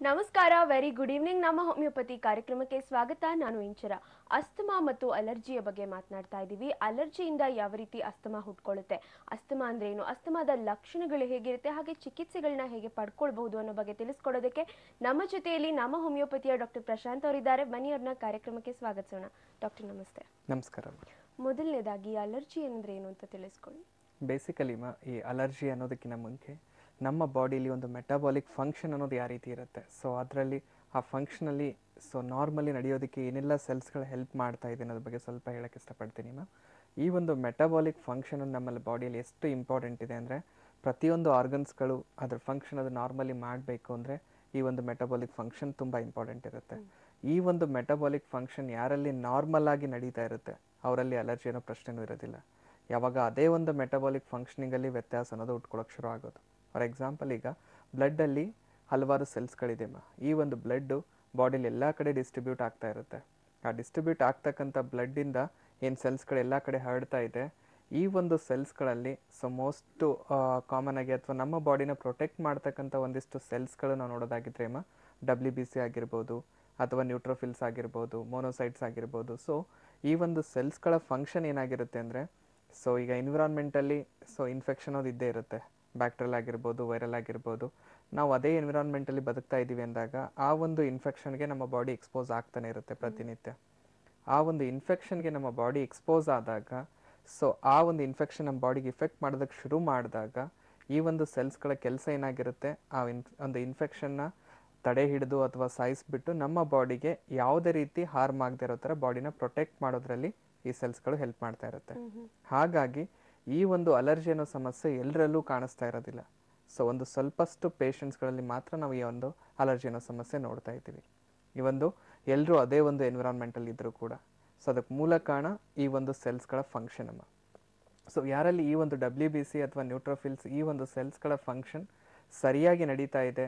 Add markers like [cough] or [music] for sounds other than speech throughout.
ನಮಸ್ಕಾರ very good evening ನಮ್ಮ homeopathy ಕಾರ್ಯಕ್ರಮಕ್ಕೆ ಸ್ವಾಗತ. ನಾನು ಇಂಚರ. ಅಸ್ತಮಾ ಮತ್ತು ಅಲರ್ಜಿಯ ಬಗ್ಗೆ ಮಾತನಾಡ್ತಾ ಇದ್ದೀವಿ. ಅಲರ್ಜಿಯಿಂದ ಯಾವ ರೀತಿ ಅಸ್ತಮಾ ಹುಟ್ಕೊಳ್ಳುತ್ತೆ? ಅಸ್ತಮಾ ಅಂದ್ರೆ ಏನು? ಅಸ್ತಮಾದ ಲಕ್ಷಣಗಳು ಹೇಗಿರುತ್ತೆ? ಹಾಗೆ ಚಿಕಿತ್ಸೆಗಳನ್ನ ಹೇಗೆ ಪಡ್ಕೊಳ್ಬಹುದು ಅನ್ನೋ ಬಗ್ಗೆ ತಿಳಿಸ್ಕೊಡೋದಕ್ಕೆ ನಮ್ಮ ಜೊತೆಯಲ್ಲಿ ನಮ್ಮ ಹೋಮಿಯೋಪತಿಯ ಡಾಕ್ಟರ್ ಪ್ರಶಾಂತ್ ಅವರಿದ್ದಾರೆ. ಬನ್ನಿ ಅವ್ರನ್ನ ಕಾರ್ಯಕ್ರಮಕ್ಕೆ ಸ್ವಾಗತಿಸೋಣ. ಡಾಕ್ಟರ್ ನಮಸ್ತೆ. ನಮಸ್ಕಾರ. ಮೊದಲನೇದಾಗಿ ಅಲರ್ಜಿ ಅಂದ್ರೆ ಏನು ಅಂತ ತಿಳಿಸ್ಕೊಳ್ಳಿ. ಬೇಸಿಕಲಿ ಮ ಈ ಅಲರ್ಜಿ ಅನ್ನೋದಕ್ಕಿಂತ ಮುಂಚೆ ನಮ್ಮ ಬಾಡಿಲಿ ಒಂದು ಮೆಟಾಬಾಲಿಕ್ ಫಂಕ್ಷನ್ ಅನ್ನೋದು ಯಾವ ರೀತಿ ಇರುತ್ತೆ? ಸೊ ಅದರಲ್ಲಿ ಆ ಫಂಕ್ಷನಲ್ಲಿ ಸೊ ನಾರ್ಮಲಿ ನಡೆಯೋದಕ್ಕೆ ಏನೆಲ್ಲ ಸೆಲ್ಸ್ಗಳು ಹೆಲ್ಪ್ ಮಾಡ್ತಾ ಇದೆ ಅನ್ನೋದ್ರ ಬಗ್ಗೆ ಸ್ವಲ್ಪ ಹೇಳಕ್ಕೆ ಇಷ್ಟಪಡ್ತೀನಿ ಮ್ಯಾಮ್ ಈ ಒಂದು ಮೆಟಾಬಾಲಿಕ್ ಫಂಕ್ಷನ್ ನಮ್ಮಲ್ಲಿ ಬಾಡಿಯಲ್ಲಿ ಎಷ್ಟು ಇಂಪಾರ್ಟೆಂಟ್ ಇದೆ ಅಂದರೆ, ಪ್ರತಿಯೊಂದು ಆರ್ಗನ್ಸ್ಗಳು ಅದ್ರ ಫಂಕ್ಷನ್ ಅದು ನಾರ್ಮಲಿ ಮಾಡಬೇಕು ಅಂದರೆ, ಈ ಒಂದು ಮೆಟಾಬಾಲಿಕ್ ಫಂಕ್ಷನ್ ತುಂಬ ಇಂಪಾರ್ಟೆಂಟ್ ಇರುತ್ತೆ. ಈ ಒಂದು ಮೆಟಾಬಾಲಿಕ್ ಫಂಕ್ಷನ್ ಯಾರಲ್ಲಿ ನಾರ್ಮಲ್ ಆಗಿ ನಡೀತಾ ಇರುತ್ತೆ, ಅವರಲ್ಲಿ ಅಲರ್ಜಿ ಅನ್ನೋ ಪ್ರಶ್ನೆನೂ ಇರೋದಿಲ್ಲ. ಯಾವಾಗ ಅದೇ ಒಂದು ಮೆಟಬಾಲಿಕ್ ಫಂಕ್ಷನಿಂಗಲ್ಲಿ ವ್ಯತ್ಯಾಸ ಅನ್ನೋದು ಉಟ್ಕೊಳ್ಳೋಕೆ ಶುರು ಆಗೋದು. ಫಾರ್ ಎಕ್ಸಾಂಪಲ್ ಈಗ ಬ್ಲಡ್ಡಲ್ಲಿ ಹಲವಾರು ಸೆಲ್ಸ್ಗಳಿದೆ ಈ ಒಂದು ಬ್ಲಡ್ಡು ಬಾಡಿಲಿ ಎಲ್ಲ ಕಡೆ ಡಿಸ್ಟ್ರಿಬ್ಯೂಟ್ ಆಗ್ತಾ ಇರುತ್ತೆ. ಆ ಡಿಸ್ಟ್ರಿಬ್ಯೂಟ್ ಆಗ್ತಕ್ಕಂಥ ಬ್ಲಡ್ಡಿಂದ ಏನು ಸೆಲ್ಸ್ಗಳು ಎಲ್ಲ ಕಡೆ ಹರಡ್ತಾ ಇದೆ, ಈ ಒಂದು ಸೆಲ್ಸ್ಗಳಲ್ಲಿ ಸೊ ಮೋಸ್ಟು ಕಾಮನ್ ಆಗಿ ಅಥವಾ ನಮ್ಮ ಬಾಡಿನ ಪ್ರೊಟೆಕ್ಟ್ ಮಾಡ್ತಕ್ಕಂಥ ಒಂದಿಷ್ಟು ಸೆಲ್ಸ್ಗಳು ನಾವು ನೋಡೋದಾಗಿದ್ರೆ ಅಮ್ಮ ಡಬ್ಲ್ಯೂ ಬಿ ಸಿ ಆಗಿರ್ಬೋದು ಅಥವಾ ನ್ಯೂಟ್ರೋಫಿಲ್ಸ್ ಆಗಿರ್ಬೋದು ಮೋನೋಸೈಟ್ಸ್ ಆಗಿರ್ಬೋದು. ಸೊ ಈ ಒಂದು ಸೆಲ್ಸ್ಗಳ ಫಂಕ್ಷನ್ ಏನಾಗಿರುತ್ತೆ ಅಂದರೆ ಸೊ ಈಗ ಎನ್ವಿರಾನ್ಮೆಂಟಲ್ಲಿ ಸೊ ಇನ್ಫೆಕ್ಷನ್ ಅದು ಇದ್ದೇ ಇರುತ್ತೆ. ಬ್ಯಾಕ್ಟ್ರಿಯಲ್ ಆಗಿರ್ಬೋದು ವೈರಲ್ ಆಗಿರ್ಬೋದು ನಾವು ಅದೇ ಎನ್ವಿರಾನ್ಮೆಂಟಲ್ಲಿ ಬದುಕ್ತಾ ಇದ್ದೀವಿ ಅಂದಾಗ ಆ ಒಂದು ಇನ್ಫೆಕ್ಷನ್ಗೆ ನಮ್ಮ ಬಾಡಿ ಎಕ್ಸ್ಪೋಸ್ ಆಗ್ತಾನೆ ಇರುತ್ತೆ ಪ್ರತಿನಿತ್ಯ. ಆ ಒಂದು ಇನ್ಫೆಕ್ಷನ್ಗೆ ನಮ್ಮ ಬಾಡಿ ಎಕ್ಸ್ಪೋಸ್ ಆದಾಗ ಸೊ ಆ ಒಂದು ಇನ್ಫೆಕ್ಷನ್ ನಮ್ಮ ಬಾಡಿಗೆ ಇಫೆಕ್ಟ್ ಮಾಡೋದಕ್ಕೆ ಶುರು ಮಾಡಿದಾಗ ಈ ಒಂದು ಸೆಲ್ಸ್ಗಳ ಕೆಲಸ ಏನಾಗಿರುತ್ತೆ? ಆ ಇನ್ ಒಂದು ಇನ್ಫೆಕ್ಷನ್ನ ತಡೆ ಹಿಡಿದು ಅಥವಾ ಸಾಯಿಸ್ಬಿಟ್ಟು ನಮ್ಮ ಬಾಡಿಗೆ ಯಾವುದೇ ರೀತಿ ಹಾರ್ಮ್ ಆಗದೆ ಇರೋ ಥರ ಬಾಡಿನ ಪ್ರೊಟೆಕ್ಟ್ ಮಾಡೋದ್ರಲ್ಲಿ ಈ ಸೆಲ್ಸ್ಗಳು ಹೆಲ್ಪ್ ಮಾಡ್ತಾ ಇರುತ್ತೆ. ಹಾಗಾಗಿ ಈ ಒಂದು ಅಲರ್ಜಿ ಅನ್ನೋ ಸಮಸ್ಯೆ ಎಲ್ಲರಲ್ಲೂ ಕಾಣಿಸ್ತಾ ಇರೋದಿಲ್ಲ. ಸೊ ಒಂದು ಸ್ವಲ್ಪಷ್ಟು ಪೇಷಂಟ್ಸ್ಗಳಲ್ಲಿ ಮಾತ್ರ ನಾವು ಈ ಒಂದು ಅಲರ್ಜಿ ಅನ್ನೋ ಸಮಸ್ಯೆ ನೋಡ್ತಾ ಇದ್ದೀವಿ. ಈ ಒಂದು ಎಲ್ಲರೂ ಅದೇ ಒಂದು ಎನ್ವಿರಾನ್ಮೆಂಟಲ್ಲಿ ಇದ್ದರೂ ಕೂಡ. ಸೊ ಅದಕ್ಕೆ ಮೂಲ ಕಾರಣ ಈ ಒಂದು ಸೆಲ್ಸ್ಗಳ ಫಂಕ್ಷನ್ ಅಮ್ಮ. ಸೊ ಯಾರಲ್ಲಿ ಈ ಒಂದು ಡಬ್ಲ್ಯೂ ಬಿ ಸಿ ಅಥವಾ ನ್ಯೂಟ್ರೋಫಿಲ್ಸ್ ಈ ಒಂದು ಸೆಲ್ಸ್ಗಳ ಫಂಕ್ಷನ್ ಸರಿಯಾಗಿ ನಡೀತಾ ಇದೆ.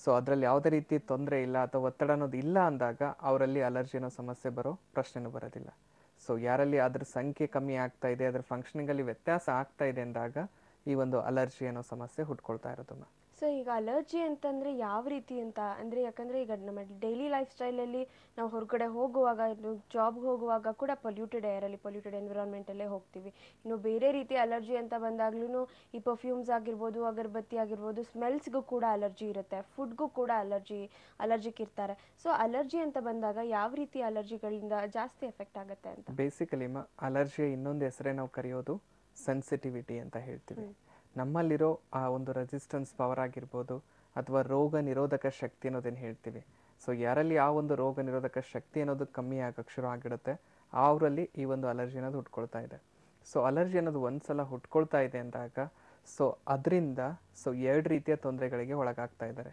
ಸೊ ಅದರಲ್ಲಿ ಯಾವುದೇ ರೀತಿ ತೊಂದರೆ ಇಲ್ಲ ಅಥವಾ ಒತ್ತಡ ಅನ್ನೋದು ಇಲ್ಲ ಅಂದಾಗ ಅವರಲ್ಲಿ ಅಲರ್ಜಿ ಅನ್ನೋ ಸಮಸ್ಯೆ ಬರೋ ಪ್ರಶ್ನೆನೂ ಬರೋದಿಲ್ಲ. ಸೊ ಯಾರಲ್ಲಿ ಅದ್ರ ಸಂಖ್ಯೆ ಕಮ್ಮಿ ಆಗ್ತಾ ಇದೆ, ಅದ್ರ ಫಂಕ್ಷನಿಂಗಲ್ಲಿ ವ್ಯತ್ಯಾಸ ಆಗ್ತಾ ಇದೆ ಅಂದಾಗ ಈ ಒಂದು ಅಲರ್ಜಿ ಅನ್ನೋ ಸಮಸ್ಯೆ ಹುಟ್ಕೊಳ್ತಾ ಇರೋದನ್ನ ಸೊ ಈಗ ಅಲರ್ಜಿ ಅಂತಂದರೆ ಯಾವ ರೀತಿ ಅಂತ? ಅಂದರೆ ಯಾಕಂದರೆ ಈಗ ನಮ್ಮ ಡೈಲಿ ಲೈಫ್ ಸ್ಟೈಲಲ್ಲಿ ನಾವು ಹೊರಗಡೆ ಹೋಗುವಾಗ ಜಾಬ್ಗೆ ಹೋಗುವಾಗ ಕೂಡ ಪೊಲ್ಯೂಟೆಡ್ ಏರಲ್ಲಿ ಪೊಲ್ಯೂಟೆಡ್ ಎನ್ವಿರಾನ್ಮೆಂಟಲ್ಲೇ ಹೋಗ್ತೀವಿ. ಇನ್ನು ಬೇರೆ ರೀತಿ ಅಲರ್ಜಿ ಅಂತ ಬಂದಾಗ್ಲೂ ಈ ಪರ್ಫ್ಯೂಮ್ಸ್ ಆಗಿರ್ಬೋದು ಅಗರಬತ್ತಿ ಆಗಿರ್ಬೋದು ಸ್ಮೆಲ್ಸ್ಗೂ ಕೂಡ ಅಲರ್ಜಿ ಇರುತ್ತೆ. ಫುಡ್ಗೂ ಕೂಡ ಅಲರ್ಜಿ ಅಲರ್ಜಿಕ್ ಇರ್ತಾರೆ. ಸೊ ಅಲರ್ಜಿ ಅಂತ ಬಂದಾಗ ಯಾವ ರೀತಿ ಅಲರ್ಜಿಗಳಿಂದ ಜಾಸ್ತಿ ಎಫೆಕ್ಟ್ ಆಗುತ್ತೆ ಅಂತ? ಬೇಸಿಕಲಿ ಅಲರ್ಜಿಯ ಇನ್ನೊಂದು ಹೆಸರೇ ನಾವು ಕರೆಯೋದು ಸೆನ್ಸಿಟಿವಿಟಿ ಅಂತ ಹೇಳ್ತೀವಿ. ನಮ್ಮಲ್ಲಿರೋ ಆ ಒಂದು ರೆಸಿಸ್ಟೆನ್ಸ್ ಪವರ್ ಆಗಿರ್ಬೋದು ಅಥವಾ ರೋಗ ನಿರೋಧಕ ಶಕ್ತಿ ಅನ್ನೋದೇನು ಹೇಳ್ತೀವಿ. ಸೊ ಯಾರಲ್ಲಿ ಆ ಒಂದು ರೋಗ ನಿರೋಧಕ ಶಕ್ತಿ ಅನ್ನೋದು ಕಮ್ಮಿ ಆಗಕ್ಕೆ ಶುರು ಆಗಿರುತ್ತೆ ಅವರಲ್ಲಿ ಈ ಒಂದು ಅಲರ್ಜಿ ಅನ್ನೋದು ಹುಟ್ಕೊಳ್ತಾ ಇದೆ. ಸೊ ಅಲರ್ಜಿ ಅನ್ನೋದು ಒಂದ್ಸಲ ಹುಟ್ಕೊಳ್ತಾ ಇದೆ ಅಂದಾಗ ಸೊ ಅದರಿಂದ ಸೊ ಎರಡು ರೀತಿಯ ತೊಂದರೆಗಳಿಗೆ ಒಳಗಾಗ್ತಾ ಇದ್ದಾರೆ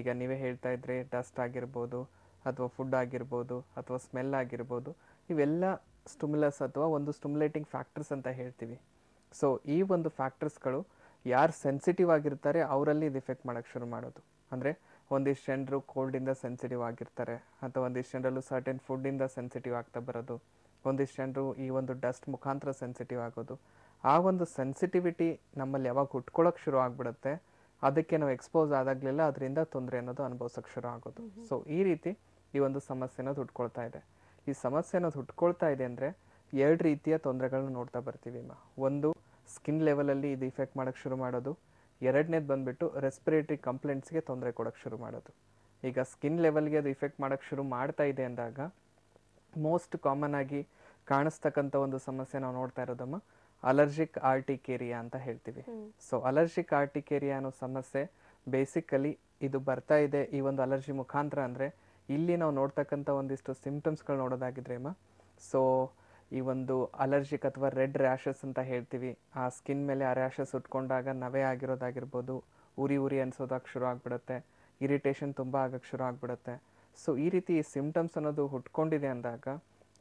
ಈಗ ನೀವೇ ಹೇಳ್ತಾ ಇದ್ರೆ ಡಸ್ಟ್ ಆಗಿರ್ಬೋದು ಅಥವಾ ಫುಡ್ ಆಗಿರ್ಬೋದು ಅಥವಾ ಸ್ಮೆಲ್ ಆಗಿರ್ಬೋದು ಇವೆಲ್ಲ ಸ್ಟುಮ್ಯುಲಸ್ ಅಥವಾ ಒಂದು ಸ್ಟುಮ್ಯುಲೇಟಿಂಗ್ ಫ್ಯಾಕ್ಟರ್ಸ್ ಅಂತ ಹೇಳ್ತೀವಿ. ಸೊ ಈ ಒಂದು ಫ್ಯಾಕ್ಟರ್ಸ್ಗಳು ಯಾರು ಸೆನ್ಸಿಟಿವ್ ಆಗಿರ್ತಾರೆ ಅವರಲ್ಲಿ ಇದು ಇಫೆಕ್ಟ್ ಮಾಡೋಕ್ಕೆ ಶುರು ಮಾಡೋದು. ಅಂದರೆ ಒಂದಿಷ್ಟು ಜನರು ಕೋಲ್ಡಿಂದ ಸೆನ್ಸಿಟಿವ್ ಆಗಿರ್ತಾರೆ ಅಥವಾ ಒಂದಿಷ್ಟು ಜನರಲ್ಲೂ ಸರ್ಟೆನ್ ಫುಡ್ಡಿಂದ ಸೆನ್ಸಿಟಿವ್ ಆಗ್ತಾ ಬರೋದು. ಒಂದಿಷ್ಟು ಜನರು ಈ ಒಂದು ಡಸ್ಟ್ ಮುಖಾಂತರ ಸೆನ್ಸಿಟಿವ್ ಆಗೋದು. ಆ ಒಂದು ಸೆನ್ಸಿಟಿವಿಟಿ ನಮ್ಮಲ್ಲಿ ಯಾವಾಗ ಹುಟ್ಕೊಳ್ಳೋಕೆ ಶುರು ಆಗಿಬಿಡುತ್ತೆ ಅದಕ್ಕೆ ನಾವು ಎಕ್ಸ್ಪೋಸ್ ಆದಾಗಲೆಲ್ಲ ಅದರಿಂದ ತೊಂದರೆ ಅನ್ನೋದು ಅನುಭವಿಸೋಕೆ ಶುರು ಆಗೋದು. ಸೊ ಈ ರೀತಿ ಈ ಒಂದು ಸಮಸ್ಯೆ ಅನ್ನೋದು ಹುಟ್ಕೊಳ್ತಾ ಇದೆ. ಈ ಸಮಸ್ಯೆ ಅನ್ನೋದು ಹುಟ್ಕೊಳ್ತಾ ಇದೆ ಅಂದರೆ ಎರಡು ರೀತಿಯ ತೊಂದರೆಗಳನ್ನ ನೋಡ್ತಾ ಬರ್ತೀವಿ ಮಾ. ಒಂದು ಸ್ಕಿನ್ ಲೆವೆಲಲ್ಲಿ ಇದು ಇಫೆಕ್ಟ್ ಮಾಡೋಕ್ಕೆ ಶುರು ಮಾಡೋದು. ಎರಡನೇದು ಬಂದ್ಬಿಟ್ಟು ರೆಸ್ಪಿರೇಟರಿ ಕಂಪ್ಲೇಂಟ್ಸ್ಗೆ ತೊಂದರೆ ಕೊಡೋಕ್ಕೆ ಶುರು ಮಾಡೋದು. ಈಗ ಸ್ಕಿನ್ ಲೆವೆಲ್ಗೆ ಅದು ಇಫೆಕ್ಟ್ ಮಾಡೋಕ್ಕೆ ಶುರು ಮಾಡ್ತಾ ಇದೆ ಅಂದಾಗ ಮೋಸ್ಟ್ ಕಾಮನ್ ಆಗಿ ಕಾಣಿಸ್ತಕ್ಕಂಥ ಒಂದು ಸಮಸ್ಯೆ ನಾವು ನೋಡ್ತಾ ಇರೋದಮ್ಮ ಅಲರ್ಜಿಕ್ ಆರ್ಟಿಕೇರಿಯಾ ಅಂತ ಹೇಳ್ತೀವಿ. ಸೊ ಅಲರ್ಜಿಕ್ ಆರ್ಟಿಕೇರಿಯಾ ಅನ್ನೋ ಸಮಸ್ಯೆ ಬೇಸಿಕಲಿ ಇದು ಬರ್ತಾ ಇದೆ ಈ ಒಂದು ಅಲರ್ಜಿ ಮುಖಾಂತರ ಅಂದರೆ ಇಲ್ಲಿ ನಾವು ನೋಡ್ತಕ್ಕಂಥ ಒಂದಿಷ್ಟು ಸಿಂಪ್ಟಮ್ಸ್ಗಳು ನೋಡೋದಾಗಿದ್ರೆ ಅಮ್ಮ ಸೊ ಈ ಒಂದು ಅಲರ್ಜಿಕ್ ಅಥವಾ ರೆಡ್ ರ್ಯಾಷಸ್ ಅಂತ ಹೇಳ್ತೀವಿ, ಆ ಸ್ಕಿನ್ ಮೇಲೆ ಆ ರ್ಯಾಷಸ್ ಉಟ್ಕೊಂಡಾಗ ನವೆ ಆಗಿರೋದಾಗಿರ್ಬೋದು, ಉರಿ ಉರಿ ಅನ್ಸೋದಕ್ಕೆ ಶುರು ಆಗ್ಬಿಡುತ್ತೆ, ಇರಿಟೇಷನ್ ತುಂಬ ಆಗಕ್ಕೆ ಶುರು ಆಗ್ಬಿಡುತ್ತೆ. ಸೊ, ಈ ರೀತಿ ಸಿಮ್ಟಮ್ಸ್ ಅನ್ನೋದು ಹುಟ್ಕೊಂಡಿದೆ ಅಂದಾಗ,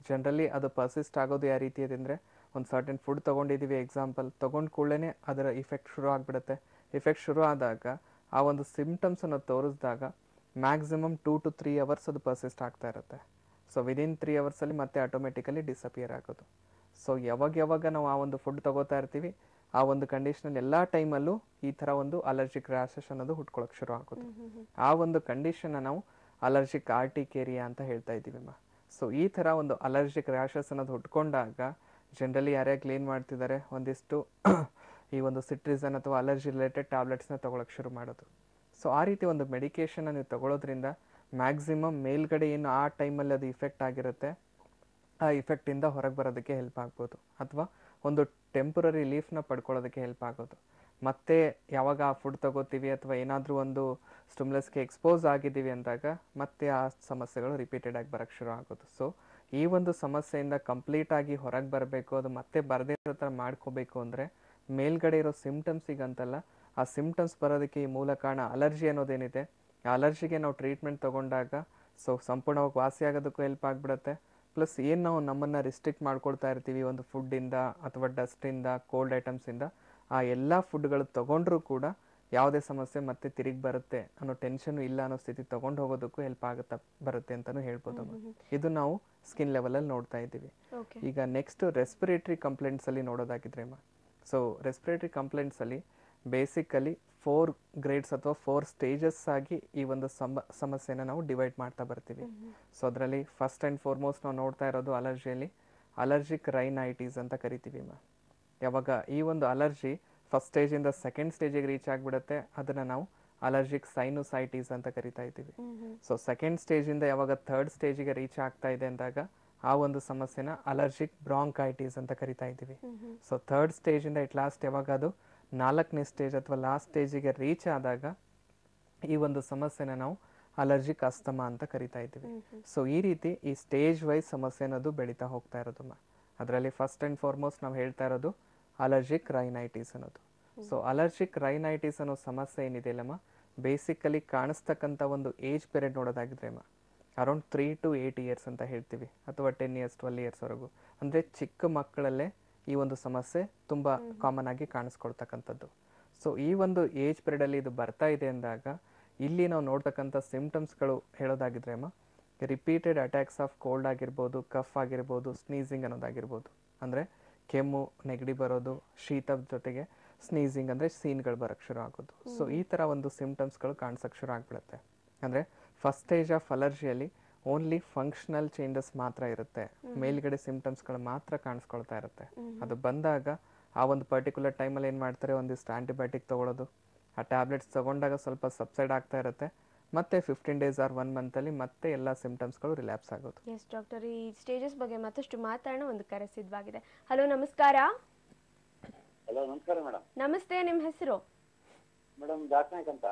ಜನರಲಿ ಅದು ಪರ್ಸಿಸ್ಟ್ ಆಗೋದು ಯಾವ ರೀತಿ ಇದೆ ಅಂದರೆ ಒಂದು ಸರ್ಟನ್ ಫುಡ್ ತೊಗೊಂಡಿದ್ದೀವಿ ಎಕ್ಸಾಂಪಲ್, ತೊಗೊಂಡು ಕೂಡಲೇ ಅದರ ಇಫೆಕ್ಟ್ ಶುರು ಆಗಿಬಿಡುತ್ತೆ. ಇಫೆಕ್ಟ್ ಶುರು ಆದಾಗ, ಆ ಒಂದು ಸಿಮ್ಟಮ್ಸನ್ನು ತೋರಿಸಿದಾಗ, maximum two to three hours ಅದು ಪರ್ಸಿಸ್ಟ್ ಆಗ್ತಾ ಇರುತ್ತೆ. ಸೊ ವಿದಿನ್ ತ್ರೀ ಅವರ್ಸಲ್ಲಿ ಮತ್ತೆ ಆಟೋಮೆಟಿಕಲಿ ಡಿಸಪಿಯರ್ ಆಗೋದು. ಸೊ ಯಾವಾಗ ಯಾವಾಗ ನಾವು ಆ ಒಂದು ಫುಡ್ ತಗೋತಾ ಇರ್ತೀವಿ, ಆ ಒಂದು ಕಂಡೀಷನಲ್ಲಿ ಎಲ್ಲ ಟೈಮಲ್ಲೂ ಈ ಥರ ಒಂದು ಅಲರ್ಜಿಕ್ ರ್ಯಾಷಸ್ ಅನ್ನೋದು ಹುಟ್ಕೊಳಕ್ಕೆ ಶುರು ಆಗೋದು. ಆ ಒಂದು ಕಂಡೀಷನ್ನ ನಾವು ಅಲರ್ಜಿಕ್ ಆರ್ಟಿಕೇರಿಯಾ ಅಂತ ಹೇಳ್ತಾ ಇದ್ದೀವಿ ಅಮ್ಮ ಸೊ ಈ ಥರ ಒಂದು ಅಲರ್ಜಿಕ್ ರ್ಯಾಷಸ್ ಅನ್ನೋದು ಹುಟ್ಕೊಂಡಾಗ ಜನರಲಿ ಯಾರ್ಯಾರು ಕ್ಲೀನ್ ಮಾಡ್ತಿದ್ದಾರೆ, ಒಂದಿಷ್ಟು [coughs] ಈ ಒಂದು ಸಿಟ್ರಿಸನ್ ಅಥವಾ ಅಲರ್ಜಿ ರಿಲೇಟೆಡ್ ಟ್ಯಾಬ್ಲೆಟ್ಸ್ನ ತೊಗೊಳಕ್ಕೆ ಶುರು ಮಾಡೋದು. ಸೊ ಆ ರೀತಿ ಒಂದು ಮೆಡಿಕೇಷನ್ನ ನೀವು ತಗೊಳ್ಳೋದ್ರಿಂದ ಮ್ಯಾಕ್ಸಿಮಮ್ ಮೇಲ್ಗಡೆ ಏನು ಆ ಟೈಮಲ್ಲಿ ಅದು ಇಫೆಕ್ಟ್ ಆಗಿರುತ್ತೆ, ಆ ಇಫೆಕ್ಟಿಂದ ಹೊರಗೆ ಬರೋದಕ್ಕೆ ಹೆಲ್ಪ್ ಆಗ್ಬೋದು. ಅಥವಾ ಒಂದು ಟೆಂಪರರಿ ಲೀಫ್ನ ಪಡ್ಕೊಳ್ಳೋದಕ್ಕೆ ಹೆಲ್ಪ್ ಆಗೋದು. ಮತ್ತೆ ಯಾವಾಗ ಆ ಫುಡ್ ತಗೋತೀವಿ ಅಥವಾ ಏನಾದರೂ ಒಂದು ಸ್ಟುಮ್ಲೆಸ್ಗೆ ಎಕ್ಸ್ಪೋಸ್ ಆಗಿದ್ದೀವಿ ಅಂದಾಗ ಮತ್ತೆ ಆ ಸಮಸ್ಯೆಗಳು ರಿಪೀಟೆಡ್ ಆಗಿ ಬರೋಕ್ಕೆ ಶುರು ಆಗೋದು. ಸೊ ಈ ಒಂದು ಸಮಸ್ಯೆಯಿಂದ ಕಂಪ್ಲೀಟ್ ಆಗಿ ಹೊರಗೆ ಬರಬೇಕು, ಅದು ಮತ್ತೆ ಬರದೇ ಇರೋ ಥರ ಮಾಡ್ಕೋಬೇಕು ಅಂದರೆ ಮೇಲ್ಗಡೆ ಇರೋ ಸಿಮ್ಟಮ್ಸಿಗಂತಲ್ಲ ಆ ಸಿಮ್ಟಮ್ಸ್ ಬರೋದಕ್ಕೆ ಈ ಮೂಲ ಕಾರಣ ಅಲರ್ಜಿ ಅನ್ನೋದೇನಿದೆ. ಅಲರ್ಜಿಗೆ ನಾವು ಟ್ರೀಟ್ಮೆಂಟ್ ತಗೊಂಡಾಗ ಸೊ ಸಂಪೂರ್ಣವಾಗಿ ವಾಸಿ ಆಗೋದಕ್ಕೂ ಹೆಲ್ಪ್ ಆಗಿಬಿಡುತ್ತೆ. ಪ್ಲಸ್ ಏನು ನಾವು ನಮ್ಮನ್ನು ರಿಸ್ಟ್ರಿಕ್ಟ್ ಮಾಡ್ಕೊಳ್ತಾ ಇರ್ತೀವಿ ಒಂದು ಫುಡ್ಡಿಂದ ಅಥವಾ ಡಸ್ಟಿಂದ ಕೋಲ್ಡ್ ಐಟಮ್ಸಿಂದ ಆ ಎಲ್ಲ ಫುಡ್ಗಳು ತಗೊಂಡ್ರೂ ಕೂಡ ಯಾವುದೇ ಸಮಸ್ಯೆ ಮತ್ತೆ ತಿರುಗಿ ಬರುತ್ತೆ ಅನ್ನೋ ಟೆನ್ಷನ್ ಇಲ್ಲ ಅನ್ನೋ ಸ್ಥಿತಿ ತಗೊಂಡು ಹೋಗೋದಕ್ಕೂ ಹೆಲ್ಪ್ ಆಗುತ್ತಾ ಬರುತ್ತೆ ಅಂತಲೂ ಹೇಳ್ಬೋದು ಇದು ನಾವು ಸ್ಕಿನ್ ಲೆವೆಲಲ್ಲಿ ನೋಡ್ತಾ ಇದ್ದೀವಿ. ಓಕೆ ಈಗ ನೆಕ್ಸ್ಟ್ ರೆಸ್ಪಿರೇಟರಿ ಕಂಪ್ಲೇಂಟ್ಸಲ್ಲಿ ನೋಡೋದಾಗಿದ್ರೆ ಅಮ್ಮ. ಸೊ ರೆಸ್ಪಿರೇಟರಿ ಕಂಪ್ಲೇಂಟ್ಸಲ್ಲಿ ಬೇಸಿಕಲಿ ಫೋರ್ ಗ್ರೇಡ್ಸ್ ಅಥವಾ ಫೋರ್ ಸ್ಟೇಜಸ್ ಆಗಿ ಈ ಒಂದು ಸಮ ಸಮಸ್ಯೆನ ನಾವು ಡಿವೈಡ್ ಮಾಡ್ತಾ ಬರ್ತೀವಿ. ಸೊ ಅದರಲ್ಲಿ ಫಸ್ಟ್ ಆ್ಯಂಡ್ ಫಾರ್ಮೋಸ್ಟ್ ನಾವು ನೋಡ್ತಾ ಇರೋದು ಅಲರ್ಜಿಯಲ್ಲಿ ಅಲರ್ಜಿಕ್ ರೈನೈಟೀಸ್ ಅಂತ ಕರಿತೀವಿ ಮ. ಯಾವಾಗ ಈ ಒಂದು ಅಲರ್ಜಿ ಫಸ್ಟ್ ಸ್ಟೇಜಿಂದ ಸೆಕೆಂಡ್ ಸ್ಟೇಜಿಗೆ ರೀಚ್ ಆಗಿಬಿಡುತ್ತೆ ಅದನ್ನು ನಾವು ಅಲರ್ಜಿಕ್ ಸೈನುಸೈಟೀಸ್ ಅಂತ ಕರಿತಾ ಇದ್ದೀವಿ. ಸೊ ಸೆಕೆಂಡ್ ಸ್ಟೇಜಿಂದ ಯಾವಾಗ ಥರ್ಡ್ ಸ್ಟೇಜಿಗೆ ರೀಚ್ ಆಗ್ತಾ ಇದೆ ಅಂದಾಗ ಆ ಒಂದು ಸಮಸ್ಯೆನ ಅಲರ್ಜಿಕ್ ಬ್ರಾಂಕೈಟಿಸ್ ಅಂತ ಕರಿತಾ ಇದ್ದೀವಿ. ಸೊ ಥರ್ಡ್ ಸ್ಟೇಜಿಂದ ಇಟ್ ಲಾಸ್ಟ್ ಯಾವಾಗ ಅದು ನಾಲ್ಕನೇ ಸ್ಟೇಜ್ ಅಥವಾ ಲಾಸ್ಟ್ ಸ್ಟೇಜಿಗೆ ರೀಚ್ ಆದಾಗ ಈ ಒಂದು ಸಮಸ್ಯೆನ ನಾವು ಅಲರ್ಜಿಕ್ ಅಸ್ತಮ ಅಂತ ಕರಿತಾ ಇದ್ದೀವಿ. ಸೊ ಈ ರೀತಿ ಈ ಸ್ಟೇಜ್ ವೈಸ್ ಸಮಸ್ಯೆ ಅನ್ನೋದು ಬೆಳೀತಾ ಹೋಗ್ತಾ ಇರೋದಮ್ಮ ಅದರಲ್ಲಿ ಫಸ್ಟ್ ಆ್ಯಂಡ್ ಫಾರ್ಮೋಸ್ಟ್ ನಾವು ಹೇಳ್ತಾ ಇರೋದು ಅಲರ್ಜಿಕ್ ರೈನೈಟಿಸ್ ಅನ್ನೋದು. ಸೊ ಅಲರ್ಜಿಕ್ ರೈನೈಟಿಸ್ ಅನ್ನೋ ಸಮಸ್ಯೆ ಏನಿದೆ ಅಲ್ಲಮ್ಮ ಬೇಸಿಕಲಿ ಕಾಣಿಸ್ತಕ್ಕಂಥ ಒಂದು ಏಜ್ ಪೀರಿಯಡ್ ನೋಡೋದಾಗಿದ್ರೆ ಅಮ್ಮ around three to eight years ಅಂತ ಹೇಳ್ತೀವಿ. ಅಥವಾ ಟೆನ್ ಇಯರ್ಸ್ ಟ್ವೆಲ್ ಇಯರ್ಸ್ವರೆಗೂ ಅಂದರೆ ಚಿಕ್ಕ ಮಕ್ಕಳಲ್ಲೇ ಈ ಒಂದು ಸಮಸ್ಯೆ ತುಂಬ ಕಾಮನ್ ಆಗಿ ಕಾಣಿಸ್ಕೊಳ್ತಕ್ಕಂಥದ್ದು. ಸೊ ಈ ಒಂದು ಏಜ್ ಪೀರಿಯಡಲ್ಲಿ ಇದು ಬರ್ತಾ ಇದೆ ಅಂದಾಗ ಇಲ್ಲಿ ನಾವು ನೋಡ್ತಕ್ಕಂಥ ಸಿಮ್ಟಮ್ಸ್ಗಳು ಹೇಳೋದಾಗಿದ್ರೆ ಅಮ್ಮ ರಿಪೀಟೆಡ್ ಅಟ್ಯಾಕ್ಸ್ ಆಫ್ ಕೋಲ್ಡ್ ಆಗಿರ್ಬೋದು ಕಫ್ ಆಗಿರ್ಬೋದು ಸ್ನೀಸಿಂಗ್ ಅನ್ನೋದಾಗಿರ್ಬೋದು. ಅಂದರೆ ಕೆಮ್ಮು ನೆಗಡಿ ಬರೋದು ಶೀತದ ಜೊತೆಗೆ ಸ್ನೀಸಿಂಗ್ ಅಂದರೆ ಸೀನ್ಗಳು ಬರೋಕ್ಕೆ ಶುರು ಆಗೋದು. ಸೊ ಈ ಥರ ಒಂದು ಸಿಮ್ಟಮ್ಸ್ಗಳು ಕಾಣಿಸೋಕ್ಕೆ ಶುರು ಆಗಿಬಿಡುತ್ತೆ. ಅಂದರೆ ಫಸ್ಟ್ ಸ್ಟೇಜ್ ಆಫ್ ಅಲರ್ಜಿಯಲ್ಲಿ ಓನ್ಲಿ ಫಂಕ್ಷನಲ್ ಚೇಂಜಸ್ ಮಾತ್ರ ಇರುತ್ತೆ. ಮೇಲ್ಗಡೆ ಸಿಂಪ್ಟಮ್ಸ್ಗಳು ಮಾತ್ರ ಕಾಣಿಸ್ಕೊಳ್ತಾ ಇರುತ್ತೆ. ಅದು ಬಂದಾಗ ಆ ಒಂದು ಪರ್ಟಿಕ್ಯುಲರ್ ಟೈಮಲ್ಲಿ ಏನು ಮಾಡ್ತಾರೆ? ಒಂದಿಷ್ಟು ಆ್ಯಂಟಿಬಯೋಟಿಕ್ ತೊಗೊಳೋದು ಆ ಟ್ಯಾಬ್ಲೆಟ್ಸ್ ತೊಗೊಂಡಾಗ ಸ್ವಲ್ಪ ಸಬ್ಸೈಡ್ ಆಗ್ತಾ ಇರುತ್ತೆ. ಮತ್ತೆ ಫಿಫ್ಟೀನ್ ಡೇಸ್ ಆರ್ ಒನ್ ಮಂತಲ್ಲಿ ಮತ್ತೆ ಎಲ್ಲ ಸಿಮ್ಟಮ್ಸ್ಗಳು ರಿಲ್ಯಾಪ್ಸ್ ಆಗೋದು. ಎಸ್ ಡಾಕ್ಟರ್ ಈ ಸ್ಟೇಜಸ್ ಬಗ್ಗೆ ಮತ್ತಷ್ಟು ಮಾತಾಡೋಣ. ಒಂದು ಕರೆ ಸಿದ್ಧವಾಗಿದೆ. ಹಲೋ ನಮಸ್ಕಾರ. ಹಲೋ ನಮಸ್ಕಾರ ಮೇಡಮ್. ನಮಸ್ತೆ. ನಿಮ್ಮ ಹೆಸರು? ಮೇಡಮ್ ಅಂತ.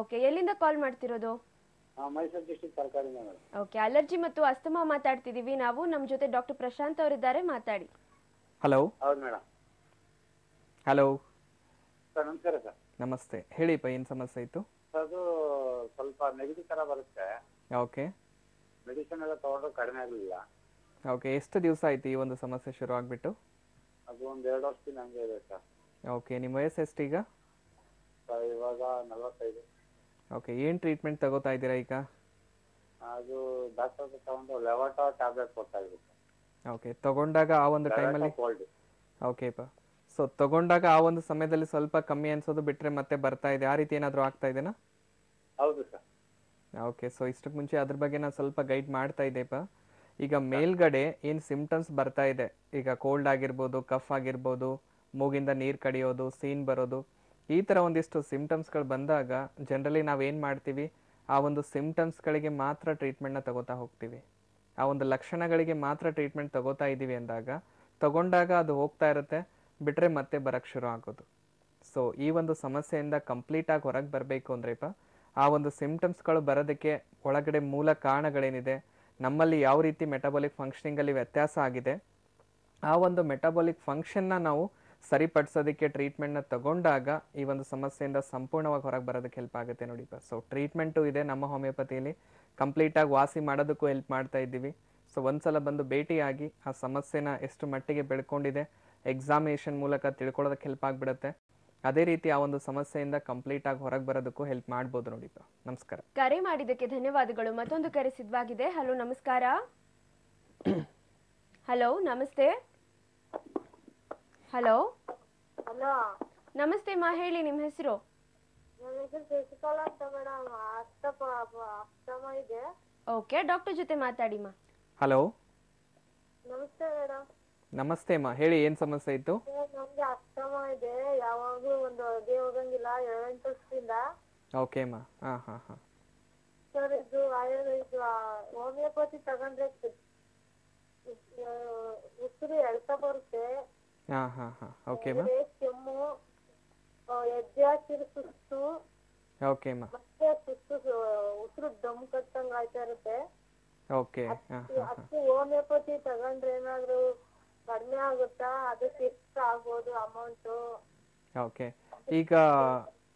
ಓಕೆ ಎಲ್ಲಿಂದ ಕಾಲ್ ಮಾಡ್ತಿರೋದು? ಮೈಸೂರು ಡಿಸ್ಟ್ರಿಕ್ಟ್ ಸರ್ಕಾರಿಂದ ಮೇಡಮ್ ಓಕೆ ಅಲರ್ಜಿ ಮತ್ತು ಅಸ್ತಮಾ ಮಾತಾಡ್ತಿದೀವಿ ನಾವು. ನಮ್ಮ ಜೊತೆ ಡಾಕ್ಟರ್ ಪ್ರಶಾಂತ್ ಅವರಿದ್ದಾರೆ ಮಾತಾಡಿ. ಹಲೋ ಹೌದು ಮೇಡಮ್. ಹಲೋ ಸರ್ ನಮಸ್ಕಾರ ಸರ್. ನಮಸ್ತೆ. ಹೇಳಿಪ್ಪ ಏನ್ ಸಮಸ್ಯೆ ಇತ್ತು? ಅದು ಸ್ವಲ್ಪ ನೆಗಡಿ ಥರ ಬರುತ್ತೆ. ಓಕೆ ಮೆಡಿಸಿನ್ ಎಲ್ಲ ತಗೊಂಡ್ರು ಕಡಿಮೆ ಆಗಲಿಲ್ಲ. ಓಕೆ ಎಷ್ಟು ದಿವಸ ಆಯ್ತು ಈ ಒಂದು ಸಮಸ್ಯೆ ಶುರು ಆಗ್ಬಿಟ್ಟು? ಅದು ಒಂದು ಎರಡು ವರ್ಷದಿಂದ ಹಂಗೆ ಇದೆ ಸರ್. ಓಕೆ ನಿಮ್ಮ ವಯಸ್ಸು ಎಷ್ಟೀಗ ಸರ್ ಇವಾಗ ನಲವತ್ತೈದು. ಓಕೆ ಏನು ಟ್ರೀಟ್ಮೆಂಟ್ ತಗೋತಾ ಇದ್ದೀರಾ ಈಗ? ಅದು ಡಾಕ್ಟರ್ ತಗೊಂಡು ಲೆವಟಾ ಟ್ಯಾಬ್ಲೆಟ್ ಕೊಡ್ತಾ ಇದ್ದೀನಿ ಓಕೆ ತಗೊಂಡಾಗ ಆ ಒಂದು ಟೈಮಲ್ಲಿ ಓಕೆ ಪಾ. ಸೊ ತಗೊಂಡಾಗ ಆ ಒಂದು ಸಮಯದಲ್ಲಿ ಸ್ವಲ್ಪ ಕಮ್ಮಿ ಅನ್ಸೋದು ಬಿಟ್ರೆ ಮತ್ತೆ ಬರ್ತಾ ಇದೆ. ಆ ರೀತಿ ಏನಾದರೂ ಆಗ್ತಾ ಇದೆನಾ? ಹೌದು ಸರ್. ಓಕೆ ಸೊ ಇಷ್ಟಕ್ಕೆ ಮುಂಚೆ ಅದ್ರ ಬಗ್ಗೆ ನಾನು ಸ್ವಲ್ಪ ಗೈಡ್ ಮಾಡ್ತಾ ಇದ್ದೆಪ್ಪ ಈಗ ಮೇಲ್ಗಡೆ ಏನು ಸಿಂಪ್ಟಮ್ಸ್ ಬರ್ತಾ ಇದೆ? ಈಗ ಕೋಲ್ಡ್ ಆಗಿರ್ಬೋದು ಕಫ್ ಆಗಿರ್ಬೋದು ಮೂಗಿಂದ ನೀರ್ ಕಡಿಯೋದು ಸೀನ್ ಬರೋದು. ಈ ಥರ ಒಂದಿಷ್ಟು ಸಿಮ್ಟಮ್ಸ್ಗಳು ಬಂದಾಗ ಜನರಲಿ ನಾವೇನು ಮಾಡ್ತೀವಿ? ಆ ಒಂದು ಸಿಮ್ಟಮ್ಸ್ಗಳಿಗೆ ಮಾತ್ರ ಟ್ರೀಟ್ಮೆಂಟ್ನ ತಗೋತಾ ಹೋಗ್ತೀವಿ. ಆ ಒಂದು ಲಕ್ಷಣಗಳಿಗೆ ಮಾತ್ರ ಟ್ರೀಟ್ಮೆಂಟ್ ತಗೋತಾ ಇದ್ದೀವಿ ಅಂದಾಗ ತಗೊಂಡಾಗ ಅದು ಹೋಗ್ತಾ ಇರುತ್ತೆ ಬಿಟ್ಟರೆ ಮತ್ತೆ ಬರೋಕ್ಕೆ ಶುರು ಆಗೋದು. ಸೊ ಈ ಒಂದು ಸಮಸ್ಯೆಯಿಂದ ಕಂಪ್ಲೀಟಾಗಿ ಹೊರಗೆ ಬರಬೇಕು ಅಂದ್ರೆಪ್ಪ ಆ ಒಂದು ಸಿಮ್ಟಮ್ಸ್ಗಳು ಬರೋದಕ್ಕೆ ಒಳಗಡೆ ಮೂಲ ಕಾರಣಗಳೇನಿದೆ? ನಮ್ಮಲ್ಲಿ ಯಾವ ರೀತಿ ಮೆಟಬಾಲಿಕ್ ಫಂಕ್ಷನಿಂಗಲ್ಲಿ ವ್ಯತ್ಯಾಸ ಆಗಿದೆ? ಆ ಒಂದು ಮೆಟಬಾಲಿಕ್ ಫಂಕ್ಷನ್ನ ನಾವು ಸರಿಪಡಿಸೋದಕ್ಕೆ ಟ್ರೀಟ್ಮೆಂಟ್ನ ತಗೊಂಡಾಗ ಈ ಒಂದು ಸಮಸ್ಯೆಯಿಂದ ಸಂಪೂರ್ಣವಾಗಿ ಹೊರಗೆ ಬರೋದಕ್ಕೆ ಹೆಲ್ಪ್ ಆಗುತ್ತೆ ನೋಡಿಪ್ಪ ಸೊ ಟ್ರೀಟ್ಮೆಂಟು ಇದೆ ನಮ್ಮ ಹೋಮಿಯೋಪತಿಯಲ್ಲಿ ಕಂಪ್ಲೀಟಾಗಿ ವಾಸಿ ಮಾಡೋದಕ್ಕೂ ಹೆಲ್ಪ್ ಮಾಡ್ತಾ ಇದ್ದೀವಿ. ಸೊ ಒಂದ್ಸಲ ಬಂದು ಭೇಟಿಯಾಗಿ ಆ ಸಮಸ್ಯೆನ ಎಷ್ಟು ಮಟ್ಟಿಗೆ ಬೆಳ್ಕೊಂಡಿದೆ ಎಕ್ಸಾಮಿನೇಷನ್ ಮೂಲಕ ತಿಳ್ಕೊಳ್ಳೋದಕ್ಕೆ ಹೆಲ್ಪ್ ಆಗಿಬಿಡುತ್ತೆ. ಅದೇ ರೀತಿ ಆ ಒಂದು ಸಮಸ್ಯೆಯಿಂದ ಕಂಪ್ಲೀಟ್ ಆಗಿ ಹೊರಗೆ ಬರೋದಕ್ಕೂ ಹೆಲ್ಪ್ ಮಾಡ್ಬೋದು ನೋಡಿಪ್ಪ ನಮಸ್ಕಾರ. ಕರೆ ಮಾಡಿದ್ದಕ್ಕೆ ಧನ್ಯವಾದಗಳು. ಮತ್ತೊಂದು ಕರೆ ಸಿದ್ಧವಾಗಿದೆ. ಹಲೋ ನಮಸ್ಕಾರ. ಹಲೋ ನಮಸ್ತೆ. ಹಲೋ? ಹಲೋ? ನಮಸ್ತೆ ಮಾ ಹೇಳಿ ನಿಮ್ಮ ಹೆಸರು? ನನ್ನ ಹೆಸರು ಶಶಿಕಲಾ ಅಂತ ಮೇಡಮ್. ಅಸ್ತಮ ಇದೆ. ಓಕೆ ಡಾಕ್ಟರ್ ಜೊತೆ ಮಾತಾಡಿ ಮಾ. ಹಲೋ? ನಮಸ್ತೆ ಮೇಡಮ್. ನಮಸ್ತೆ ಅಮ್ಮ ಹೇಳಿ ಏನ್ ಸಮಸ್ಯೆ ಇತ್ತು? ನಮ್ಗೆ ಅಸ್ತಮ ಇದೆ. ಯಾವಾಗ್ಲೂ ಒಂದು ಅದೇ ಹೋಗಂಗಿಲ್ಲ ಏಳೆಂಟು ವರ್ಷದಿಂದ. ಓಕೆ ಮಾ ಹಾ ಹಾ ಹಾ. ಸರ್ ಇದು ಆಯುರ್ವೇದ ಇದು ಹೋಮಿಯೋಪತಿ ತಗೊಂಡ್ರೆ ಉಸಿರು ಎಳ್ತಾ ಬರುತ್ತೆ. ಹಾಂ ಹಾಂ ಹಾಂ. ಓಕೆ ಬರೀ ಕೆಮ್ಮು ಹೆಜ್ಜೆ ಸುಸ್ತು ಓಕೆ ಅಮ್ಮ ಮತ್ತೆ ಸುಸ್ತು ಉಸಿರು ದಮ್ ಕಟ್ಟಂಗ್ ಆಯ್ತಾ ಇರುತ್ತೆ. ಓಕೆ ಅಷ್ಟು ಹೋಮಿಯೋಪತಿ ತಗೊಂಡ್ರೆ ಏನಾದ್ರು ಕಡಿಮೆ ಆಗುತ್ತಾ? ಅದಕ್ಕೆ ಎಷ್ಟು ಆಗ್ಬೋದು ಅಮೌಂಟು ಓಕೆ ಈಗ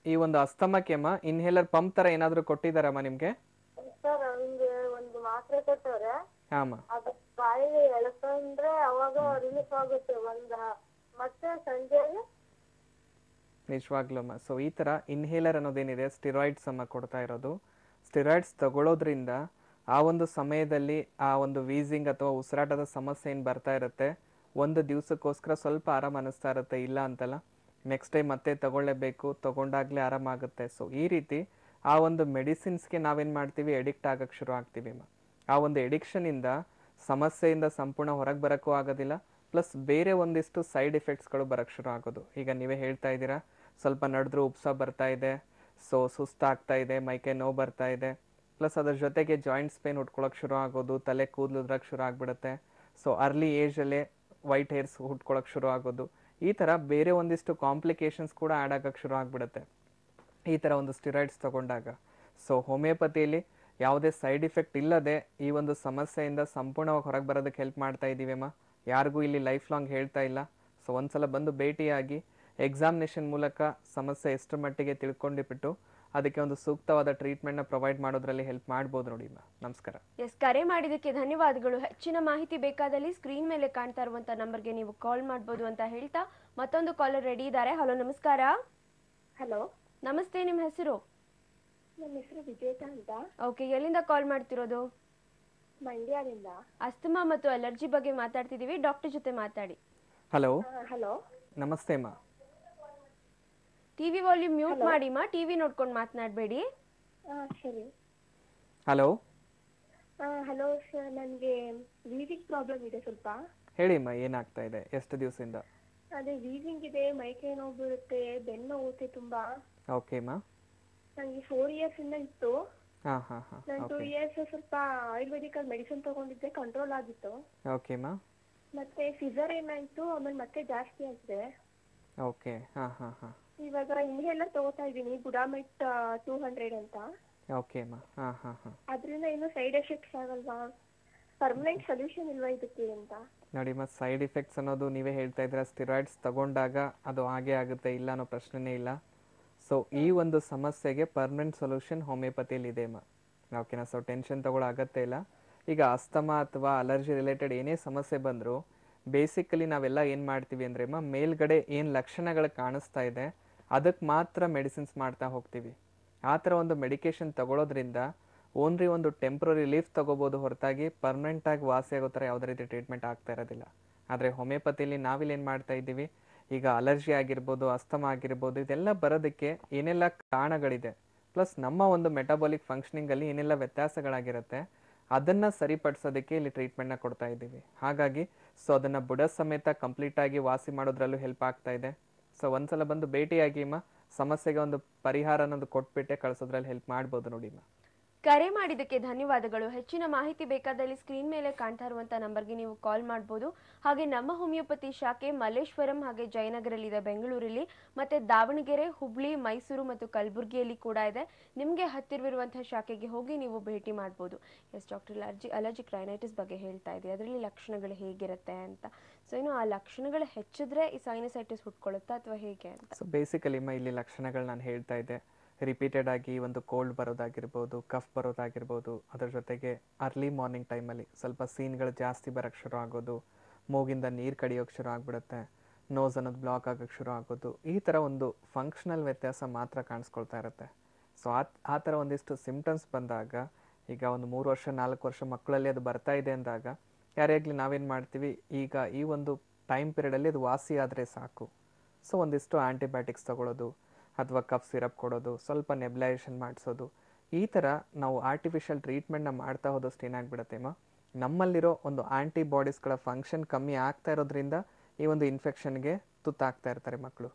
ಈ ಒಂದು ಅಸ್ತಮಕ್ಕೆ ಮಾ ಇನ್ಹೇಲರ್ ಪಂಪ್ ತರ ಏನಾದರೂ ಕೊಟ್ಟಿದ್ದಾರಮ್ಮ ನಿಮಗೆ? ಸರ್ ಹಂಗೆ ಒಂದು ಮಾತ್ರೆ ಕೊಟ್ಟವ್ರೆ. ಹಾಂ ಅಮ್ಮ ಅದು ಬಾಯಿಗೆ ಎಳ್ಕೊಂಡ್ರೆ ಅವಾಗ ರಿಲೀಫ್ ಆಗುತ್ತೆ ಒಂದ ಮತ್ತೆ ಸೊ ಈ ಥರ ಇನ್ಹೇಲರ್ ಅನ್ನೋದೇನಿದೆ ಸ್ಟಿರಾಯ್ಡ್ಸ್ ಅಮ್ಮ ಕೊಡ್ತಾ ಇರೋದು. ಸ್ಟಿರಾಯ್ಡ್ಸ್ ತಗೊಳ್ಳೋದ್ರಿಂದ ಆ ಒಂದು ಸಮಯದಲ್ಲಿ ಆ ಒಂದು ವೀಸಿಂಗ್ ಅಥವಾ ಉಸಿರಾಟದ ಸಮಸ್ಯೆ ಏನು ಬರ್ತಾ ಇರುತ್ತೆ? ಒಂದು ದಿವಸಕ್ಕೋಸ್ಕರ ಸ್ವಲ್ಪ ಆರಾಮ ಅನಿಸ್ತಾ ಇರುತ್ತೆ, ಇಲ್ಲ ಅಂತಲ್ಲ? ನೆಕ್ಸ್ಟ್ ಟೈಮ್ ಮತ್ತೆ ತಗೊಳ್ಳೇಬೇಕು, ತಗೊಂಡಾಗಲೇ ಆರಾಮಾಗುತ್ತೆ ಸೊ ಈ ರೀತಿ ಆ ಒಂದು ಮೆಡಿಸಿನ್ಸ್ಗೆ ನಾವೇನು ಮಾಡ್ತೀವಿ? ಎಡಿಕ್ಟ್ ಆಗಕ್ಕೆ ಶುರು ಆಗ್ತೀವಿ ಆ ಒಂದು ಎಡಿಕ್ಷನಿಂದ ಸಮಸ್ಯೆಯಿಂದ ಸಂಪೂರ್ಣ ಹೊರಗೆ ಬರೋಕ್ಕೂ ಆಗೋದಿಲ್ಲ. ಪ್ಲಸ್ ಬೇರೆ ಒಂದಿಷ್ಟು ಸೈಡ್ ಎಫೆಕ್ಟ್ಸ್ಗಳು ಬರೋಕ್ಕೆ ಶುರು ಆಗೋದು. ಈಗ ನೀವೇ ಹೇಳ್ತಾ ಇದ್ದೀರಾ, ಸ್ವಲ್ಪ ನಡೆದ್ರೂ ಉಪ್ಸ ಬರ್ತಾ ಇದೆ, ಸೊ ಸುಸ್ತಾಗ್ತಾ ಇದೆ, ಮೈಕೆ ನೋವು ಬರ್ತಾ ಇದೆ. ಪ್ಲಸ್ ಅದ್ರ ಜೊತೆಗೆ ಜಾಯಿಂಟ್ಸ್ ಪೇನ್ ಉಟ್ಕೊಳಕ್ಕೆ ಶುರು ಆಗೋದು, ತಲೆ ಕೂದಲು ಉದ್ರಕ್ಕೆ ಶುರು ಆಗ್ಬಿಡುತ್ತೆ. ಸೊ ಅರ್ಲಿ ಏಜಲ್ಲೇ ವೈಟ್ ಹೇರ್ಸ್ ಹುಟ್ಕೊಳಕ್ಕೆ ಶುರು ಆಗೋದು. ಈ ಥರ ಬೇರೆ ಒಂದಿಷ್ಟು ಕಾಂಪ್ಲಿಕೇಶನ್ಸ್ ಕೂಡ ಆ್ಯಡ್ ಆಗೋಕ್ಕೆ ಶುರು ಆಗ್ಬಿಡುತ್ತೆ. ಈ ಥರ ಒಂದು ಸ್ಟಿರಾಯ್ಡ್ಸ್ ತಗೊಂಡಾಗ. ಸೊ ಹೋಮಿಯೋಪತಿಯಲ್ಲಿ ಯಾವುದೇ ಸೈಡ್ ಇಫೆಕ್ಟ್ ಇಲ್ಲದೆ ಈ ಒಂದು ಸಮಸ್ಯೆಯಿಂದ ಸಂಪೂರ್ಣವಾಗಿ ಹೊರಗೆ ಬರೋದಕ್ಕೆ ಹೆಲ್ಪ್ ಮಾಡ್ತಾ ಇದ್ದೀವಿ ಅಮ್ಮ. ಯಾರಿಗೂ ಇಲ್ಲಿ ಲೈಫ್ ಲಾಂಗ್ ಹೇಳ್ತಾ ಇಲ್ಲ. ಸೊ ಒಂದ್ಸಲ ಬಂದು ಭೇಟಿಯಾಗಿ ಎಕ್ಸಾಮಿನೇಷನ್ ಮೂಲಕ ಸಮಸ್ಯೆ ಎಷ್ಟು ಮಟ್ಟಿಗೆ ತಿಳ್ಕೊಂಡಿಬಿಟ್ಟು ಅದಕ್ಕೆ ಒಂದು ಸೂಕ್ತವಾದ ಟ್ರೀಟ್ಮೆಂಟ್ನ ಪ್ರೊವೈಡ್ ಮಾಡೋದ್ರಲ್ಲಿ ಹೆಲ್ಪ್ ಮಾಡ್ಬೋದು ನೋಡಿ ನಮಸ್ಕಾರ. ಎಸ್ ಕರೆ ಮಾಡಿದ್ದಕ್ಕೆ ಧನ್ಯವಾದಗಳು. ಹೆಚ್ಚಿನ ಮಾಹಿತಿ ಬೇಕಾದಲ್ಲಿ ಸ್ಕ್ರೀನ್ ಮೇಲೆ ಕಾಣ್ತಾ ಇರುವಂತ ನಂಬರ್ಗೆ ನೀವು ಕಾಲ್ ಮಾಡ್ಬೋದು ಅಂತ ಹೇಳ್ತಾ ಮತ್ತೊಂದು ಕಾಲರ್ ರೆಡಿ ಇದ್ದಾರೆ. ಹಲೋ ನಮಸ್ಕಾರ. ಹಲೋ ನಮಸ್ತೆ ನಿಮ್ಮ ಹೆಸರು? ನನ್ನ ಹೆಸರು ವಿಜೇತ ಅಂತ. ಓಕೆ ಎಲ್ಲಿಂದ ಕಾಲ್ ಮಾಡ್ತಿರೋದು? ಮಂಡ್ಯದಿಂದ. ಅಸ್ತಮಾ ಮತ್ತು ಅಲರ್ಜಿ ಬಗ್ಗೆ ಮಾತಾಡ್ತಿದೀವಿ ಡಾಕ್ಟರ್ ಜೊತೆ ಮಾತಾಡಿ. ಹಲೋ. ಹಲೋ. ನಮಸ್ತೆ ಅಮ್ಮ ಟಿವಿ ವಾಲ್ಯೂಮ್ ಮ್ಯೂಟ್ ಮಾಡಿ ಮಾ. ಟಿವಿ ನೋಡ್ಕೊಂಡು ಮಾತನಾಡಬೇಡಿ. ಸರಿ. ಹಲೋ. Hello sir. ನನಗೆ ವೀಸಿಂಗ್ ಪ್ರಾಬ್ಲಮ್ ಇದೆ ಸ್ವಲ್ಪ. ಹೇಳಿ ಅಮ್ಮ ಏನಾಗ್ತಾ ಇದೆ? ಎಷ್ಟು ದಿವಸದಿಂದ? ಅದೇ ವೀಸಿಂಗ್ ಇದೆ. ಮೈಕೈ ನೋವು ಬೀಳುತ್ತೆ ಬೆನ್ನು ನೋವುತ್ತೆ ತುಂಬಾ. ಓಕೆ ಅಮ್ಮ ನನಗೆ ಫೋರ್ ಇಯರ್ಸ್ ಇಂದ ಇತ್ತು. ನಾನು ಟೂ ಇಯರ್ಸ್ ಸ್ವಲ್ಪ ಆಯುರ್ವೇದಿಕ್ ಮೆಡಿಸಿನ್ ತಗೊಂಡಿದ್ದೆ ಕಂಟ್ರೋಲ್ ಆಗಿತ್ತು. ಓಕೆ ಮಾ? ಮತ್ತೆ ಫಿಜರ್ ಏನಾಯ್ತು ಆಮೇಲೆ ಮತ್ತೆ ಜಾಸ್ತಿ ಆಗಿದೆ. ಓಕೆ ಹಾ ಹಾ ಹಾ. ಇವಾಗ ಇನ್ಹೇಲರ್ ತಗೋತಾ ಇದ್ದೀನಿ ಗುಡಾಮೆಟ್ ಟೂ ಹಂಡ್ರೆಡ್ ಅಂತ. ಓಕೆ ಮಾ. ಹಾ ಹಾಂ ಹಾಂ. ಅದರಿಂದ ಏನು ಸೈಡ್ ಎಫೆಕ್ಟ್ಸ್ ಆಗಲ್ವಾ? ಪರ್ಮನೆಂಟ್ ಸೊಲ್ಯೂಷನ್ ಇಲ್ವಾ ಇದಕ್ಕೆ ಅಂತ? ನೋಡಿ ಮತ್ತು ಸೈಡ್ ಎಫೆಕ್ಟ್ಸ್ ಅನ್ನೋದು ನೀವೇ ಹೇಳ್ತಾ ಇದ್ದೀರಾ ಸ್ಟಿರಾಯ್ಡ್ಸ್ ತಗೊಂಡಾಗ ಅದು ಹಾಗೆ ಆಗುತ್ತೆ ಇಲ್ಲ ಅನ್ನೋ ಪ್ರಶ್ನೆನೇ ಇಲ್ಲ. ಸೊ ಈ ಒಂದು ಸಮಸ್ಯೆಗೆ ಪರ್ಮನೆಂಟ್ ಸೊಲ್ಯೂಷನ್ ಹೋಮಿಯೋಪತಿಯಲ್ಲಿ ಇದೆ ಅಮ್ಮ ಓಕೆನಾ ಸೊ ಟೆನ್ಷನ್ ತಗೊಳ್ಳೋ ಅಗತ್ಯ ಇಲ್ಲ. ಈಗ ಅಸ್ತಮಾ ಅಥವಾ ಅಲರ್ಜಿ ರಿಲೇಟೆಡ್ ಏನೇ ಸಮಸ್ಯೆ ಬಂದರೂ ಬೇಸಿಕಲಿ ನಾವೆಲ್ಲ ಏನು ಮಾಡ್ತೀವಿ ಅಂದ್ರೆ ಅಮ್ಮ ಮೇಲ್ಗಡೆ ಏನು ಲಕ್ಷಣಗಳು ಕಾಣಿಸ್ತಾ ಇದೆ ಅದಕ್ಕೆ ಮಾತ್ರ ಮೆಡಿಸಿನ್ಸ್ ಮಾಡ್ತಾ ಹೋಗ್ತೀವಿ. ಆ ಥರ ಒಂದು ಮೆಡಿಕೇಶನ್ ತಗೊಳ್ಳೋದ್ರಿಂದ ಓನ್ಲಿ ಒಂದು ಟೆಂಪ್ರರಿ ರಿಲೀಫ್ ತಗೋಬೋದು ಹೊರತಾಗಿ ಪರ್ಮನೆಂಟಾಗಿ ವಾಸಿ ಆಗೋ ಥರ ಯಾವುದೇ ರೀತಿ ಟ್ರೀಟ್ಮೆಂಟ್ ಆಗ್ತಾ ಇರೋದಿಲ್ಲ. ಆದರೆ ಹೋಮಿಯೋಪತಿಯಲ್ಲಿ ನಾವಿಲ್ಲಿ ಏನು ಮಾಡ್ತಾ ಇದ್ದೀವಿ? ಈಗ ಅಲರ್ಜಿ ಆಗಿರ್ಬೋದು, ಅಸ್ತಮ ಆಗಿರ್ಬೋದು, ಇದೆಲ್ಲ ಬರೋದಕ್ಕೆ ಏನೆಲ್ಲ ಕಾರಣಗಳಿದೆ? ಪ್ಲಸ್ ನಮ್ಮ ಒಂದು ಮೆಟಾಬಾಲಿಕ್ ಫಂಕ್ಷನಿಂಗಲ್ಲಿ ಏನೆಲ್ಲ ವ್ಯತ್ಯಾಸಗಳಾಗಿರುತ್ತೆ, ಅದನ್ನು ಸರಿಪಡಿಸೋದಕ್ಕೆ ಇಲ್ಲಿ ಟ್ರೀಟ್ಮೆಂಟ್ನ ಕೊಡ್ತಾ ಇದ್ದೀವಿ. ಹಾಗಾಗಿ ಸೊ ಅದನ್ನು ಬುಡ ಸಮೇತ ಕಂಪ್ಲೀಟಾಗಿ ವಾಸಿ ಮಾಡೋದ್ರಲ್ಲೂ ಹೆಲ್ಪ್ ಆಗ್ತಾ ಇದೆ. ಸೊ ಒಂದ್ಸಲ ಬಂದು ಭೇಟಿಯಾಗಿ ಅಮ್ಮ ಸಮಸ್ಯೆಗೆ ಒಂದು ಪರಿಹಾರ ಅನ್ನೋದು ಕೊಟ್ಬಿಟ್ಟೆ ಕಳಿಸೋದ್ರಲ್ಲಿ ಹೆಲ್ಪ್ ಮಾಡ್ಬೋದು ನೋಡಿ ಅಮ್ಮ ಕರೆ ಮಾಡಿದ್ದಕ್ಕೆ ಧನ್ಯವಾದಗಳು. ಹೆಚ್ಚಿನ ಮಾಹಿತಿ ಬೇಕಾದಲ್ಲಿ ಸ್ಕ್ರೀನ್ ಮೇಲೆ ಕಾಣ್ತಾ ಇರುವಂತ ನಂಬರ್ಗೆ ನೀವು ಕಾಲ್ ಮಾಡ್ಬೋದು. ಹಾಗೆ ನಮ್ಮ ಹೋಮಿಯೋಪತಿ ಶಾಖೆ ಮಲ್ಲೇಶ್ವರಂ ಹಾಗೆ ಜಯನಗರಲ್ಲಿದೆ, ಬೆಂಗಳೂರಲ್ಲಿ. ಮತ್ತೆ ದಾವಣಗೆರೆ, ಹುಬ್ಳಿ, ಮೈಸೂರು ಮತ್ತು ಕಲಬುರಗಿಯಲ್ಲಿ ಕೂಡ ಇದೆ. ನಿಮಗೆ ಹತ್ತಿರವಿರುವಂತಹ ಶಾಖೆಗೆ ಹೋಗಿ ನೀವು ಭೇಟಿ ಮಾಡ್ಬೋದು. Yes doctor allergy allergic rhinitis ಬಗ್ಗೆ ಹೇಳ್ತಾ ಇದೆ ಅದರಲ್ಲಿ ಲಕ್ಷಣಗಳು ಹೇಗಿರುತ್ತೆ ಅಂತ. ಸೊ ಏನು ಆ ಲಕ್ಷಣಗಳು ಹೆಚ್ಚಿದ್ರೆ ಈ ಸೈನಸೈಟಿಸ್ ಹುಟ್ಕೊಳ್ಳುತ್ತಾ ಅಥವಾ ಹೇಗೆ ಅಂತ? ಸೊ ಬೇಸಿಕಲಿ ಇಲ್ಲಿ ಲಕ್ಷಣಗಳು ನಾನು ಹೇಳ್ತಾ ಇದ್ದೆ. ರಿಪೀಟೆಡ್ ಆಗಿ ಒಂದು ಕೋಲ್ಡ್ ಬರೋದಾಗಿರ್ಬೋದು ಕಫ್ ಬರೋದಾಗಿರ್ಬೋದು, ಅದರ ಜೊತೆಗೆ ಅರ್ಲಿ ಮಾರ್ನಿಂಗ್ ಟೈಮಲ್ಲಿ ಸ್ವಲ್ಪ ಸೀನ್ಗಳು ಜಾಸ್ತಿ ಬರೋಕ್ಕೆ ಶುರು ಆಗೋದು, ಮೂಗಿಂದ ನೀರು ಕಡಿಯೋಕ್ಕೆ ಶುರು ಆಗಿಬಿಡುತ್ತೆ ನೋಸ್ ಅನ್ನೋದು ಬ್ಲಾಕ್ ಆಗೋಕ್ಕೆ ಶುರು ಆಗೋದು, ಈ ಥರ ಒಂದು ಫಂಕ್ಷನಲ್ ವ್ಯತ್ಯಾಸ ಮಾತ್ರ ಕಾಣಿಸ್ಕೊಳ್ತಾ ಇರುತ್ತೆ. ಸೊ ಆ ಆ ಥರ ಒಂದಿಷ್ಟು ಸಿಮ್ಟಮ್ಸ್ ಬಂದಾಗ, ಈಗ ಒಂದು ಮೂರು ವರ್ಷ, ನಾಲ್ಕು ವರ್ಷ ಮಕ್ಕಳಲ್ಲಿ ಅದು ಬರ್ತಾ ಇದೆ ಅಂದಾಗ, ಯಾರೇ ಆಗಲಿ ನಾವೇನು ಮಾಡ್ತೀವಿ, ಈಗ ಈ ಒಂದು ಟೈಮ್ ಪೀರಿಯಡಲ್ಲಿ ಅದು ವಾಸಿ ಆದರೆ ಸಾಕು. ಸೊ ಒಂದಿಷ್ಟು ಆ್ಯಂಟಿಬಯೋಟಿಕ್ಸ್ ತಗೊಳ್ಳೋದು ಅಥವಾ ಕಫ್ ಸಿರಪ್ ಕೊಡೋದು, ಸ್ವಲ್ಪ ನೆಬ್ಲೈಸೇಷನ್ ಮಾಡಿಸೋದು, ಈ ಥರ ನಾವು ಆರ್ಟಿಫಿಷಿಯಲ್ ಟ್ರೀಟ್ಮೆಂಟ್ನ ಮಾಡ್ತಾ ಹೋದಷ್ಟು ಏನಾಗ್ಬಿಡತ್ತೆಮ್ಮ ನಮ್ಮಲ್ಲಿರೋ ಒಂದು ಆ್ಯಂಟಿಬಾಡೀಸ್ಗಳ ಫಂಕ್ಷನ್ ಕಮ್ಮಿ ಆಗ್ತಾ ಇರೋದ್ರಿಂದ ಈ ಒಂದು ಇನ್ಫೆಕ್ಷನ್ಗೆ ತುತ್ತಾಗ್ತಾ ಇರ್ತಾರೆ ಮಕ್ಕಳು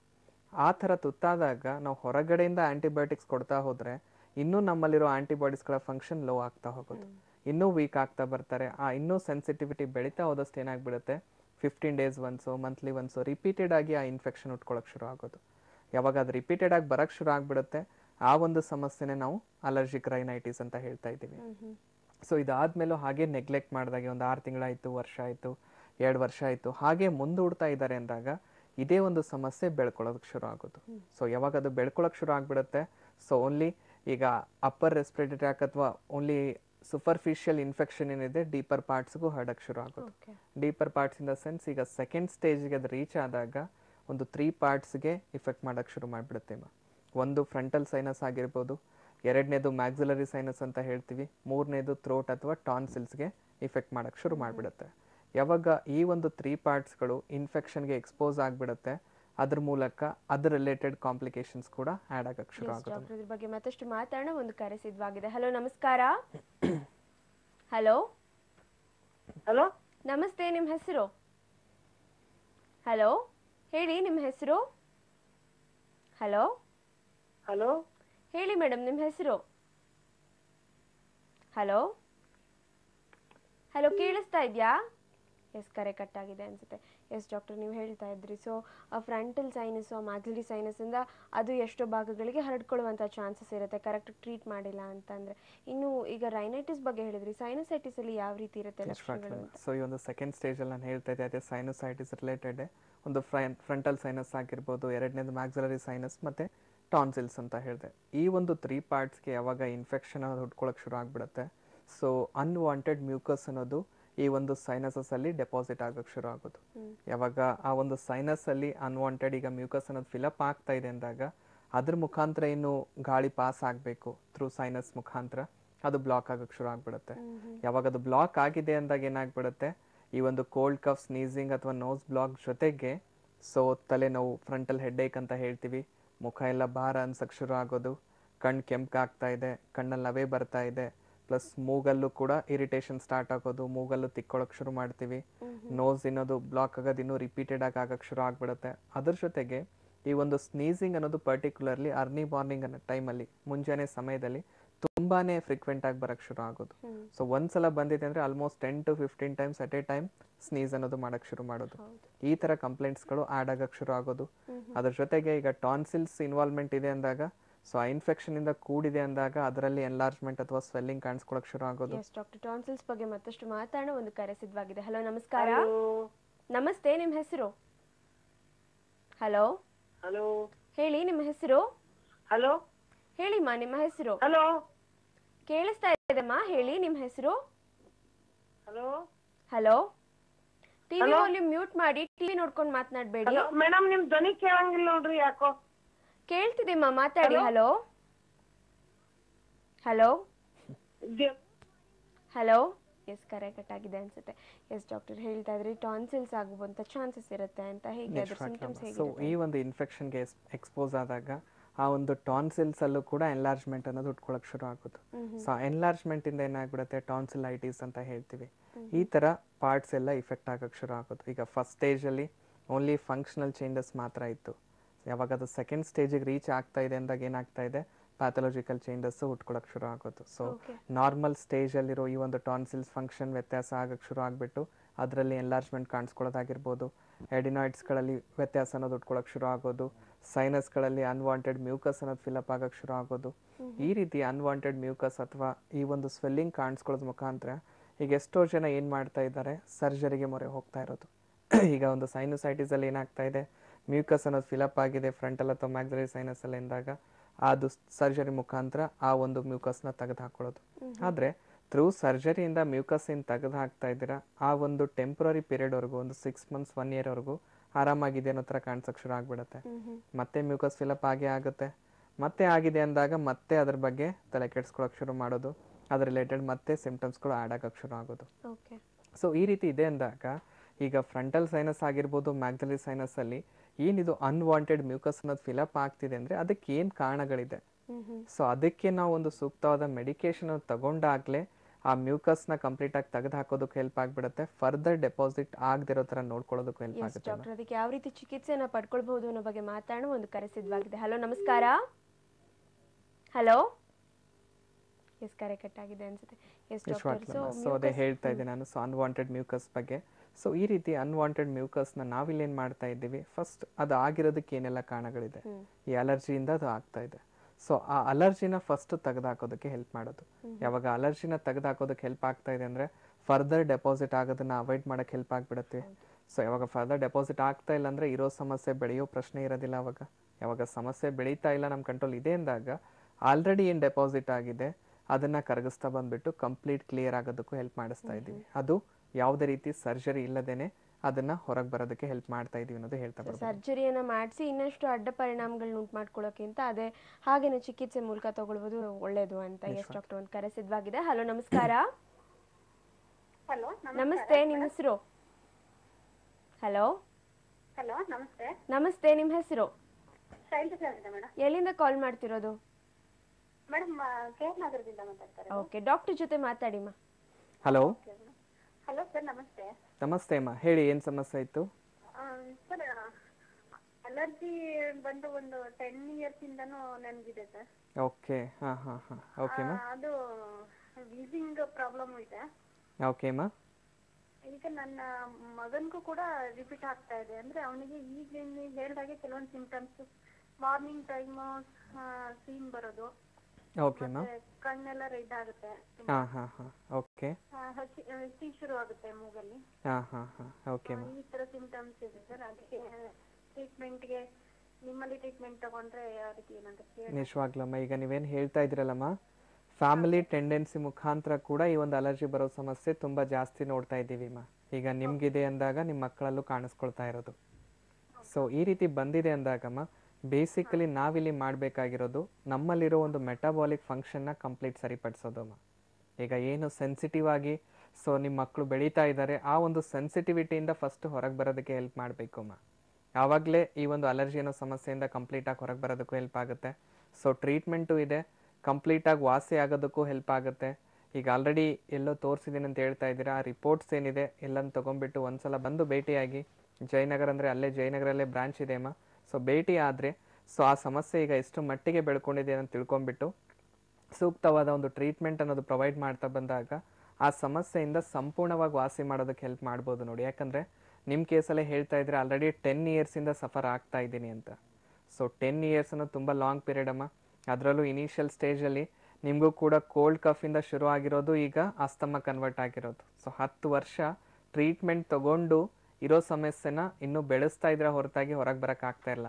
ಆ ಥರ ತುತ್ತಾದಾಗ ನಾವು ಹೊರಗಡೆಯಿಂದ ಆ್ಯಂಟಿಬಯೋಟಿಕ್ಸ್ ಕೊಡ್ತಾ ಹೋದರೆ ಇನ್ನೂ ನಮ್ಮಲ್ಲಿರೋ ಆ್ಯಂಟಿಬಾಡೀಸ್ಗಳ ಫಂಕ್ಷನ್ ಲೋ ಆಗ್ತಾ ಹೋಗೋದು ಇನ್ನೂ ವೀಕ್ ಆಗ್ತಾ ಬರ್ತಾರೆ. ಆ ಇನ್ನೂ ಸೆನ್ಸಿಟಿವಿಟಿ ಬೆಳೀತಾ ಹೋದಷ್ಟು ಏನಾಗ್ಬಿಡುತ್ತೆ fifteen days once monthly once repeated ಆಗಿ ಆ ಇನ್ಫೆಕ್ಷನ್ ಉಟ್ಕೊಳ್ಳೋಕೆ ಶುರು ಆಗೋದು. ಯಾವಾಗ ಅದು ರಿಪೀಟೆಡ್ ಆಗಿ ಬರಕ್ ಶುರು ಆಗ್ಬಿಡುತ್ತೆ ಆ ಒಂದು ಸಮಸ್ಯೆನೇ ನಾವು ಅಲರ್ಜಿಕ್ ರೈನೈಟಿಸ್ ಅಂತ ಹೇಳ್ತಾ ಇದ್ದೀವಿ. ಸೊ ಇದಾದ್ಮೇಲೂ ಹಾಗೆ ನೆಗ್ಲೆಕ್ಟ್ ಮಾಡಿದಾಗೆ ಒಂದು ಆರು ತಿಂಗಳಾಯಿತು ವರ್ಷ ಆಯಿತು ಎರಡು ವರ್ಷ ಆಯಿತು ಹಾಗೆ ಮುಂದೂಡ್ತಾ ಇದ್ದಾರೆ ಅಂದಾಗ ಇದೇ ಒಂದು ಸಮಸ್ಯೆ ಬೆಳ್ಕೊಳ್ಳೋದಕ್ಕೆ ಶುರು ಆಗೋದು. ಸೊ ಯಾವಾಗ ಅದು ಬೆಳ್ಕೊಳ್ಳೋಕೆ ಶುರು ಆಗ್ಬಿಡುತ್ತೆ? ಸೊ ಓನ್ಲಿ ಈಗ ಅಪ್ಪರ್ ರೆಸ್ಪಿರೇಟರಿ ಟ್ರ್ಯಾಕ್ ಅಥವಾ ಓನ್ಲಿ ಸೂಪರ್ಫಿಷಿಯಲ್ ಇನ್ಫೆಕ್ಷನ್ ಏನಿದೆ ಡೀಪರ್ ಪಾರ್ಟ್ಸ್ಗೂ ಹರಡಕ್ಕೆ ಶುರು ಆಗೋದು. Deeper parts in the sense ಈಗ ಸೆಕೆಂಡ್ ಸ್ಟೇಜ್ಗೆ ಅದು ರೀಚ್ ಆದಾಗ ಒಂದು ತ್ರೀ ಪಾರ್ಟ್ಸ್ಗೆ ಇಫೆಕ್ಟ್ ಮಾಡೋಕ್ಕೆ ಶುರು ಮಾಡಿಬಿಡುತ್ತೆ ಇಮ್ಮ ಒಂದು ಫ್ರಂಟಲ್ ಸೈನಸ್ ಆಗಿರ್ಬೋದು ಎರಡನೇದು ಮ್ಯಾಕ್ಸಿಲರಿ ಸೈನಸ್ ಅಂತ ಹೇಳ್ತೀವಿ ಮೂರನೇದು ಥ್ರೋಟ್ ಅಥವಾ ಟಾನ್ಸಿಲ್ಸ್ಗೆ ಇಫೆಕ್ಟ್ ಮಾಡೋಕ್ಕೆ ಶುರು ಮಾಡಿಬಿಡುತ್ತೆ. ಯಾವಾಗ ಈ ಒಂದು ತ್ರೀ ಪಾರ್ಟ್ಸ್ಗಳು ಇನ್ಫೆಕ್ಷನ್ಗೆ ಎಕ್ಸ್ಪೋಸ್ ಆಗಿಬಿಡುತ್ತೆ ಅದ್ರ ಮೂಲಕ ಅದ್ರ ರಿಲೇಟೆಡ್ ಕಾಂಪ್ಲಿಕೇಶನ್ಸ್ ಕೂಡ ಆ್ಯಡ್ ಆಗಕ್ಕೆ ಶುರು ಆಗುತ್ತೆ. ಡಾಕ್ಟರ್ ಇದ್ರ ಬಗ್ಗೆ ಮತ್ತಷ್ಟು ಮಾತಾಡೋಣ ಒಂದು ಕರೆ ಸಿದ್ಧವಾಗಿದೆ. ಹಲೋ ನಮಸ್ಕಾರ. ಹಲೋ ಹಲೋ ನಮಸ್ತೆ ನಿಮ್ಮ ಹೆಸರು? ಹಲೋ ಹೇಳಿ ನಿಮ್ಮ ಹೆಸರು? ಹಲೋ? ಹಲೋ? ಹೇಳಿ ಮೇಡಮ್ ನಿಮ್ಮ ಹೆಸರು? ಹಲೋ? ಹಲೋ ಕೇಳಿಸ್ತಾ ಇದೆಯಾ? ಎಸ್ ಕರೆ ಕಟ್ ಆಗಿದೆ ಅನ್ಸುತ್ತೆ. ಎಸ್ ಡಾಕ್ಟರ್ ನೀವು ಹೇಳ್ತಾ ಇದ್ರಿ. ಸೊ ಫ್ರಂಟಲ್ ಸೈನಸ್ ಮ್ಯಾಕ್ಸಿಲಿ ಇಂದ ಅದು ಎಷ್ಟೋ ಭಾಗಗಳಿಗೆ ಹರಡ್ಕೊಳ್ಳುವಂಥ ಚಾನ್ಸಸ್ ಇರುತ್ತೆ. ಕರೆಕ್ಟ್ ಟ್ರೀಟ್ ಮಾಡಿಲ್ಲ ಅಂತಂದ್ರೆ. ಇನ್ನು ಈಗ ರೈನೈಟಿಸ್ ಬಗ್ಗೆ ಹೇಳಿದ್ರಿ. ಸೈನಸೈಟಿಸ್ ಅಲ್ಲಿ ಯಾವ ರೀತಿ ಇರುತ್ತೆ ಸೊ ಈ ಒಂದು ಸೆಕೆಂಡ್ ಸ್ಟೇಜಲ್ಲಿ ನಾನು ಹೇಳ್ತಾ ಇದ್ದೆ ಅದೇ ಸೈನಸೈಟಿಸ್ ರಿಲೇಟೆಡ್ ಒಂದು ಫ್ರೈ ಫ್ರಂಟಲ್ ಸೈನಸ್ ಆಗಿರ್ಬೋದು ಎರಡನೇದು ಮ್ಯಾಕ್ಸಿಲರಿ ಸೈನಸ್ ಮತ್ತು ಟಾನ್ಸಿಲ್ಸ್ ಅಂತ ಹೇಳಿದೆ. ಈ ಒಂದು ತ್ರೀ ಪಾರ್ಟ್ಸ್ಗೆ ಯಾವಾಗ ಇನ್ಫೆಕ್ಷನ್ ಅನ್ನೋದು ಹುಟ್ಕೊಳ್ಳೋಕೆ ಶುರು ಆಗ್ಬಿಡುತ್ತೆ. ಸೊ ಅನ್ವಾಂಟೆಡ್ ಮ್ಯೂಕಸ್ ಅನ್ನೋದು ಈ ಒಂದು ಸೈನಸಸ್ ಅಲ್ಲಿ ಡೆಪಾಸಿಟ್ ಆಗೋಕ್ಕೆ ಶುರು ಆಗೋದು. ಯಾವಾಗ ಆ ಒಂದು ಸೈನಸ್ ಅಲ್ಲಿ ಅನ್ವಾಂಟೆಡ್ ಈಗ ಮ್ಯೂಕಸ್ ಅನ್ನೋದು ಫಿಲಪ್ ಆಗ್ತಾ ಇದೆ ಅಂದಾಗ ಅದ್ರ ಮುಖಾಂತರ ಏನು ಗಾಳಿ ಪಾಸ್ ಆಗಬೇಕು ಥ್ರೂ ಸೈನಸ್ ಮುಖಾಂತರ ಅದು ಬ್ಲಾಕ್ ಆಗೋಕ್ಕೆ ಶುರು ಆಗ್ಬಿಡುತ್ತೆ. ಯಾವಾಗ ಅದು ಬ್ಲಾಕ್ ಆಗಿದೆ ಅಂದಾಗ ಏನಾಗ್ಬಿಡುತ್ತೆ? ಈ ಒಂದು ಕೋಲ್ಡ್ ಕಫ್ ಸ್ನೀಸಿಂಗ್ ಅಥವಾ ನೋಸ್ ಬ್ಲಾಕ್ ಜೊತೆಗೆ ಸೊ ತಲೆನೋವು ಫ್ರಂಟಲ್ ಹೆಡ್ಡೇಕ್ ಅಂತ ಹೇಳ್ತೀವಿ. ಮುಖ ಎಲ್ಲ ಭಾರ ಅನ್ಸಕ್ಕೆ ಶುರು ಆಗೋದು. ಕಣ್ಣು ಆಗ್ತಾ ಇದೆ ಕಣ್ಣಲ್ಲಿ ನವೇ ಬರ್ತಾ ಇದೆ. ಪ್ಲಸ್ ಮೂಗಲ್ಲೂ ಕೂಡ ಇರಿಟೇಷನ್ ಸ್ಟಾರ್ಟ್ ಆಗೋದು ಮೂಗಲ್ಲು ತಿಕ್ಕೊಳೋಕೆ ಶುರು ಮಾಡ್ತೀವಿ. ನೋಸ್ ಇನ್ನೋದು ಬ್ಲಾಕ್ ಆಗೋದು ಇನ್ನೂ ರಿಪೀಟೆಡ್ ಆಗಿ ಆಗಕ್ಕೆ ಶುರು ಆಗ್ಬಿಡುತ್ತೆ. ಅದ್ರ ಜೊತೆಗೆ ಈ ಒಂದು ಸ್ನೀಸಿಂಗ್ ಅನ್ನೋದು ಪರ್ಟಿಕ್ಯುಲರ್ಲಿ ಅರ್ಲಿ ಮಾರ್ನಿಂಗ್ ಅನ್ನೋ ಟೈಮಲ್ಲಿ ಮುಂಜಾನೆ ಸಮಯದಲ್ಲಿ ತುಂಬಾನೇ ಫ್ರೀಕ್ವೆಂಟ್ ಆಗಿ ಬರಕ್ಕೆ ಶುರು ಆಗೋದು. ಸೊ ಒಂದ್ಸಲ ಬಂದಿದೆ ಅಂದ್ರೆ almost ten to fifteen times at a time sneeze ಅನ್ನೋದು ಮಾಡಕ್ ಶುರು ಮಾಡೋದು. ಈ ತರ ಕಂಪ್ಲೇಂಟ್ಸ್ಗಳು ಆಡ್ ಆಗಕ್ಕೆ ಶುರು ಆಗೋದು. ಅದ್ರ ಜೊತೆಗೆ ಈಗ ಟಾನ್ಸಿಲ್ಸ್ ಇನ್ವಾಲ್ವ್ಮೆಂಟ್ ಇದೆ ಅಂದಾಗ ಸೊ ಆ ಇನ್ಫೆಕ್ಷನ್ ಇಂದ ಕೂಡಿದೆ ಅಂದಾಗ ಅದರಲ್ಲಿ ಎನ್ಲಾರ್ಜ್ಮೆಂಟ್ ಅಥವಾ ಸ್ವೆಲ್ಲಿಂಗ್ ಕಾಣಿಸ್ಕೊಳಕ್ ಶುರು ಆಗೋದು. ಎಸ್ ಡಾಕ್ಟರ್ ಟಾನ್ಸಿಲ್ಸ್ ಬಗ್ಗೆ ಮತ್ತಷ್ಟು ಮಾತಾಡೋ ಒಂದು ಕರೆ ಸಿದ್ಧವಾಗಿದೆ. ಹಲೋ ನಮಸ್ಕಾರ. ನಮಸ್ತೆ ನಿಮ್ಮ ಹೆಸರು? ಹಲೋ ಹಲೋ ಹೇಳಿ ನಿಮ್ಮ ಹೆಸರು? ಹಲೋ ಹೇಳಿಮ್ಮ ನಿಮ್ಮ ಹೆಸರು? ಹಲೋ ಕೇಳಿಸ್ತಾ ಇದೆಮ್ಮ ಹೇಳಿ ನಿಮ್ಮ ಹೆಸರು? Hello hello TV volume mute ಮಾಡಿ ಟಿವಿ ನೋಡ್ಕೊಂಡು ಮಾತನಾಡಬೇಡಿ. ಮೇಡಮ್ ನಿಮ್ ಧ್ವನಿ ಕೇಳಂಗಿಲ್ಲ ನೋಡ್ರಿ ಯಾಕೋ. ಕೇಳ್ತಿದೆಮ್ಮ ಮಾತಾಡಿ ಹಲೋ? ಹಲೋ? ಹಲೋ? ಎಸ್ ಕರೆ ಕಟ್ ಆಗಿದೆ ಅನ್ಸುತ್ತೆ. ಎಸ್ ಡಾಕ್ಟರ್ ಹೇಳ್ತಾ ಇದ್ರಿ ಟಾನ್ಸಿಲ್ಸ್ ಆಗುವಂತ ಚಾನ್ಸಸ್ ಇರುತ್ತೆ ಅಂತ. ಹೇಗೆ ಸೊ ಈ ಒಂದು ಇನ್ಫೆಕ್ಷನ್ಗೆ ಎಕ್ಸ್ಪೋಸ್ ಆದಾಗ ಆ ಒಂದು ಟಾನ್ಸಿಲ್ಸ್ ಅಲ್ಲೂ ಕೂಡ ಎನ್ಲಾರ್ಜ್ಮೆಂಟ್ ಅನ್ನೋದು ಉಟ್ಕೊಳಕ್ ಶುರು ಆಗೋದು ಸೊ ಎನ್ಲಾರ್ಜ್ಮೆಂಟ್ ಇಂದ ಏನಾಗ್ಬಿಡುತ್ತೆ? ಟಾನ್ಸಿಲೈಟಿಸ್ ಅಂತ ಹೇಳ್ತೀವಿ. ಈ ತರ ಪಾರ್ಟ್ಸ್ ಎಲ್ಲ ಇಫೆಕ್ಟ್ ಆಗಕ್ಕೆ ಶುರು ಆಗೋದು ಈಗ ಫಸ್ಟ್ ಸ್ಟೇಜ್ ಅಲ್ಲಿ ಓನ್ಲಿ ಫಂಕ್ಷನಲ್ ಚೇಂಜಸ್ ಮಾತ್ರ ಇತ್ತು. ಯಾವಾಗ ಅದು ಸೆಕೆಂಡ್ ಸ್ಟೇಜಿಗೆ ರೀಚ್ ಆಗ್ತಾ ಇದೆ ಅಂದಾಗ ಏನಾಗ್ತಾ ಇದೆ? ಪ್ಯಾಥಾಲಜಿಕಲ್ ಚೇಂಜಸ್ ಹುಟ್ಕೊಳಕ್ ಶುರು ಆಗೋದು. ಸೊ ನಾರ್ಮಲ್ ಸ್ಟೇಜಲ್ಲಿರೋ ಈ ಒಂದು ಟಾನ್ಸಿಲ್ಸ್ ಫಂಕ್ಷನ್ ವ್ಯತ್ಯಾಸ ಆಗಕ್ಕೆ ಶುರು ಆಗಿಬಿಟ್ಟು ಅದರಲ್ಲಿ ಎನ್ಲಾರ್ಜ್ಮೆಂಟ್ ಕಾಣಿಸ್ಕೊಳ್ಳೋದಾಗಿರ್ಬೋದು. ಎಡಿನಾಯ್ಡ್ಸ್ಗಳಲ್ಲಿ ವ್ಯತ್ಯಾಸ ಅನ್ನೋದು ಉಟ್ಕೊಳಕ್ ಶುರು ಆಗೋದು. ಸೈನಸ್ಗಳಲ್ಲಿ ಅನ್ವಾಂಟೆಡ್ ಮ್ಯೂಕಸ್ ಅನ್ನೋದು ಫಿಲಪ್ ಆಗಕ್ಕೆ ಶುರು ಆಗೋದು. ಈ ರೀತಿ ಅನ್ವಾಂಟೆಡ್ ಮ್ಯೂಕಸ್ ಅಥವಾ ಈ ಒಂದು ಸ್ವೆಲ್ಲಿಂಗ್ ಕಾಣಿಸ್ಕೊಳ್ಳೋದ್ ಮುಖಾಂತರ ಈಗ ಎಷ್ಟೋ ಜನ ಏನು ಮಾಡ್ತಾ ಇದ್ದಾರೆ? ಸರ್ಜರಿಗೆ ಮೊರೆ ಹೋಗ್ತಾ ಇರೋದು. [clears throat] ಈಗ ಒಂದು ಸೈನೋಸೈಟಿಸ್ ಅಲ್ಲಿ ಏನಾಗ್ತಾ ಇದೆ? ಮ್ಯೂಕಸ್ ಅನ್ನೋದು ಫಿಲಪ್ ಆಗಿದೆ ಫ್ರಂಟಲ್ ಅಥವಾ ಮ್ಯಾಕ್ಸರಿ ಸೈನಸ್ ಅಲ್ಲಿ ಎಂದಾಗ ಅದು ಸರ್ಜರಿ ಮುಖಾಂತರ ಆ ಒಂದು ಮ್ಯೂಕಸ್ನ ತೆಗೆದು ಹಾಕೊಳ್ಳೋದು ಆದ್ರೆ ಥ್ರೂ ಸರ್ಜರಿಯಿಂದ ಮ್ಯೂಕಸ್ ಏನು ತೆಗೆದು ಹಾಕ್ತಾ ಇದ್ದೀರಾ ಆ ಒಂದು ಟೆಂಪ್ರರಿ ಪೀರಿಯಡ್ವರೆಗೂ ಒಂದು ಸಿಕ್ಸ್ ಮಂತ್ಸ್ ಒನ್ ಇಯರ್ವರೆಗೂ ಆರಾಮಾಗಿದೆ ಅನ್ನೋ ಥರ ಕಾಣಿಸೋಕೆ ಶುರು ಆಗಿಬಿಡುತ್ತೆ. ಮತ್ತೆ ಮ್ಯೂಕಸ್ ಫಿಲಪ್ ಆಗೇ ಆಗುತ್ತೆ. ಮತ್ತೆ ಆಗಿದೆ ಅಂದಾಗ ಮತ್ತೆ ಅದ್ರ ಬಗ್ಗೆ ತಲೆ ಕೆಡ್ಸ್ಕೊಳಕ್ ಶುರು ಮಾಡೋದು. ಅದ್ರ ರಿಲೇಟೆಡ್ ಮತ್ತೆ ಸಿಂಪ್ಟಮ್ಸ್ಗಳು ಆ್ಯಡ್ ಆಗೋಕೆ ಶುರು ಆಗೋದು. ಸೊ ಈ ರೀತಿ ಇದೆ ಅಂದಾಗ ಈಗ ಫ್ರಂಟಲ್ ಸೈನಸ್ ಆಗಿರ್ಬೋದು ಮ್ಯಾಗ್ದಲಿ ಸೈನಸ್ ಅಲ್ಲಿ ಏನಿದು ಅನ್ವಾಂಟೆಡ್ ಮ್ಯೂಕಸ್ ಅನ್ನೋದು ಫಿಲಪ್ ಆಗ್ತಿದೆ ಅಂದರೆ ಅದಕ್ಕೆ ಏನು ಕಾರಣಗಳಿದೆ? ಸೊ ಅದಕ್ಕೆ ನಾವು ಒಂದು ಸೂಕ್ತವಾದ ಮೆಡಿಕೇಶನ್ ತಗೊಂಡಾಗಲೇ ಆ ಮ್ಯೂಕಸ್ನ ಕಂಪ್ಲೀಟಾಗಿ ತೆಗೆದು ಹಾಕೋದಕ್ಕೆ ಹೆಲ್ಪ್ ಆಗಿಬಿಡುತ್ತೆ. ಫರ್ದರ್ ಡೆಪಾಸಿಟ್ ಆಗದಿರೋ ತರ ನೋಡ್ಕೊಳ್ಳೋದಕ್ಕೆ ಹೆಲ್ಪ್ ಆಗುತ್ತೆ ಡಾಕ್ಟರ್ ಅದಕ್ಕೆ ಯಾವ ರೀತಿ ಚಿಕಿತ್ಸೆನ ಪಡ್ಕೊಳ್ಬಹುದು ಅನ್ನೋ ಬಗ್ಗೆ ಮಾತಾಡೋ ಒಂದು ಕರೆಸಿದ್ವಾಗಿದೆ ಹಲೋ ನಮಸ್ಕಾರ. ಹಲೋ ಎಸ್ ಕರೆ ಆಗಿದೆ ಅನ್ಸುತ್ತೆ. ಎಸ್ ಡಾಕ್ಟರ್ ಸೊ ಸೊ ಅದೇ ಹೇಳ್ತಾ ಇದ್ದೆ ನಾನು ಸೊ ಅನ್ವಾಂಟೆಡ್ ಮ್ಯೂಕಸ್ ಬಗ್ಗೆ. ಸೊ ಈ ರೀತಿ ಅನ್ವಾಂಟೆಡ್ ಮ್ಯೂಕಸ್ನ ನಾವಿಲ್ಲೇನು ಮಾಡ್ತಾ ಇದ್ದೀವಿ? ಫಸ್ಟ್ ಅದು ಆಗಿರೋದಕ್ಕೆ ಏನೆಲ್ಲ ಕಾರಣಗಳಿದೆ? ಈ ಅಲರ್ಜಿಯಿಂದ ಅದು ಆಗ್ತಾ ಇದೆ. ಸೊ ಆ ಅಲರ್ಜಿನ ಫಸ್ಟ್ ತೆಗೆದಾಕೋದಕ್ಕೆ ಹೆಲ್ಪ್ ಮಾಡೋದು. ಯಾವಾಗ ಅಲರ್ಜಿನ ತೆಗೆದಾಕೋದಕ್ಕೆ ಹೆಲ್ಪ್ ಆಗ್ತಾ ಇದೆ ಅಂದರೆ ಫರ್ದರ್ ಡೆಪಾಸಿಟ್ ಆಗೋದನ್ನ ಅವಾಯ್ಡ್ ಮಾಡೋಕ್ಕೆ ಹೆಲ್ಪ್ ಆಗಿಬಿಡುತ್ತೆ. ಸೊ ಯಾವಾಗ ಫರ್ದರ್ ಡೆಪಾಸಿಟ್ ಆಗ್ತಾ ಇಲ್ಲ ಅಂದರೆ ಇರೋ ಸಮಸ್ಯೆ ಬೆಳೆಯೋ ಪ್ರಶ್ನೆ ಇರೋದಿಲ್ಲ ಅವಾಗ. ಯಾವಾಗ ಸಮಸ್ಯೆ ಬೆಳೀತಾ ಇಲ್ಲ ನಮ್ಮ ಕಂಟ್ರೋಲ್ ಇದೆ ಅಂದಾಗ ಆಲ್ರೆಡಿ ಏನು ಡೆಪಾಸಿಟ್ ಆಗಿದೆ ಅದನ್ನ ಕರಗಿಸ್ತಾ ಬಂದ್ಬಿಟ್ಟು ಕಂಪ್ಲೀಟ್ ಕ್ಲಿಯರ್ ಆಗೋದಕ್ಕೂ ಹೆಲ್ಪ್ ಮಾಡಿಸ್ತಾ ಇದ್ದೀವಿ. ಅದು ಯಾವುದೇ ರೀತಿ ಸರ್ಜರಿ ಇಲ್ಲದೇನೆ ಅದನ್ನ ಹೊರಗೆ ಬರೋದಕ್ಕೆ ಹೆಲ್ಪ್ ಮಾಡ್ತಾ ಇದೀವಿ ಅನ್ನೋದು ಹೇಳ್ತಾ ಸರ್ಜರಿಯನ್ನ ಮಾಡಿಸಿ ಇನ್ನಷ್ಟು ಅಡ್ಡ ಪರಿಣಾಮಗಳನ್ನ ಉಂಟು ಮಾಡ್ಕೊಳ್ಳೋಕ್ಕಿಂತ ಅದೇ ಹಾಗೇನೆ ಚಿಕಿತ್ಸೆ ಮೂಲಕ ತಗೊಳ್ಬೋದು ಒಳ್ಳೇದು ಅಂತ ಎಸ್ ಡಾಕ್ಟರ್ ಒಂದು ಕರೆ ಸಿದ್ಧವಾಗಿದೆ. ಹಲೋ ನಮಸ್ಕಾರ. ಹಲೋ ನಮಸ್ತೆ ನಿಮ್ಮ ಹೆಸರು? ಹಲೋ? ಹಲೋ ನಮಸ್ತೆ. ನಮಸ್ತೆ ನಿಮ್ಮ ಹೆಸರು? ಎಲ್ಲಿಂದ ಕಾಲ್ ಮಾಡ್ತಿರೋದು? ಮೇಡಮ್ ಕೇರ್ ಆರ್ ನಗರದಿಂದ ಮಾತಾಡ್ತಾರೆ ಓಕೆ ಡಾಕ್ಟರ್ ಜೊತೆ ಮಾತಾಡಿಮ್ಮ ಹಲೋ? ಹಲೋ ಸರ್ ನಮಸ್ತೆ. ನಮಸ್ತೆ ಅಮ್ಮ. ಹೇಳಿ ಏನು ಸಮಸ್ಯೆ ಇತ್ತು ಸರ್ ಅಲರ್ಜಿ ಬಂದು ಒಂದು ಟೆನ್ ಇಯರ್ಸ್ ಇಂದನೂ ನನಗಿದೆ ಸರ್. ಓಕೆ. ಹಾಂ ಹಾಂ ಹಾಂ. ಓಕೆ ಅದು ವೀಸಿಂಗ್ ಪ್ರಾಬ್ಲಮ್ ಇದೆ. ಓಕೆ ಅಮ್ಮ. ಈಗ ನನ್ನ ಮಗನಿಗೂ ಕೂಡ ರಿಪೀಟ್ ಆಗ್ತಾ ಇದೆ. ಅಂದ್ರೆ ಅವನಿಗೆ ಈಗ ಹೇಳ್ದಾಗೆ ಕೆಲವೊಂದು ಸಿಂಪ್ಟಮ್ಸ್ ಮಾರ್ನಿಂಗ್ ಟೈಮ್ ಸೀನ್ ಬರೋದು. Okay ma'am. ಕಣ್ಣೆಲ್ಲ ರೆಡ್ ಆಗುತ್ತೆ ಹಾ ಹಾ ಹಾ ಓಕೆ. ಹಸಿ ಶುರು ಆಗುತ್ತೆ ಮೂಗಲ್ಲಿ. ಹಾ ಹಾ ಹಾ ಓಕೆ ಮ್ಯಾಮ್. ಈ ತರ ಸಿಂಪ್ಟಮ್ಸ್ ಇದೆ ಸರ್. ಅದಕ್ಕೆ ಟ್ರೀಟ್ಮೆಂಟ್ಗೆ ನಿಮ್ಮಲ್ಲಿ ಟ್ರೀಟ್ಮೆಂಟ್ ತಗೊಂಡ್ರೆ ಯಾವ ರೀತಿ ಏನಂತ ಕೇಳಿ. ನಿಜವಾಗ್ಲಮ್ಮ ಈಗ ನೀವೇನು ಹೇಳ್ತಾ ಇದ್ರಲ್ಲಮ್ಮ ಫ್ಯಾಮಿಲಿ ಟೆಂಡೆನ್ಸಿ ಮುಖಾಂತರ ಕೂಡ ಈ ಒಂದು ಅಲರ್ಜಿ ಬರೋ ಸಮಸ್ಯೆ ತುಂಬಾ ಜಾಸ್ತಿ ನೋಡ್ತಾ ಇದ್ದೀವಿ ಮಾ ಈಗ ನಿಮ್ಗಿದೆ ಅಂದಾಗ ನಿಮ್ಮ ಮಕ್ಕಳಲ್ಲೂ ಕಾಣಿಸ್ಕೊಳ್ತಾ ಇರೋದು. ಸೊ ಈ ರೀತಿ ಬಂದಿದೆ ಅಂದಾಗಮ್ಮ ಬೇಸಿಕಲಿ ನಾವಿಲ್ಲಿ ಮಾಡಬೇಕಾಗಿರೋದು ನಮ್ಮಲ್ಲಿರೋ ಒಂದು ಮೆಟಾಬಾಲಿಕ್ ಫಂಕ್ಷನ್ನ ಕಂಪ್ಲೀಟ್ ಸರಿಪಡಿಸೋದು ಈಗ ಏನು ಸೆನ್ಸಿಟಿವ್ ಆಗಿ ಸೊ ನಿಮ್ಮ ಮಕ್ಕಳು ಬೆಳೀತಾ ಇದ್ದಾರೆ, ಆ ಒಂದು ಸೆನ್ಸಿಟಿವಿಟಿಯಿಂದ ಫಸ್ಟ್ ಹೊರಗೆ ಬರೋದಕ್ಕೆ ಹೆಲ್ಪ್ ಮಾಡಬೇಕು ಅಮ್ಮ ಆವಾಗಲೇ ಈ ಒಂದು ಅಲರ್ಜಿ ಅನ್ನೋ ಸಮಸ್ಯೆಯಿಂದ ಕಂಪ್ಲೀಟಾಗಿ ಹೊರಗೆ ಬರೋದಕ್ಕೂ ಹೆಲ್ಪ್ ಆಗುತ್ತೆ. ಸೊ ಟ್ರೀಟ್ಮೆಂಟು ಇದೆ ಕಂಪ್ಲೀಟಾಗಿ ವಾಸಿ ಆಗೋದಕ್ಕೂ ಹೆಲ್ಪ್ ಆಗುತ್ತೆ. ಈಗ ಆಲ್ರೆಡಿ ಎಲ್ಲೋ ತೋರಿಸಿದ್ದೀನಿ ಅಂತ ಹೇಳ್ತಾ ಇದ್ದೀರಾ, ಆ ರಿಪೋರ್ಟ್ಸ್ ಏನಿದೆ ಎಲ್ಲನೂ ತೊಗೊಂಡ್ಬಿಟ್ಟು ಒಂದ್ಸಲ ಬಂದು ಭೇಟಿಯಾಗಿ, ಜಯನಗರ ಅಂದರೆ ಅಲ್ಲೇ ಜಯನಗರಲ್ಲೇ ಬ್ರಾಂಚ್ ಇದೆ ಅಮ್ಮ ಸೊ ಭೇಟಿ ಆದರೆ, ಸೊ ಆ ಸಮಸ್ಯೆ ಈಗ ಎಷ್ಟು ಮಟ್ಟಿಗೆ ಬೆಳ್ಕೊಂಡಿದೆ ಅಂತ ತಿಳ್ಕೊಂಬಿಟ್ಟು ಸೂಕ್ತವಾದ ಒಂದು ಟ್ರೀಟ್ಮೆಂಟ್ ಅನ್ನೋದು ಪ್ರೊವೈಡ್ ಮಾಡ್ತಾ ಬಂದಾಗ ಆ ಸಮಸ್ಯೆಯಿಂದ ಸಂಪೂರ್ಣವಾಗಿ ವಾಸಿ ಮಾಡೋದಕ್ಕೆ ಹೆಲ್ಪ್ ಮಾಡ್ಬೋದು ನೋಡಿ. ಯಾಕಂದರೆ ನಿಮ್ಮ ಕೇಸಲ್ಲೇ ಹೇಳ್ತಾ ಇದ್ರೆ ಆಲ್ರೆಡಿ ಟೆನ್ ಇಯರ್ಸಿಂದ ಸಫರ್ ಆಗ್ತಾ ಇದ್ದೀನಿ ಅಂತ. ಸೊ ಟೆನ್ ಇಯರ್ಸ್ ಅನ್ನೋದು ತುಂಬ ಲಾಂಗ್ ಪೀರಿಯಡ್ ಅಮ್ಮ. ಅದರಲ್ಲೂ ಇನಿಷಿಯಲ್ ಸ್ಟೇಜಲ್ಲಿ ನಿಮಗೂ ಕೂಡ ಕೋಲ್ಡ್ ಕಫಿಂದ ಶುರು ಆಗಿರೋದು ಈಗ ಅಸ್ತಮ ಕನ್ವರ್ಟ್ ಆಗಿರೋದು. ಸೊ ಹತ್ತು ವರ್ಷ ಟ್ರೀಟ್ಮೆಂಟ್ ತಗೊಂಡು ಇರೋ ಸಮಸ್ಯೆನ ಇನ್ನೂ ಬೆಳೆಸ್ತಾ ಇದ್ರೆ ಹೊರತಾಗಿ ಹೊರಗೆ ಆಗ್ತಾ ಇಲ್ಲ.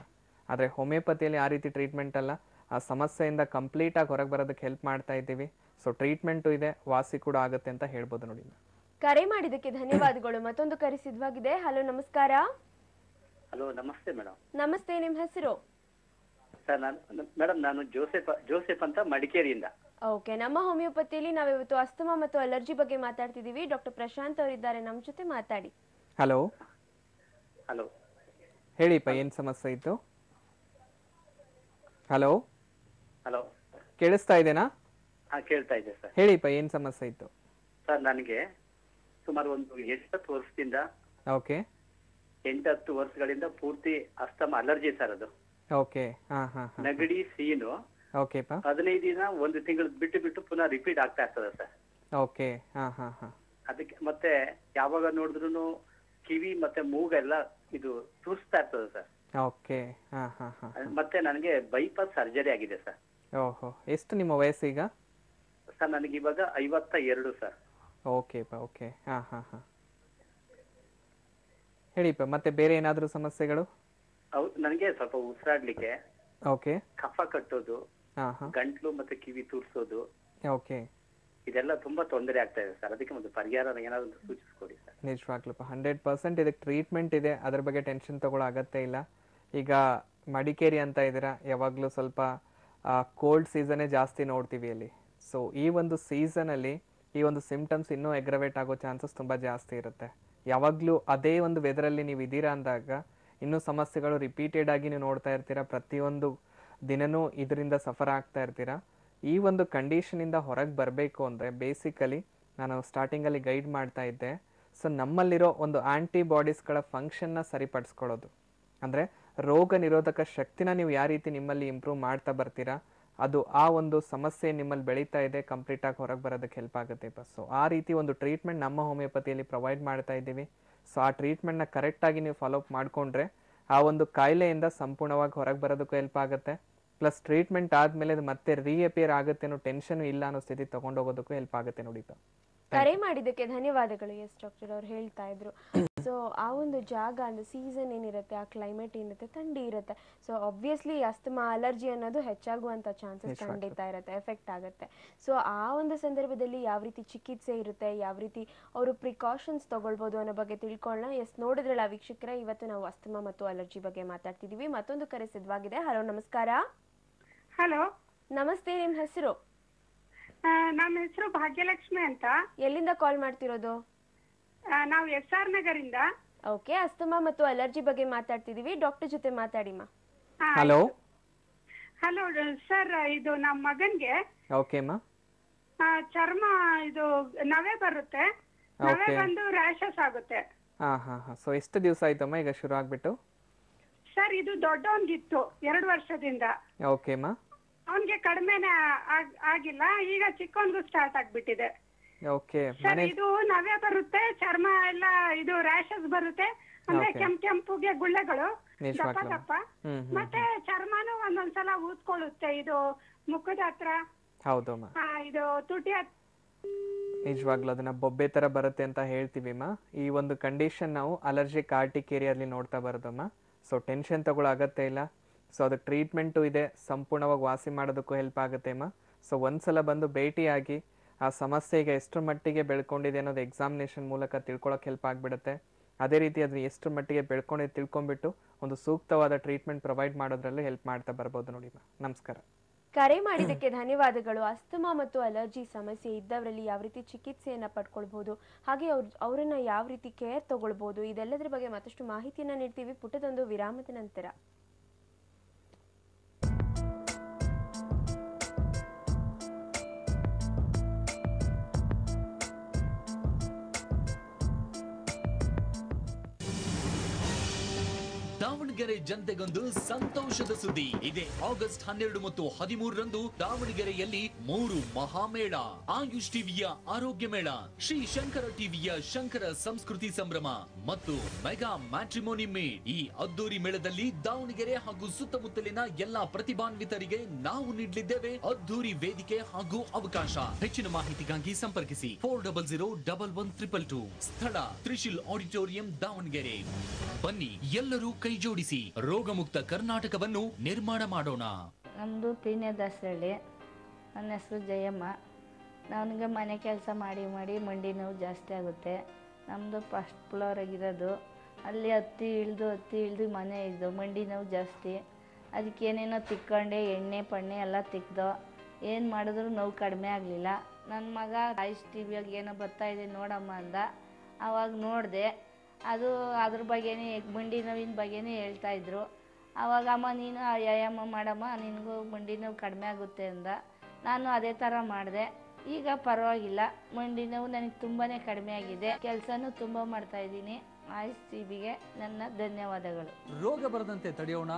ಆದರೆ ಹೋಮಿಯೋಪತಿಯಲ್ಲಿ ಆ ರೀತಿ ಟ್ರೀಟ್ಮೆಂಟ್ ಅಲ್ಲ. ಆ ಸಮಸ್ಯೆಯಿಂದ ಕಂಪ್ಲೀಟಾಗಿ ಹೊರಗೆ ಬರೋದಕ್ಕೆ ಹೆಲ್ಪ್ ಮಾಡ್ತಾ ಇದ್ದೀವಿ. ಸೊ ಟ್ರೀಟ್ಮೆಂಟು ಇದೆ ವಾಸಿ ಕೂಡ ಆಗುತ್ತೆ ಅಂತ ಹೇಳ್ಬೋದು ನೋಡಿ ಕರೆ ಮಾಡಿದಕ್ಕೆ ಧನ್ಯವಾದಗಳು. ಮತ್ತೊಂದು ಕರೆ ಸಿದ್ಧವಾಗಿದೆ. ಹಲೋ ನಮಸ್ಕಾರ. ಹಲೋ ನಮಸ್ತೆ ಮೇಡಮ್ ನಮಸ್ತೆ ನಿಮ್ಮ ಹೆಸರು? ಸರ್ ನಾನು ಮೇಡಮ್ ನಾನು ಜೋಸೆಫ್ ಜೋಸೆಫ್ ಅಂತ ಮಡಿಕೇರಿಯಿಂದ. ಓಕೆ ನಮ್ಮ ಹೋಮಿಯೋಪತಿಯಲ್ಲಿ ನಾವಿವತ್ತು ಅಸ್ತಮಾ ಮತ್ತು ಅಲರ್ಜಿ ಬಗ್ಗೆ ಮಾತಾಡ್ತಿದ್ದೀವಿ. ಡಾಕ್ಟರ್ ಪ್ರಶಾಂತ್ ಅವರಿದ್ದಾರೆ ನಮ್ಮ ಜೊತೆ ಮಾತಾಡಿ. ಹಲೋ ಹಲೋ ಹೇಳಿಪ್ಪ ಏನು ಸಮಸ್ಯೆ ಇತ್ತು? ಹಲೋ ಹಲೋ ಕೇಳಿಸ್ತಾ ಇದೇನಾ? ಹಾ ಕೇಳ್ತಾ ಇದೆ ಸರ್. ಹೇಳಿಪ್ಪ ಏನು ಸಮಸ್ಯೆ ಇತ್ತು? ಸರ್ ನನಗೆ ಸುಮಾರು ಒಂದು ಎಂಟತ್ತು ವರ್ಷದಿಂದ ಓಕೆ ಎಂಟತ್ತು ವರ್ಷಗಳಿಂದ ಪೂರ್ತಿ ಅಸ್ತಮ ಅಲರ್ಜಿ ಸರ್ ಅದು. ಓಕೆ ಹಾ ಹಾ ಹಾಂ ನೆಗಡಿ ಸೀನು ಓಕೆಪ್ಪ ಹದಿನೈದು ದಿನ ಒಂದು ತಿಂಗಳು ಬಿಟ್ಟು ಬಿಟ್ಟು ಪುನಃ ರಿಪೀಟ್ ಆಗ್ತಾ ಇರ್ತದೆ ಸರ್. ಓಕೆ ಹಾ ಹಾ ಹಾ. ಅದಕ್ಕೆ ಮತ್ತೆ ಯಾವಾಗ ನೋಡಿದ್ರು ಕಿವಿ ಮತ್ತೆ ಮೂಗೆಲ್ಲ ಇದು ತುರಿಸ್ತಾ ಇರ್ತದೆ ಸರ್. ಓಕೆ. ಹಾಂ ಹಾಂ ಹಾಂ ಮತ್ತೆ ನನಗೆ ಬೈಪಾಸ್ ಸರ್ಜರಿ ಆಗಿದೆ ಸರ್. ಓಹೋ. ಎಷ್ಟು ನಿಮ್ಮ ವಯಸ್ಸು ಈಗ? ಸರ್ ನನಗೆ ಇವಾಗ ಐವತ್ತ ಎರಡು ಸರ್. Okay okay. ಹಾ ಹಾ ಹಾ. ಹೇಳಿಪ್ಪ ಮತ್ತೆ ಬೇರೆ ಏನಾದರೂ ಸಮಸ್ಯೆಗಳು? ನನಗೆ ಸ್ವಲ್ಪ ಉಸಿರಾಡ್ಲಿಕ್ಕೆ ಓಕೆ. ಕಫ ಕಟ್ಟೋದು ಹಾಂ ಹಾಂ. ಗಂಟ್ಲು ಮತ್ತೆ ಕಿವಿ ತೂರ್ಸೋದು. ಓಕೆ. ಇದೆಲ್ಲ ತುಂಬಾ ತೊಂದರೆ ಆಗ್ತಾ ಇದೆ ಸರ್. ಅದಕ್ಕೆ ಒಂದು ಪರಿಹಾರ ಏನಾದ್ರು ಸೂಚಿಸ್ಕೊಡಿ ಸರ್. ನಿಜವಾಗ್ಲಪ್ಪ ಹಂಡ್ರೆಡ್ ಪರ್ಸೆಂಟ್ ಇದಕ್ಕೆ ಟ್ರೀಟ್ಮೆಂಟ್ ಇದೆ. ಅದ್ರ ಬಗ್ಗೆ ಟೆನ್ಷನ್ ತಗೊಳ್ಳೋ ಅಗತ್ಯ ಇಲ್ಲ. ಈಗ ಮಡಿಕೇರಿ ಅಂತ ಇದ್ದೀರಾ? ಯಾವಾಗಲೂ ಸ್ವಲ್ಪ ಕೋಲ್ಡ್ ಸೀಸನ್ನೇ ಜಾಸ್ತಿ ನೋಡ್ತೀವಿ ಅಲ್ಲಿ. ಸೊ ಈ ಒಂದು ಸೀಸನಲ್ಲಿ ಈ ಒಂದು ಸಿಮ್ಟಮ್ಸ್ ಇನ್ನೂ ಎಗ್ರವೇಟ್ ಆಗೋ ಚಾನ್ಸಸ್ ತುಂಬ ಜಾಸ್ತಿ ಇರುತ್ತೆ. ಯಾವಾಗಲೂ ಅದೇ ಒಂದು ವೆದರಲ್ಲಿ ನೀವು ಇದ್ದೀರಾ ಅಂದಾಗ ಇನ್ನೂ ಸಮಸ್ಯೆಗಳು ರಿಪೀಟೆಡ್ ಆಗಿ ನೀವು ನೋಡ್ತಾ ಇರ್ತೀರಾ. ಪ್ರತಿಯೊಂದು ದಿನನೂ ಇದರಿಂದ ಸಫರ್ ಆಗ್ತಾ ಇರ್ತೀರಾ. ಈ ಒಂದು ಕಂಡೀಷನಿಂದ ಹೊರಗೆ ಬರಬೇಕು ಅಂದರೆ ಬೇಸಿಕಲಿ ನಾನು ಸ್ಟಾರ್ಟಿಂಗಲ್ಲಿ ಗೈಡ್ ಮಾಡ್ತಾ ಇದ್ದೆ. ಸೊ ನಮ್ಮಲ್ಲಿರೋ ಒಂದು ಆ್ಯಂಟಿಬಾಡೀಸ್ಗಳ ಫಂಕ್ಷನ್ನ ಸರಿಪಡಿಸ್ಕೊಳ್ಳೋದು. ಅಂದರೆ ರೋಗ ನಿರೋಧಕ ಶಕ್ತಿನ ನೀವು ಯಾವ ರೀತಿ ನಿಮ್ಮಲ್ಲಿ ಇಂಪ್ರೂವ್ ಮಾಡ್ತಾ ಬರ್ತೀರಾ, ಅದು ಆ ಒಂದು ಸಮಸ್ಯೆ ನಿಮ್ಮಲ್ಲಿ ಬೆಳೀತಾ ಇದೆ ಕಂಪ್ಲೀಟಾಗಿ ಹೊರಗೆ ಬರೋದಕ್ಕೆ ಹೆಲ್ಪ್ ಆಗುತ್ತೆ ಬಸ್ ಸೊ ಆ ರೀತಿ ಒಂದು ಟ್ರೀಟ್ಮೆಂಟ್ ನಮ್ಮ ಹೋಮಿಯೋಪತಿಯಲ್ಲಿ ಪ್ರೊವೈಡ್ ಮಾಡ್ತಾ ಇದ್ದೀವಿ. ಸೊ ಆ ಟ್ರೀಟ್ಮೆಂಟ್ನ ಕರೆಕ್ಟಾಗಿ ನೀವು ಫಾಲೋಅಪ್ ಮಾಡಿಕೊಂಡ್ರೆ ಆ ಒಂದು ಕಾಯಿಲೆಯಿಂದ ಸಂಪೂರ್ಣವಾಗಿ ಹೊರಗೆ ಬರೋದಕ್ಕೂ ಹೆಲ್ಪ್ ಆಗುತ್ತೆ. ಪ್ಲಸ್ ಟ್ರೀಟ್ಮೆಂಟ್ ಆದ್ಮೇಲೆ ಅದು ಮತ್ತೆ ರೀಅಪಿಯರ್ ಆಗುತ್ತೆ ಅನ್ನೋ ಟೆನ್ಷನ್ ಇಲ್ಲ ಅನ್ನೋ ಸ್ಥಿತಿ ತಗೊಂಡೋಗೋದಕ್ಕೂ ಹೆಲ್ಪ್ ಆಗುತ್ತೆ ನೋಡಿ. ಕರೆ ಮಾಡಿದ್ದಕ್ಕೆ ಧನ್ಯವಾದಗಳು ಎಸ್ ಡಾಕ್ಟರ್ ಅವ್ರು ಹೇಳ್ತಾ ಇದ್ರು. ಸೊ ಆ ಒಂದು ಜಾಗ ಅಂದ್ರೆ ಸೀಸನ್ ಏನಿರುತ್ತೆ ಆ ಕ್ಲೈಮೇಟ್ ಏನಿರುತ್ತೆ ಥಂಡಿ ಇರುತ್ತೆ. ಸೊ ಆಬ್ವಿಯಸ್ಲಿ ಅಸ್ತಮಾ ಅಲರ್ಜಿ ಅನ್ನೋದು ಹೆಚ್ಚಾಗುವಂತ ಚಾನ್ಸಸ್ ಖಂಡಿತ ಇರುತ್ತೆ ಎಫೆಕ್ಟ್ ಆಗುತ್ತೆ. ಸೊ ಆ ಒಂದು ಸಂದರ್ಭದಲ್ಲಿ ಯಾವ ರೀತಿ ಚಿಕಿತ್ಸೆ ಇರುತ್ತೆ ಯಾವ ರೀತಿ ಅವರು ಪ್ರಿಕಾಷನ್ಸ್ ತಗೊಳ್ಬೋದು ಅನ್ನೋ ಬಗ್ಗೆ ತಿಳ್ಕೊಳ್ಳೋಣ. ಎಸ್ ನೋಡಿದ್ರಲ್ಲ ವೀಕ್ಷಕರ ಇವತ್ತು ನಾವು ಅಸ್ತಮಾ ಮತ್ತು ಅಲರ್ಜಿ ಬಗ್ಗೆ ಮಾತಾಡ್ತಿದೀವಿ ಮತ್ತೊಂದು ಕರೆ ಸಿದ್ಧವಾಗಿದೆ. ಹಲೋ ನಮಸ್ಕಾರ. ಹಲೋ. ನಮಸ್ತೆ ನಿಮ್ ಹೆಸರು? ನಮ್ಮ ಹೆಸರು ಭಾಗ್ಯಲಕ್ಷ್ಮಿ ಅಂತ. ಎಲ್ಲಿಂದ ಕಾಲ್ ಮಾಡ್ತಿರೋದು? ನಾವು ಎಸ್ ಆರ್ ನಗರಿಂದ. ಓಕೆ ಅಸ್ತಮಾ ಮತ್ತು ಅಲರ್ಜಿ ಬಗ್ಗೆ ಮಾತಾಡ್ತಿದೀವಿ. ಡಾಕ್ಟರ್ ಜೊತೆ ಮಾತಾಡಿಮ್ಮ ಹಲೋ. ಹಲೋ ಸರ್ ಇದು ನಮ್ಮ ಮಗನ್ಗೆ. ಓಕೆ ಅಮ್ಮ ಆ, ಚರ್ಮ ಇದು ನವೆ ಬರುತ್ತೆ. ನವೆ. ಬಂದು ರ್ಯಾಶಸ್ ಆಗುತ್ತೆ. ಹಾ ಹಾ ಹಾ. ಸೊ ಎಷ್ಟು ದಿವಸ ಆಯ್ತಮ್ಮ? ಈಗ ಶುರು ಆಗಿಬಿಟ್ಟು? ಸರ್ ಇದು ದೊಡ್ಡವನ್ಗಿತ್ತು ಎರಡು ವರ್ಷದಿಂದ. ಓಕೆ ಮಾ ಅವನ್ಗೆ ಕಡಿಮೆನೆ ಆಗ್- ಆಗಿಲ್ಲ ಈಗ ಚಿಕ್ಕೊಂದು ಸ್ಟಾರ್ಟ್ ಆಗ್ಬಿಟ್ಟಿದೆ. ಓಕೆ ಸರ್ ಇದು ನವೆ ಬರುತ್ತೆ ಚರ್ಮ ಎಲ್ಲ ಇದು ರ್ಯಾಷಸ್ ಬರುತ್ತೆ ಅಂದ್ರೆ. ಕೆಂಪ್ ಕೆಂಪುಗೆ ಗುಳ್ಳೆಗಳು ದಪ್ಪ. ದಪ್ಪ. ಮತ್ತೆ ಚರ್ಮನು ಒಂದೊಂದ್ಸಲ ಊದ್ಕೊಳ್ಳುತ್ತೆ ಇದು ಮುಖದ ಹತ್ರ. ಹೌದು ಇದು ತುಟಿ ನಿಜವಾಗ್ಲೂ ಅದನ್ನ ಬೊಬ್ಬೆ ತರ ಬರುತ್ತೆ ಅಂತ ಹೇಳ್ತೀವಿ ಮಾ. ಈ ಒಂದು ಕಂಡೀಷನ್ ನಾವು ಅಲರ್ಜಿಕ್ ಆರ್ಟಿಕೇರಿಯಲ್ಲಿ ನೋಡ್ತಾ ಬರೋದಮ್ಮ ಸೊ ಟೆನ್ಷನ್ ತಗೊಳ್ಳೋ ಅಗತ್ಯ ಇಲ್ಲ ಸೊ ಅದಕ್ಕೆ ಟ್ರೀಟ್ಮೆಂಟು ಇದೆ. ಸಂಪೂರ್ಣವಾಗಿ ವಾಸಿ ಮಾಡೋದಕ್ಕೂ ಹೆಲ್ಪ್ ಆಗುತ್ತೆ, ಅಮ್ಮ. ಸೊ ಒಂದ್ಸಲ ಬಂದು ಭೇಟಿಯಾಗಿ ಆ ಸಮಸ್ಯೆಗೆ ಎಷ್ಟರ ಮಟ್ಟಿಗೆ ಬೆಳ್ಕೊಂಡಿದೆ ಅನ್ನೋದು ಎಕ್ಸಾಮಿನೇಷನ್ ಮೂಲಕ ತಿಳ್ಕೊಳಕ್ಕೆ ಹೆಲ್ಪ್ ಆಗಿಬಿಡುತ್ತೆ. ಅದೇ ರೀತಿ ಅದನ್ನ ಎಷ್ಟರ ಮಟ್ಟಿಗೆ ಬೆಳ್ಕೊಂಡಿದ್ದು ತಿಳ್ಕೊಂಬಿಟ್ಟು ಒಂದು ಸೂಕ್ತವಾದ ಟ್ರೀಟ್ಮೆಂಟ್ ಪ್ರೊವೈಡ್ ಮಾಡೋದ್ರಲ್ಲೂ ಹೆಲ್ಪ್ ಮಾಡ್ತಾ ಬರ್ಬೋದು ನೋಡಿ ನಮಸ್ಕಾರ. ಕರೆ ಮಾಡಿದ್ದಕ್ಕೆ ಧನ್ಯವಾದಗಳು. ಅಸ್ತಮಾ ಮತ್ತು ಅಲರ್ಜಿ ಸಮಸ್ಯೆ ಇದ್ದವರಲ್ಲಿ ಯಾವ ರೀತಿ ಚಿಕಿತ್ಸೆಯನ್ನ ಪಡ್ಕೊಳ್ಬಹುದು ಹಾಗೆ ಅವ್ರ ಅವರನ್ನ ಯಾವ ರೀತಿ ಕೇರ್ ತಗೊಳ್ಬಹುದು ಇದೆಲ್ಲದರ ಬಗ್ಗೆ ಮತ್ತಷ್ಟು ಮಾಹಿತಿಯನ್ನ ನೀಡ್ತೀವಿ. ಪುಟದೊಂದು ವಿರಾಮದ ನಂತರ. ದಾವಣಗೆರೆ ಜನತೆಗೊಂದು ಸಂತೋಷದ ಸುದ್ದಿ. ಇದೆ ಆಗಸ್ಟ್ ಹನ್ನೆರಡು ಮತ್ತು ಹದಿಮೂರರಂದು ದಾವಣಗೆರೆಯಲ್ಲಿ ಮೂರು ಮಹಾಮೇಳ. ಆಯುಷ್ ಟಿವಿಯ ಆರೋಗ್ಯ ಮೇಳ. ಶ್ರೀ ಶಂಕರ ಟಿವಿಯ ಶಂಕರ ಸಂಸ್ಕೃತಿ ಸಂಭ್ರಮ ಮತ್ತು ಮೆಗಾ ಮ್ಯಾಟ್ರಿಮೋನಿ ಮೇಡ್ ಈ ಅದ್ದೂರಿ ಮೇಳದಲ್ಲಿ ದಾವಣಗೆರೆ ಹಾಗೂ ಸುತ್ತಮುತ್ತಲಿನ ಎಲ್ಲಾ ಪ್ರತಿಭಾನ್ವಿತರಿಗೆ ನಾವು ನೀಡಲಿದ್ದೇವೆ ಅದ್ದೂರಿ ವೇದಿಕೆ ಹಾಗೂ ಅವಕಾಶ. ಹೆಚ್ಚಿನ ಮಾಹಿತಿಗಾಗಿ ಸಂಪರ್ಕಿಸಿ four double zero double one triple two. ಸ್ಥಳ ತ್ರಿಶಿಲ್ ಆಡಿಟೋರಿಯಂ ದಾವಣಗೆರೆ. ಬನ್ನಿ, ಎಲ್ಲರೂ ಕೈ ಜೋಡಿಸಿ ರೋಗಮುಕ್ತ ಕರ್ನಾಟಕವನ್ನು ನಿರ್ಮಾಣ ಮಾಡೋಣ. ನಮ್ಮದು ಪೀಣ್ಯದಾಸರಳ್ಳಿ ನನ್ನ ಹೆಸರು ಜಯಮ್ಮ. ನನಗೆ ಮನೆ ಕೆಲಸ ಮಾಡಿ ಮಾಡಿ ಮಂಡಿ ನೋವು ಜಾಸ್ತಿ ಆಗುತ್ತೆ. ನಮ್ಮದು ಫಸ್ಟ್ ಫ್ಲೋರ್ ಆಗಿರೋದು. ಅಲ್ಲಿ ಹತ್ತಿ ಇಳಿದು ಹತ್ತಿ ಇಳಿದು ಮನೆ ಇದ್ದು ಮಂಡಿ ನೋವು ಜಾಸ್ತಿ. ಅದಕ್ಕೆ ಏನೇನೋ ತಿಕ್ಕೊಂಡೆ, ಎಣ್ಣೆ, ಪಣ್ಣೆ ಎಲ್ಲ ತಿಕ್ಕದು ಏನು ಮಾಡಿದ್ರು ನೋವು ಕಡಿಮೆ ಆಗಲಿಲ್ಲ. ನನ್ನ ಮಗ ಆಯುಷ್ ಟಿ ವಿಯಾಗ ಏನೋ ಬರ್ತಾ ಇದೆ ನೋಡಮ್ಮ ಅಂದ. ಆವಾಗ ನೋಡಿದೆ ಅದು ಅದ್ರ ಬಗ್ಗೆನೇ ಮಂಡಿ ನೋವಿನ ಬಗ್ಗೆನೇ ಹೇಳ್ತಾಯಿದ್ರು ಅವಾಗ ಅಮ್ಮ, ನೀನು ವ್ಯಾಯಾಮ ಮಾಡಮ್ಮ, ನಿನಗೂ ಮಂಡಿ ನೋವು ಕಡಿಮೆ ಆಗುತ್ತೆ ಅಂದ. ನಾನು ಅದೇ ಥರ ಮಾಡಿದೆ. ಈಗ ಪರವಾಗಿಲ್ಲ. ಮಂಡಿ ನೋವು ನನಗೆ ತುಂಬಾ ಕಡಿಮೆ ಆಗಿದೆ. ಕೆಲಸನೂ ತುಂಬ ಮಾಡ್ತಾಯಿದ್ದೀನಿ ಆಯುಷ್ ಟಿ ವಿಗೆ ನನ್ನ ಧನ್ಯವಾದಗಳು. ರೋಗ ಬರದಂತೆ ತಡೆಯೋಣ.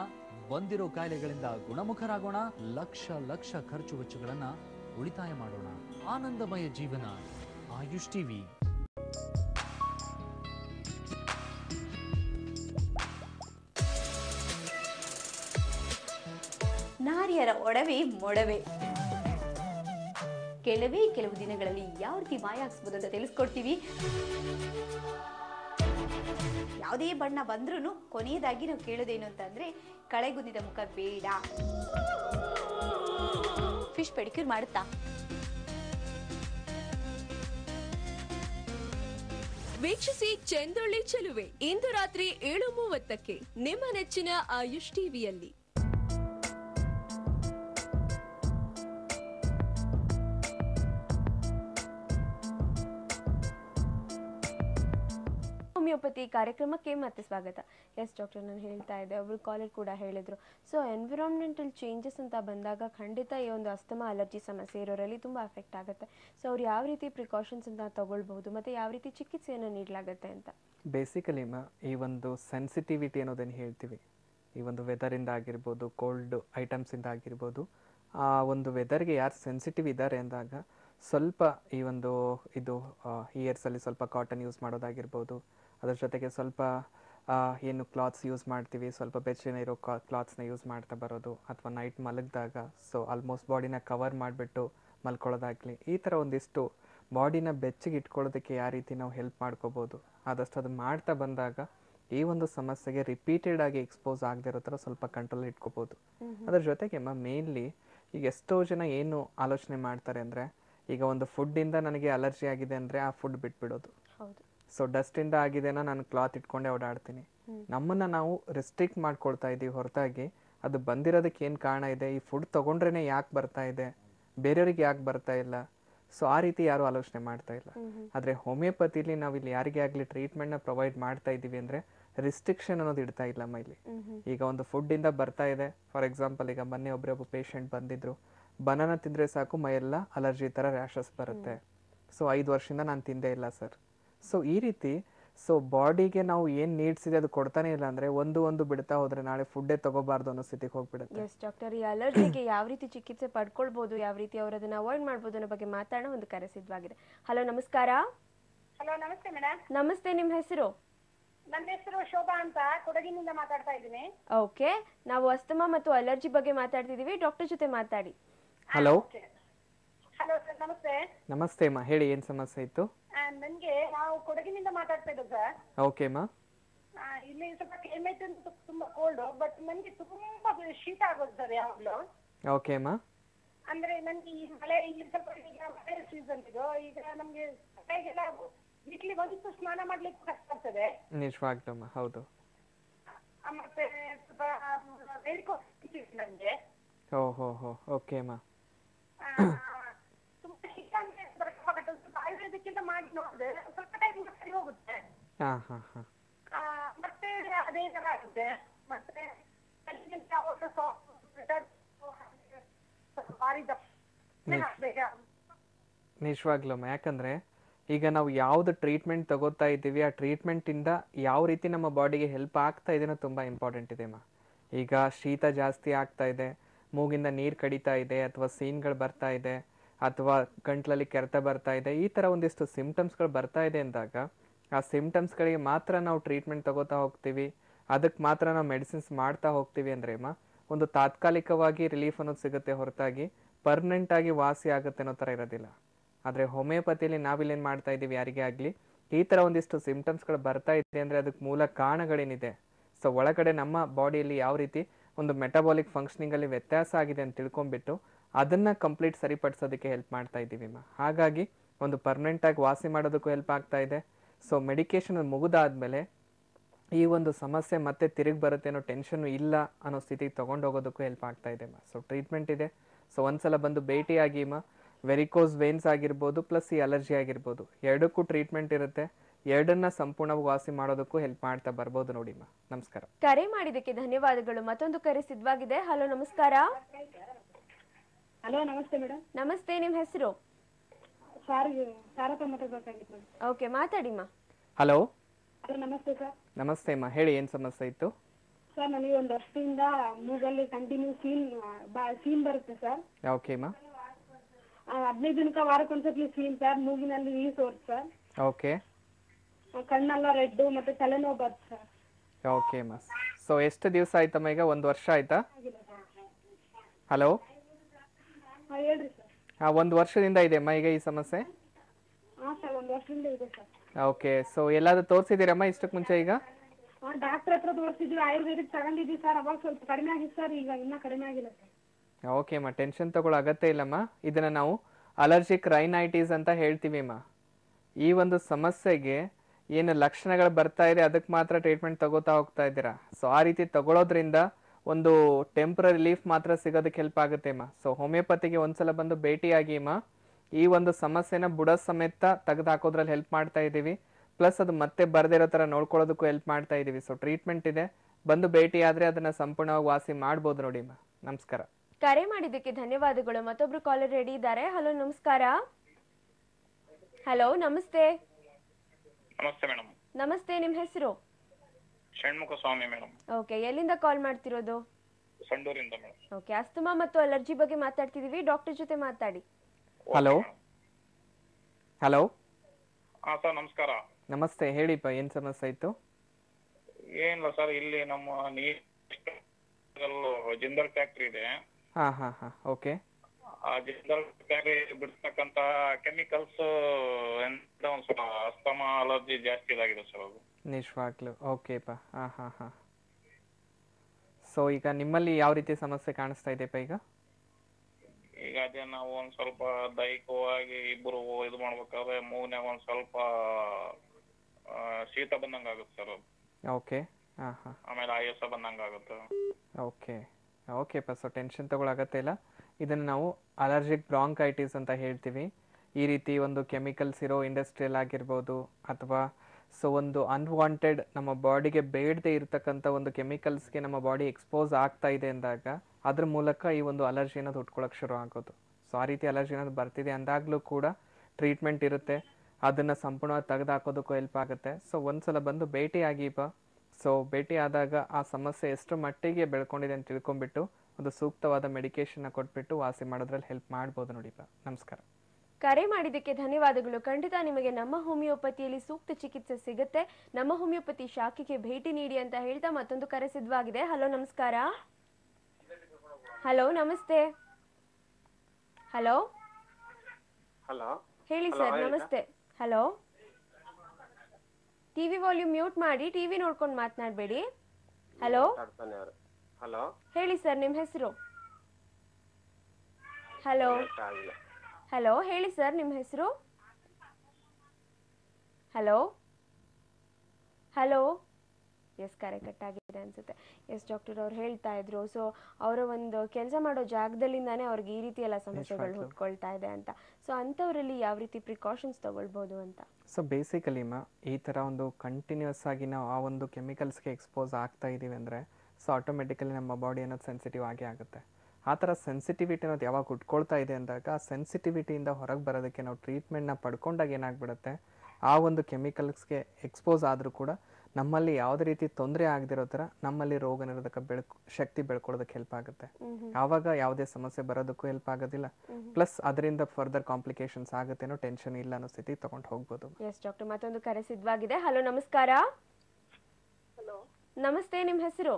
ಬಂದಿರೋ ಕಾಯಿಲೆಗಳಿಂದ ಗುಣಮುಖರಾಗೋಣ. ಲಕ್ಷ ಲಕ್ಷ ಖರ್ಚು ವೆಚ್ಚಗಳನ್ನು ಉಳಿತಾಯ ಮಾಡೋಣ. ಆನಂದಮಯ ಜೀವನ. ಆಯುಷ್ ಟಿವಿ. ನಾರಿಯರ ಒಡವೆ ಮೊಡವೆ. ಕೆಲವೇ ಕೆಲವು ದಿನಗಳಲ್ಲಿ ಯಾವ ರೀತಿ ಮಾಯ ಅಂತ ತಿಳಿಸ್ಕೊಡ್ತೀವಿ? ಯಾವುದೇ ಬಣ್ಣ ಬಂದ್ರೂ ಕೊನೆಯದಾಗಿ ನಾವು ಕೇಳೋದೇನು ಅಂತಂದ್ರೆ, ಕಳೆಗುಂದಿದ ಮುಖ ಬೇಡ. ಫಿಶ್ ಪೆಡಿಕ್ಯೂರ್ ಮಾಡುತ್ತಾ? ವೀಕ್ಷಿಸಿ ಚಂದ್ರೊಳ್ಳಿ ಚೆಲುವೆ ಇಂದು ರಾತ್ರಿ ಏಳು ಮೂವತ್ತಕ್ಕೆ ನಿಮ್ಮ ನೆಚ್ಚಿನ ಆಯುಷ್ ಟಿವಿಯಲ್ಲಿ. ಹೋಮಿಯೋಪತಿ ಕಾರ್ಯಕ್ರಮಕ್ಕೆ ಮತ್ತೆ ಸ್ವಾಗತ. ಎಸ್ ಡಾಕ್ಟರ್ ನಾನು ಹೇಳ್ತಾ ಇದ್ದೆ. ಒಬ್ರು ಕಾಲರ್ ಕೂಡ ಹೇಳಿದ್ರು. ಸೊ ಎನ್ವಿರಾನ್ಮೆಂಟಲ್ ಚೇಂಜಸ್ ಅಂತ ಬಂದಾಗ ಖಂಡಿತ ಈ ಒಂದು ಅಸ್ತಮಾ ಅಲರ್ಜಿ ಸಮಸ್ಯೆ ಇರೋರಲ್ಲಿ ತುಂಬ ಅಫೆಕ್ಟ್ ಆಗುತ್ತೆ. ಸೊ ಅವ್ರು ಯಾವ ರೀತಿ ಪ್ರಿಕಾಷನ್ಸ್ ಅಂತ ತಗೊಳ್ಬಹುದು ಮತ್ತು ಯಾವ ರೀತಿ ಚಿಕಿತ್ಸೆಯನ್ನು ನೀಡಲಾಗುತ್ತೆ ಅಂತ? ಬೇಸಿಕಲಿ ಮಾ, ಈ ಒಂದು ಸೆನ್ಸಿಟಿವಿಟಿ ಅನ್ನೋದೇನು ಹೇಳ್ತೀವಿ? ಈ ಒಂದು ವೆದರಿಂದ ಆಗಿರ್ಬೋದು ಕೋಲ್ಡ್ ಐಟಮ್ಸಿಂದ ಆಗಿರ್ಬೋದು, ಆ ಒಂದು ವೆದರ್ಗೆ ಯಾರು ಸೆನ್ಸಿಟಿವ್ ಇದ್ದಾರೆ ಅಂದಾಗ ಸ್ವಲ್ಪ ಈ ಒಂದು ಇದು ಇಯರ್ಸಲ್ಲಿ ಸ್ವಲ್ಪ ಕಾಟನ್ ಯೂಸ್ ಮಾಡೋದಾಗಿರ್ಬೋದು ಅದ್ರ ಜೊತೆಗೆ ಸ್ವಲ್ಪ ಏನು ಕ್ಲಾತ್ಸ್ ಯೂಸ್ ಮಾಡ್ತೀವಿ ಸ್ವಲ್ಪ ಬೆಚ್ಚನೆ ಇರೋ ಕ್ಲಾತ್ಸ್ನ ಯೂಸ್ ಮಾಡ್ತಾ ಬರೋದು ಅಥವಾ ನೈಟ್ ಮಲಗಿದಾಗ. ಸೊ ಆಲ್ಮೋಸ್ಟ್ ಬಾಡಿನ ಕವರ್ ಮಾಡಿಬಿಟ್ಟು ಮಲ್ಕೊಳ್ಳೋದಾಗಲಿ ಈ ಥರ ಒಂದಿಷ್ಟು ಬಾಡಿನ ಬೆಚ್ಚಗೆ ಇಟ್ಕೊಳ್ಳೋದಕ್ಕೆ ಯಾವ ರೀತಿ ನಾವು ಹೆಲ್ಪ್ ಮಾಡ್ಕೋಬೋದು ಆದಷ್ಟು ಅದು ಮಾಡ್ತಾ ಬಂದಾಗ ಈ ಒಂದು ಸಮಸ್ಯೆಗೆ ರಿಪೀಟೆಡ್ ಆಗಿ ಎಕ್ಸ್ಪೋಸ್ ಆಗದೇ ಇರೋ ಥರ ಸ್ವಲ್ಪ ಕಂಟ್ರೋಲ್ ಇಟ್ಕೋಬೋದು. ಅದ್ರ ಜೊತೆಗೆ ಮ ಮೇನ್ಲಿ ಈಗ ಎಷ್ಟೋ ಜನ ಏನು ಆಲೋಚನೆ ಮಾಡ್ತಾರೆ ಅಂದರೆ ಈಗ ಒಂದು ಫುಡ್ಡಿಂದ ನನಗೆ ಅಲರ್ಜಿ ಆಗಿದೆ ಅಂದರೆ ಆ ಫುಡ್ ಬಿಟ್ಬಿಡೋದು. ಹೌದು. ಸೊ ಡಸ್ಟಿಂದ ಆಗಿದೆನ ನಾನು ಕ್ಲಾತ್ ಇಟ್ಕೊಂಡೇ ಓಡಾಡ್ತೀನಿ. ನಮ್ಮನ್ನ ನಾವು ರೆಸ್ಟ್ರಿಕ್ಟ್ ಮಾಡ್ಕೊಳ್ತಾ ಇದ್ದೀವಿ ಹೊರತಾಗಿ. ಅದು ಬಂದಿರೋದಕ್ಕೆ ಏನು ಕಾರಣ ಇದೆ? ಈ ಫುಡ್ ತೊಗೊಂಡ್ರೇ ಯಾಕೆ ಬರ್ತಾ ಇದೆ? ಬೇರೆಯವ್ರಿಗೆ ಯಾಕೆ ಬರ್ತಾ ಇಲ್ಲ? ಸೊ ಆ ರೀತಿ ಯಾರು ಆಲೋಚನೆ ಮಾಡ್ತಾ ಇಲ್ಲ. ಆದರೆ ಹೋಮಿಯೋಪತಿಲಿ ನಾವು ಇಲ್ಲಿ ಯಾರಿಗೇ ಆಗಲಿ ನ ಪ್ರೊವೈಡ್ ಮಾಡ್ತಾ ಇದ್ದೀವಿ ಅಂದರೆ ರಿಸ್ಟ್ರಿಕ್ಷನ್ ಅನ್ನೋದು ಇಡ್ತಾ ಇಲ್ಲ ಮೈಲಿ. ಈಗ ಒಂದು ಫುಡ್ಡಿಂದ ಬರ್ತಾ ಇದೆ. ಫಾರ್ ಎಕ್ಸಾಂಪಲ್ ಈಗ ಮೊನ್ನೆ ಒಬ್ಬರೇ ಒಬ್ಬ ಪೇಷಂಟ್ ಬಂದಿದ್ರು. ಬನಾನ ತಿಂದರೆ ಸಾಕು ಮೈಯೆಲ್ಲ ಅಲರ್ಜಿ ಥರ ರ್ಯಾಷಸ್ ಬರುತ್ತೆ. ಸೊ ಐದು ವರ್ಷದಿಂದ ನಾನು ತಿಂದೇ ಇಲ್ಲ ಸರ್ ಸೊ ಈ ರೀತಿ ಸೊ ಬಾಡಿಗೆ ನಾವು ಏನ್ ನೀಡ್ಸ್ ಇದೆ ಅದು ಕೊಡ್ತಾನೆ ಇಲ್ಲ ಅಂದ್ರೆ ಒಂದು ಒಂದು ಬಿಡ್ತಾ ಹೋದ್ರೆ ನಾಳೆ ಫುಡ್ಡೇ ತಗೋಬಾರ್ದು ಅನ್ನೋ ಸ್ಥಿತಿಗೆ ಹೋಗ್ಬಿಡುತ್ತೆ. ಎಸ್ ಡಾಕ್ಟರ್ ಈ ಅಲರ್ಜಿಗೆ ಯಾವ ರೀತಿ ಚಿಕಿತ್ಸೆ ಪಡ್ಕೊಳ್ಬಹುದು ಯಾವ ರೀತಿ ಅವರು ಅದನ್ನ ಅವಾಯ್ಡ್ ಮಾಡಬಹುದು ಅನ್ನೋ ಬಗ್ಗೆ ಮಾತಾಡೋ ಒಂದು ಕರೆ ಸಿದ್ಧವಾಗಿದೆ. ಹಲೋ ನಮಸ್ಕಾರ. ಹಲೋ ನಮಸ್ತೆ ಮೇಡಮ್ ನಮಸ್ತೆ ನಿಮ್ಮ ಹೆಸರು? ನನ್ನ ಹೆಸರು ಶೋಭಾ ಅಂತ ಕೊಡಗಿನಿಂದ ಮಾತಾಡ್ತಾ ಇದ್ದೀನಿ. ಓಕೆ ನಾವು ಅಸ್ತಮಾ ಮತ್ತು ಅಲರ್ಜಿ ಬಗ್ಗೆ ಮಾತಾಡ್ತಿದೀವಿ ಡಾಕ್ಟರ್ ಜೊತೆ ಮಾತಾಡಿ. ಹಲೋ ಹಲೋ ಸರ್ ನಮಸ್ತೆ. ನಮಸ್ತೆ ಅಮ್ಮ ಹೇಳಿ ಏನ್ ಸಮಸ್ಯೆ ಇತ್ತು? ನನ್ಗೆ ನಾವು ಕೊಡಗಿನಿಂದ ಮಾತಾಡ್ತಾ ಇರೋದು ಸರ್. ಓಕೆ ಮಾ ಇಲ್ಲಿ ಸ್ವಲ್ಪ ಕ್ಲೈಮೇಟ್ ತುಂಬಾ ಕೋಲ್ಡ್ ಬಟ್ ನನ್ಗೆ ತುಂಬಾ ಶೀತ ಆಗೋದು ಸರ್ ಯಾವಾಗ್ಲೂ. ಓಕೆ ಅಮ್ಮ ಅಂದ್ರೆ ನನ್ಗೆ ಈ ಮಳೆ ಇಲ್ಲಿ ಸ್ವಲ್ಪ ಈಗ ಮಳೆ ಸೀಸನ್ ಇದು ಈಗ ನಮ್ಗೆ ಮಳೆಗೆಲ್ಲ ವೀಕ್ಲಿ ಒಂದಿಷ್ಟು ಸ್ನಾನ ಮಾಡ್ಲಿಕ್ಕೆ ಕಷ್ಟ ಆಗ್ತದೆ. ಹೌದು. ಮತ್ತೆ ಸ್ವಲ್ಪ ವೇರಿಕೋಸ್ ನನ್ಗೆ ಓ ಹೋ ಹೋ. ಓಕೆ ಅಂದ್ರೆ ಆಯುರ್ವೇದಕ್ಕಿಂತ ಮಾಡಿ ನೋಡಿದ್ರೆ ಸ್ವಲ್ಪ ಟೈಮ್ ಸರಿ ಹೋಗುತ್ತೆ. ಹಾಂ ಹಾಂ ಹಾಂ. ಮತ್ತೆ ಅದೇ ತರ ಆಗುತ್ತೆ. ಮತ್ತೆ? ನಿಜವಾಗ್ಲೂ ಅಮ್ಮ ಈಗ ನಾವು ಯಾವ್ದು ಟ್ರೀಟ್ಮೆಂಟ್ ತಗೋತಾ ಇದ್ದೀವಿ ಆ ಟ್ರೀಟ್ಮೆಂಟ್ ಇಂದ ಯಾವ ರೀತಿ ನಮ್ಮ ಬಾಡಿಗೆ ಹೆಲ್ಪ್ ಆಗ್ತಾ ಇದೆ ತುಂಬಾ ಇಂಪಾರ್ಟೆಂಟ್ ಇದೆ ಅಮ್ಮ. ಈಗ ಶೀತ ಜಾಸ್ತಿ ಆಗ್ತಾ ಇದೆ ಮೂಗಿಂದ ನೀರ್ ಕಡಿತಾ ಇದೆ ಅಥವಾ ಸೀನ್ಗಳು ಬರ್ತಾ ಇದೆ ಅಥವಾ ಗಂಟ್ಲಲ್ಲಿ ಕೆರೆತ ಬರ್ತಾ ಇದೆ, ಈ ಥರ ಒಂದಿಷ್ಟು ಸಿಮ್ಟಮ್ಸ್ಗಳು ಬರ್ತಾ ಇದೆ ಅಂದಾಗ, ಆ ಸಿಮ್ಟಮ್ಸ್ಗಳಿಗೆ ಮಾತ್ರ ನಾವು ಟ್ರೀಟ್ಮೆಂಟ್ ತಗೋತಾ ಹೋಗ್ತೀವಿ. ಅದಕ್ಕೆ ಮಾತ್ರ ನಾವು ಮೆಡಿಸಿನ್ಸ್ ಮಾಡ್ತಾ ಹೋಗ್ತೀವಿ ಅಂದ್ರೆ ಅಮ್ಮ, ಒಂದು ತಾತ್ಕಾಲಿಕವಾಗಿ ರಿಲೀಫ್ ಅನ್ನೋದು ಸಿಗುತ್ತೆ ಹೊರತಾಗಿ ಪರ್ಮನೆಂಟ್ ಆಗಿ ವಾಸಿ ಆಗುತ್ತೆ ಅನ್ನೋ ಥರ ಇರೋದಿಲ್ಲ. ಆದರೆ ಹೋಮಿಯೋಪತಿಯಲ್ಲಿ ನಾವಿಲ್ಲೇನು ಮಾಡ್ತಾ ಇದ್ದೀವಿ, ಯಾರಿಗೇ ಆಗಲಿ, ಈ ಥರ ಒಂದಿಷ್ಟು ಸಿಮ್ಟಮ್ಸ್ಗಳು ಬರ್ತಾ ಇದೆ ಅಂದರೆ ಅದಕ್ಕೆ ಮೂಲ ಕಾರಣಗಳೇನಿದೆ? ಸೊ ಒಳಗಡೆ ನಮ್ಮ ಬಾಡಿಯಲ್ಲಿ ಯಾವ ರೀತಿ ಒಂದು ಮೆಟಬಾಲಿಕ್ ಫಂಕ್ಷನಿಂಗಲ್ಲಿ ವ್ಯತ್ಯಾಸ ಆಗಿದೆ ಅಂತ ತಿಳ್ಕೊಂಬಿಟ್ಟು ಅದನ್ನು ಕಂಪ್ಲೀಟ್ ಸರಿಪಡಿಸೋದಕ್ಕೆ ಹೆಲ್ಪ್ ಮಾಡ್ತಾ ಇದ್ದೀವಿ ಮಾ ಹಾಗಾಗಿ ಒಂದು ಪರ್ಮನೆಂಟಾಗಿ ವಾಸಿ ಮಾಡೋದಕ್ಕೂ ಹೆಲ್ಪ್ ಆಗ್ತಾ ಇದೆ. ಸೊ ಮೆಡಿಕೇಶನ್ ಮುಗಿದಾದ್ಮೇಲೆ ಈ ಒಂದು ಸಮಸ್ಯೆ ಮತ್ತೆ ತಿರುಗಿ ಬರುತ್ತೆ ಅನ್ನೋ ಟೆನ್ಷನ್ ಇಲ್ಲ ಅನ್ನೋ ಸ್ಥಿತಿಗೆ ತಗೊಂಡು ಹೋಗೋದಕ್ಕೂ ಹೆಲ್ಪ್ ಆಗ್ತಾ ಇದೆ ಮಾ ಸೊ ಟ್ರೀಟ್ಮೆಂಟ್ ಇದೆ. ಸೊ ಒಂದ್ಸಲ ಬಂದು ಭೇಟಿಯಾಗಿ ಮಾ ವೆರಿಕೋಸ್ ವೇನ್ಸ್ ಆಗಿರ್ಬೋದು ಪ್ಲಸ್ ಈ ಅಲರ್ಜಿ ಆಗಿರ್ಬೋದು. ಎರಡಕ್ಕೂ ಟ್ರೀಟ್ಮೆಂಟ್ ಇರುತ್ತೆ. ಎರಡನ್ನ ಸಂಪೂರ್ಣವಾಗಿ ವಾಸಿ ಮಾಡೋದಕ್ಕೂ ಹೆಲ್ಪ್ ಮಾಡ್ತಾ ಬರ್ಬೋದು ನೋಡಿ ಮಾ ನಮಸ್ಕಾರ. ಕರೆ ಮಾಡಿದಕ್ಕೆ ಧನ್ಯವಾದಗಳು. ಮತ್ತೊಂದು ಕರೆ ಸಿದ್ಧವಾಗಿದೆ. ಹಲೋ, ನಮಸ್ಕಾರ. ಹಲೋ ನಮಸ್ತೆ ಮೇಡಮ್. ನಮಸ್ತೆ ನಿಮ್ಮ ಹೆಸರು? ಸಾರ್ ಸಾರಥ ಮಾತಾಡ್ಬೇಕಾಗಿತ್ತು ಓಕೆ ಮಾತಾಡಿಮ್ಮ ಹಲೋ? ಹಲೋ ನಮಸ್ತೆ ಸರ್. ನಮಸ್ತೆ ಅಮ್ಮ ಹೇಳಿ ಏನು ಸಮಸ್ಯೆ ಇತ್ತು? ಸರ್ ನನಗೆ ಒಂದು ವರ್ಷದಿಂದ ಮೂಗಲ್ಲಿ ಕಂಟಿನ್ಯೂ ಸೀನ್ ಸೀನ್ ಬರುತ್ತೆ ಸರ್. ಓಕೆ ಅಮ್ಮ ಹದಿನೈದು ದಿನಕ್ಕೆ ವಾರಕ್ಕೊಂದ್ಸತಿ ಸೀನ್ ಸರ್ ಮೂಗಿನಲ್ಲಿ ಈ ಸೋರ್ಸ್ ಸರ್. ಓಕೆ. ಕಣ್ಣೆಲ್ಲ ರೆಡ್ ಮತ್ತೆ ತಲೆನೋವು ಬರುತ್ತೆ ಸರ್. ಓಕೆ ಅಮ್ಮ ಸೊ ಎಷ್ಟು ದಿವಸ ಆಯ್ತಮ್ಮ ಈಗ? ಒಂದು ವರ್ಷ ಆಯ್ತಾ? ಹಲೋ? ಹಾಂ ಹೇಳ್ರಿ ಸರ್. ಹಾಂ ಒಂದು ವರ್ಷದಿಂದ ಇದೆಯಮ್ಮ ಈಗ ಈ ಸಮಸ್ಯೆ? ಹಾಂ ಸರ್ ಒಂದು ವರ್ಷದಿಂದ ಇದೆ ಸರ್. ಓಕೆ ಸೊ ಎಲ್ಲಾದ್ರೂ ತೋರಿಸಿದ್ದೀರಮ್ಮ ಇಷ್ಟಕ್ಕೆ ಮುಂಚೆ ಈಗ? ಹಾಂ ಡಾಕ್ಟರ್ ಹತ್ರ ತೋರಿಸಿದ್ವಿ ಆಯುರ್ವೇದಿಕ್ ತಗೊಂಡಿದ್ವಿ ಸರ್ ಅವಾಗ ಸ್ವಲ್ಪ ಕಡಿಮೆ ಆಗಿತ್ತು ಸರ್ ಈಗ ಇನ್ನೂ ಕಡಿಮೆ ಆಗಿಲ್ಲ ಸರ್. ಓಕೆ ಅಮ್ಮ ಟೆನ್ಷನ್ ತಗೊಳ್ಳೋ ಅಗತ್ಯ ಇಲ್ಲಮ್ಮ. ಇದನ್ನ ನಾವು ಅಲರ್ಜಿಕ್ ರೈನೈಟಿಸ್ ಅಂತ ಹೇಳ್ತೀವಿ ಅಮ್ಮ. ಈ ಒಂದು ಸಮಸ್ಯೆಗೆ ಏನು ಲಕ್ಷಣಗಳು ಬರ್ತಾ ಇದೆ ಅದಕ್ಕೆ ಮಾತ್ರ ಟ್ರೀಟ್ಮೆಂಟ್ ತಗೋತಾ ಹೋಗ್ತಾ ಇದ್ದೀರಾ? ಸೊ ಆ ರೀತಿ ತಗೊಳ್ಳೋದ್ರಿಂದ ಒಂದು ಟೆಂಪ್ರರಿ ರಿಲೀಫ್ ಮಾತ್ರ ಸಿಗೋದಕ್ಕೆ ಹೆಲ್ಪ್ ಆಗುತ್ತೆ ಅಮ್ಮ ಸೊ ಹೋಮಿಯೋಪತಿಗೆ ಒಂದ್ಸಲ ಬಂದು ಭೇಟಿಯಾಗಿ ಅಮ್ಮ ಈ ಒಂದು ಸಮಸ್ಯೆನ ಬುಡ ಸಮೇತ ತೆಗೆದು ಹಾಕೋದ್ರಲ್ಲಿ ಹೆಲ್ಪ್ ಮಾಡ್ತಾ ಇದ್ದೀವಿ. ಪ್ಲಸ್ ಅದು ಮತ್ತೆ ಬರದಿರೋ ಥರ ನೋಡ್ಕೊಳ್ಳೋದಕ್ಕೂ ಹೆಲ್ಪ್ ಮಾಡ್ತಾ ಇದ್ದೀವಿ. ಸೊ ಟ್ರೀಟ್ಮೆಂಟ್ ಇದೆ. ಬಂದು ಭೇಟಿ ಆದರೆ ಅದನ್ನು ಸಂಪೂರ್ಣವಾಗಿ ವಾಸಿ ಮಾಡ್ಬೋದು ನೋಡಿ ಅಮ್ಮ ನಮಸ್ಕಾರ. ಕರೆ ಮಾಡಿದ್ದಕ್ಕೆ ಧನ್ಯವಾದಗಳು. ಮತ್ತೊಬ್ರು ಕಾಲರ್ ರೆಡಿ ಇದ್ದಾರೆ. ಹಲೋ ನಮಸ್ಕಾರ. ಹಲೋ ನಮಸ್ತೆ. ನಮಸ್ತೆ ಮೇಡಮ್. ನಮಸ್ತೆ ನಿಮ್ಮ ಹೆಸರು? ಷಣ್ಮುಖ ಸ್ವಾಮಿ ಮೇಡಮ್. ಓಕೆ ಎಲ್ಲಿಂದ ಕಾಲ್ ಮಾಡ್ತಿರೋದು? ಸಂಡೂರಿಂದ ಮೇಡಮ್. ಓಕೆ ಅಸ್ತಮಾ ಮತ್ತು ಅಲರ್ಜಿ ಬಗ್ಗೆ ಮಾತಾಡ್ತಿದೀವಿ ಡಾಕ್ಟರ್ ಜೊತೆ ಮಾತಾಡಿ. ಹಲೋ ಹಲೋ ಹಾ ಸರ್ ನಮಸ್ಕಾರ. ನಮಸ್ತೆ ಹೇಳಿಪ್ಪ ಏನ್ ಸಮಸ್ಯೆ ಇತ್ತು? ಏನಿಲ್ಲ ಸರ್ ಇಲ್ಲಿ ನಮ್ಮ ನೀರ್ ಜಿಂದಲ್ ಫ್ಯಾಕ್ಟ್ರಿ ಇದೆ. ಹಾ ಹಾ ಹಾ ಓಕೆ ಜಿಂದಲ್ ಫ್ಯಾಕ್ಟ್ರಿ ಬಿಡ್ತಕ್ಕಂತ ಕೆಮಿಕಲ್ಸ್ ಎಂತ ಒಂದ್ ಸ್ವಲ್ಪ ಅಸ್ತಮ ಅಲರ್ಜಿ ಜಾಸ್ತಿ ಇದಾಗಿದೆ ಸರ್ ಅದು. ನಿಜವಾಗ್ಲು ಓಕೆಪ್ಪ ಹಾಂ ಹಾಂ ಹಾಂ. ಸೊ ಈಗ ನಿಮ್ಮಲ್ಲಿ ಯಾವ ರೀತಿ ಸಮಸ್ಯೆ ಕಾಣಿಸ್ತಾ ಇದೆಯಪ್ಪ ಈಗ? ಈಗ ಅದೇ ನಾವು ಒಂದ್ ಸ್ವಲ್ಪ ದೈಹಿಕವಾಗಿ ಇಬ್ರು ಇದು ಮಾಡ್ಬೇಕಾದ್ರೆ ಮೂವ್ನ್ಯಾಗ ಒಂದ್ ಸ್ವಲ್ಪ ಆ, ಶೀತ ಬಂದಂಗ ಆಗುತ್ತೆ ಸರ್ ಅದು. ಓಕೆ ಹಾಂ ಹಾಂ. ಆಮೇಲೆ ಆಯಾಸ ಬಂದಂಗ ಆಗುತ್ತೆ. ಓಕೆ ಓಕೆಪ್ಪ ಸೊ ಟೆನ್ಷನ್ ತಗೊಳಗತ್ತೆ ಇಲ್ಲ? ಇದನ್ನು ನಾವು ಅಲರ್ಜಿಕ್ ಬ್ರಾಂಕೈಟಿಸ್ ಅಂತ ಹೇಳ್ತೀವಿ. ಈ ರೀತಿ ಒಂದು ಕೆಮಿಕಲ್ಸ್ ಇರೋ ಇಂಡಸ್ಟ್ರಿಯಲ್ ಆಗಿರ್ಬೋದು ಅಥವಾ ಸೊ ಒಂದು ಅನ್ವಾಂಟೆಡ್ ನಮ್ಮ ಬಾಡಿಗೆ ಬೇಡದೆ ಇರತಕ್ಕಂಥ ಒಂದು ಕೆಮಿಕಲ್ಸ್ಗೆ ನಮ್ಮ ಬಾಡಿ ಎಕ್ಸ್ಪೋಸ್ ಆಗ್ತಾ ಇದೆ ಅಂದಾಗ ಅದ್ರ ಮೂಲಕ ಈ ಒಂದು ಅಲರ್ಜಿ ಅನ್ನೋದು ಹುಟ್ಕೊಳಕ್ಕೆ ಶುರು ಆಗೋದು. ಸೊ ಆ ರೀತಿ ಅಲರ್ಜಿ ಅನ್ನೋದು ಬರ್ತಿದೆ ಅಂದಾಗಲೂ ಕೂಡ ಟ್ರೀಟ್ಮೆಂಟ್ ಇರುತ್ತೆ. ಅದನ್ನು ಸಂಪೂರ್ಣವಾಗಿ ತೆಗೆದುಹಾಕೋದಕ್ಕೂ ಹೆಲ್ಪ್ ಆಗುತ್ತೆ. ಸೊ ಒಂದ್ಸಲ ಬಂದು ಭೇಟಿಯಾಗಿ ಬಾ. ಸೊ ಭೇಟಿ ಆದಾಗ ಆ ಸಮಸ್ಯೆ ಎಷ್ಟು ಮಟ್ಟಿಗೆ ಬೆಳ್ಕೊಂಡಿದೆ ಅಂತ ತಿಳ್ಕೊಂಬಿಟ್ಟು ಒಂದು ಸೂಕ್ತವಾದ ಮೆಡಿಕೇಶನ್ ಕೊಟ್ಬಿಟ್ಟು ವಾಸಿ ಮಾಡೋದ್ರಲ್ಲಿ ಹೆಲ್ಪ್ ಮಾಡ್ಬೋದು ನೋಡಿಪ್ಪ ನಮಸ್ಕಾರ. ಕರೆ ಮಾಡಿದ್ದಕ್ಕೆ ಧನ್ಯವಾದಗಳು. ಖಂಡಿತ ನಿಮಗೆ ನಮ್ಮ ಹೋಮಿಯೋಪತಿಯಲ್ಲಿ ಸೂಕ್ತ ಚಿಕಿತ್ಸೆ ಸಿಗುತ್ತೆ. ನಮ್ಮ ಹೋಮಿಯೋಪತಿ ಶಾಖೆಗೆ ಭೇಟಿ ನೀಡಿ ಅಂತ ಹೇಳ್ತಾ ಮತ್ತೊಂದು ಕರೆ ಸಿದ್ಧವಾಗಿದೆ. ಹಲೋ ನಮಸ್ಕಾರ. ಹಲೋ ನಮಸ್ತೆ. ಹಲೋ. ಹಲೋ. ಹೇಳಿ ಸರ್ ನಮಸ್ತೆ. ಹಲೋ. ಟಿವಿ ವಾಲ್ಯೂಮ್ ಮ್ಯೂಟ್ ಮಾಡಿ ಟಿವಿ ನೋಡ್ಕೊಂಡು ಮಾತನಾಡಬೇಡಿ. ಹಲೋ. ಹಲೋ? ಹೇಳಿ ಸರ್ ನಿಮ್ಮ ಹೆಸರು? ಹಲೋ? ಹಲೋ ಹೇಳಿ ಸರ್ ನಿಮ್ಮ ಹೆಸರು? ಹಲೋ? ಹಲೋ? ಎಸ್ ಕರೆ ಕಟ್ಟಾಗಿದೆ ಅನ್ಸುತ್ತೆ. ಎಸ್ ಡಾಕ್ಟರ್ ಅವ್ರು ಹೇಳ್ತಾ ಇದ್ರು. ಸೊ ಅವರ ಒಂದು ಕೆಲಸ ಮಾಡೋ ಜಾಗದಲ್ಲಿಂದಾನೇ ಅವ್ರಿಗೆ ಈ ರೀತಿ ಎಲ್ಲ ಸಮಸ್ಯೆಗಳು. ಹುಟ್ಕೊಳ್ತಾ ಇದೆ ಅಂತ. ಸೊ ಅಂಥವರಲ್ಲಿ ಯಾವ ರೀತಿ ಪ್ರಿಕಾಷನ್ಸ್ ತಗೊಳ್ಬೋದು ಅಂತ? ಸೊ ಬೇಸಿಕಲಿ ಮಾ ಈ ಥರ ಒಂದು ಕಂಟಿನ್ಯೂಸ್ ಆಗಿ ನಾವು ಆ ಒಂದು ಕೆಮಿಕಲ್ಸ್ಗೆ ಎಕ್ಸ್ಪೋಸ್ ಆಗ್ತಾ ಇದ್ದೀವಿ ಅಂದರೆ ಸೊ ಆಟೋಮೆಟಿಕಲಿ ನಮ್ಮ ಬಾಡಿ ಅನ್ನೋದು ಸೆನ್ಸಿಟಿವ್ ಆಗೇ ಆಗುತ್ತೆ. ಆ ಥರ ಸೆನ್ಸಿಟಿವಿಟಿ ಅನ್ನೋದು ಯಾವಾಗ ಉಟ್ಕೊಳ್ತಾ ಇದೆ ಅಂದಾಗ ಆ ಸೆನ್ಸಿಟಿವಿಟಿಯಿಂದ ಹೊರಗೆ ಬರೋದಕ್ಕೆ ನಾವು ಟ್ರೀಟ್ಮೆಂಟ್ನ ಪಡ್ಕೊಂಡಾಗ ಏನಾಗ್ಬಿಡುತ್ತೆ ಆ ಒಂದು ಕೆಮಿಕಲ್ಸ್ಗೆ ಎಕ್ಸ್ಪೋಸ್ ಆದರೂ ಕೂಡ ನಮ್ಮಲ್ಲಿ ಯಾವುದೇ ರೀತಿ ತೊಂದರೆ ಆಗದಿರೋ ಥರ ನಮ್ಮಲ್ಲಿ ರೋಗ ನಿರೋಧಕ ಬೆಳಕು ಶಕ್ತಿ ಬೆಳ್ಕೊಳ್ಳೋದಕ್ಕೆ ಹೆಲ್ಪ್ ಆಗುತ್ತೆ. ಆವಾಗ ಯಾವುದೇ ಸಮಸ್ಯೆ ಬರೋದಕ್ಕೂ ಹೆಲ್ಪ್ ಆಗೋದಿಲ್ಲ. ಪ್ಲಸ್ ಅದರಿಂದ ಫರ್ದರ್ ಕಾಂಪ್ಲಿಕೇಶನ್ಸ್ ಆಗುತ್ತೆ ಅನ್ನೋ ಟೆನ್ಷನ್ ಇಲ್ಲ ಅನ್ನೋ ಸ್ಥಿತಿ ತಗೊಂಡು ಹೋಗ್ಬೋದು. ಎಸ್ ಡಾಕ್ಟರ್ ಮತ್ತೊಂದು ಕರೆ ಸಿದ್ಧವಾಗಿದೆ. ಹಲೋ ನಮಸ್ಕಾರ. ಹಲೋ ನಮಸ್ತೆ ನಿಮ್ಮ ಹೆಸರು?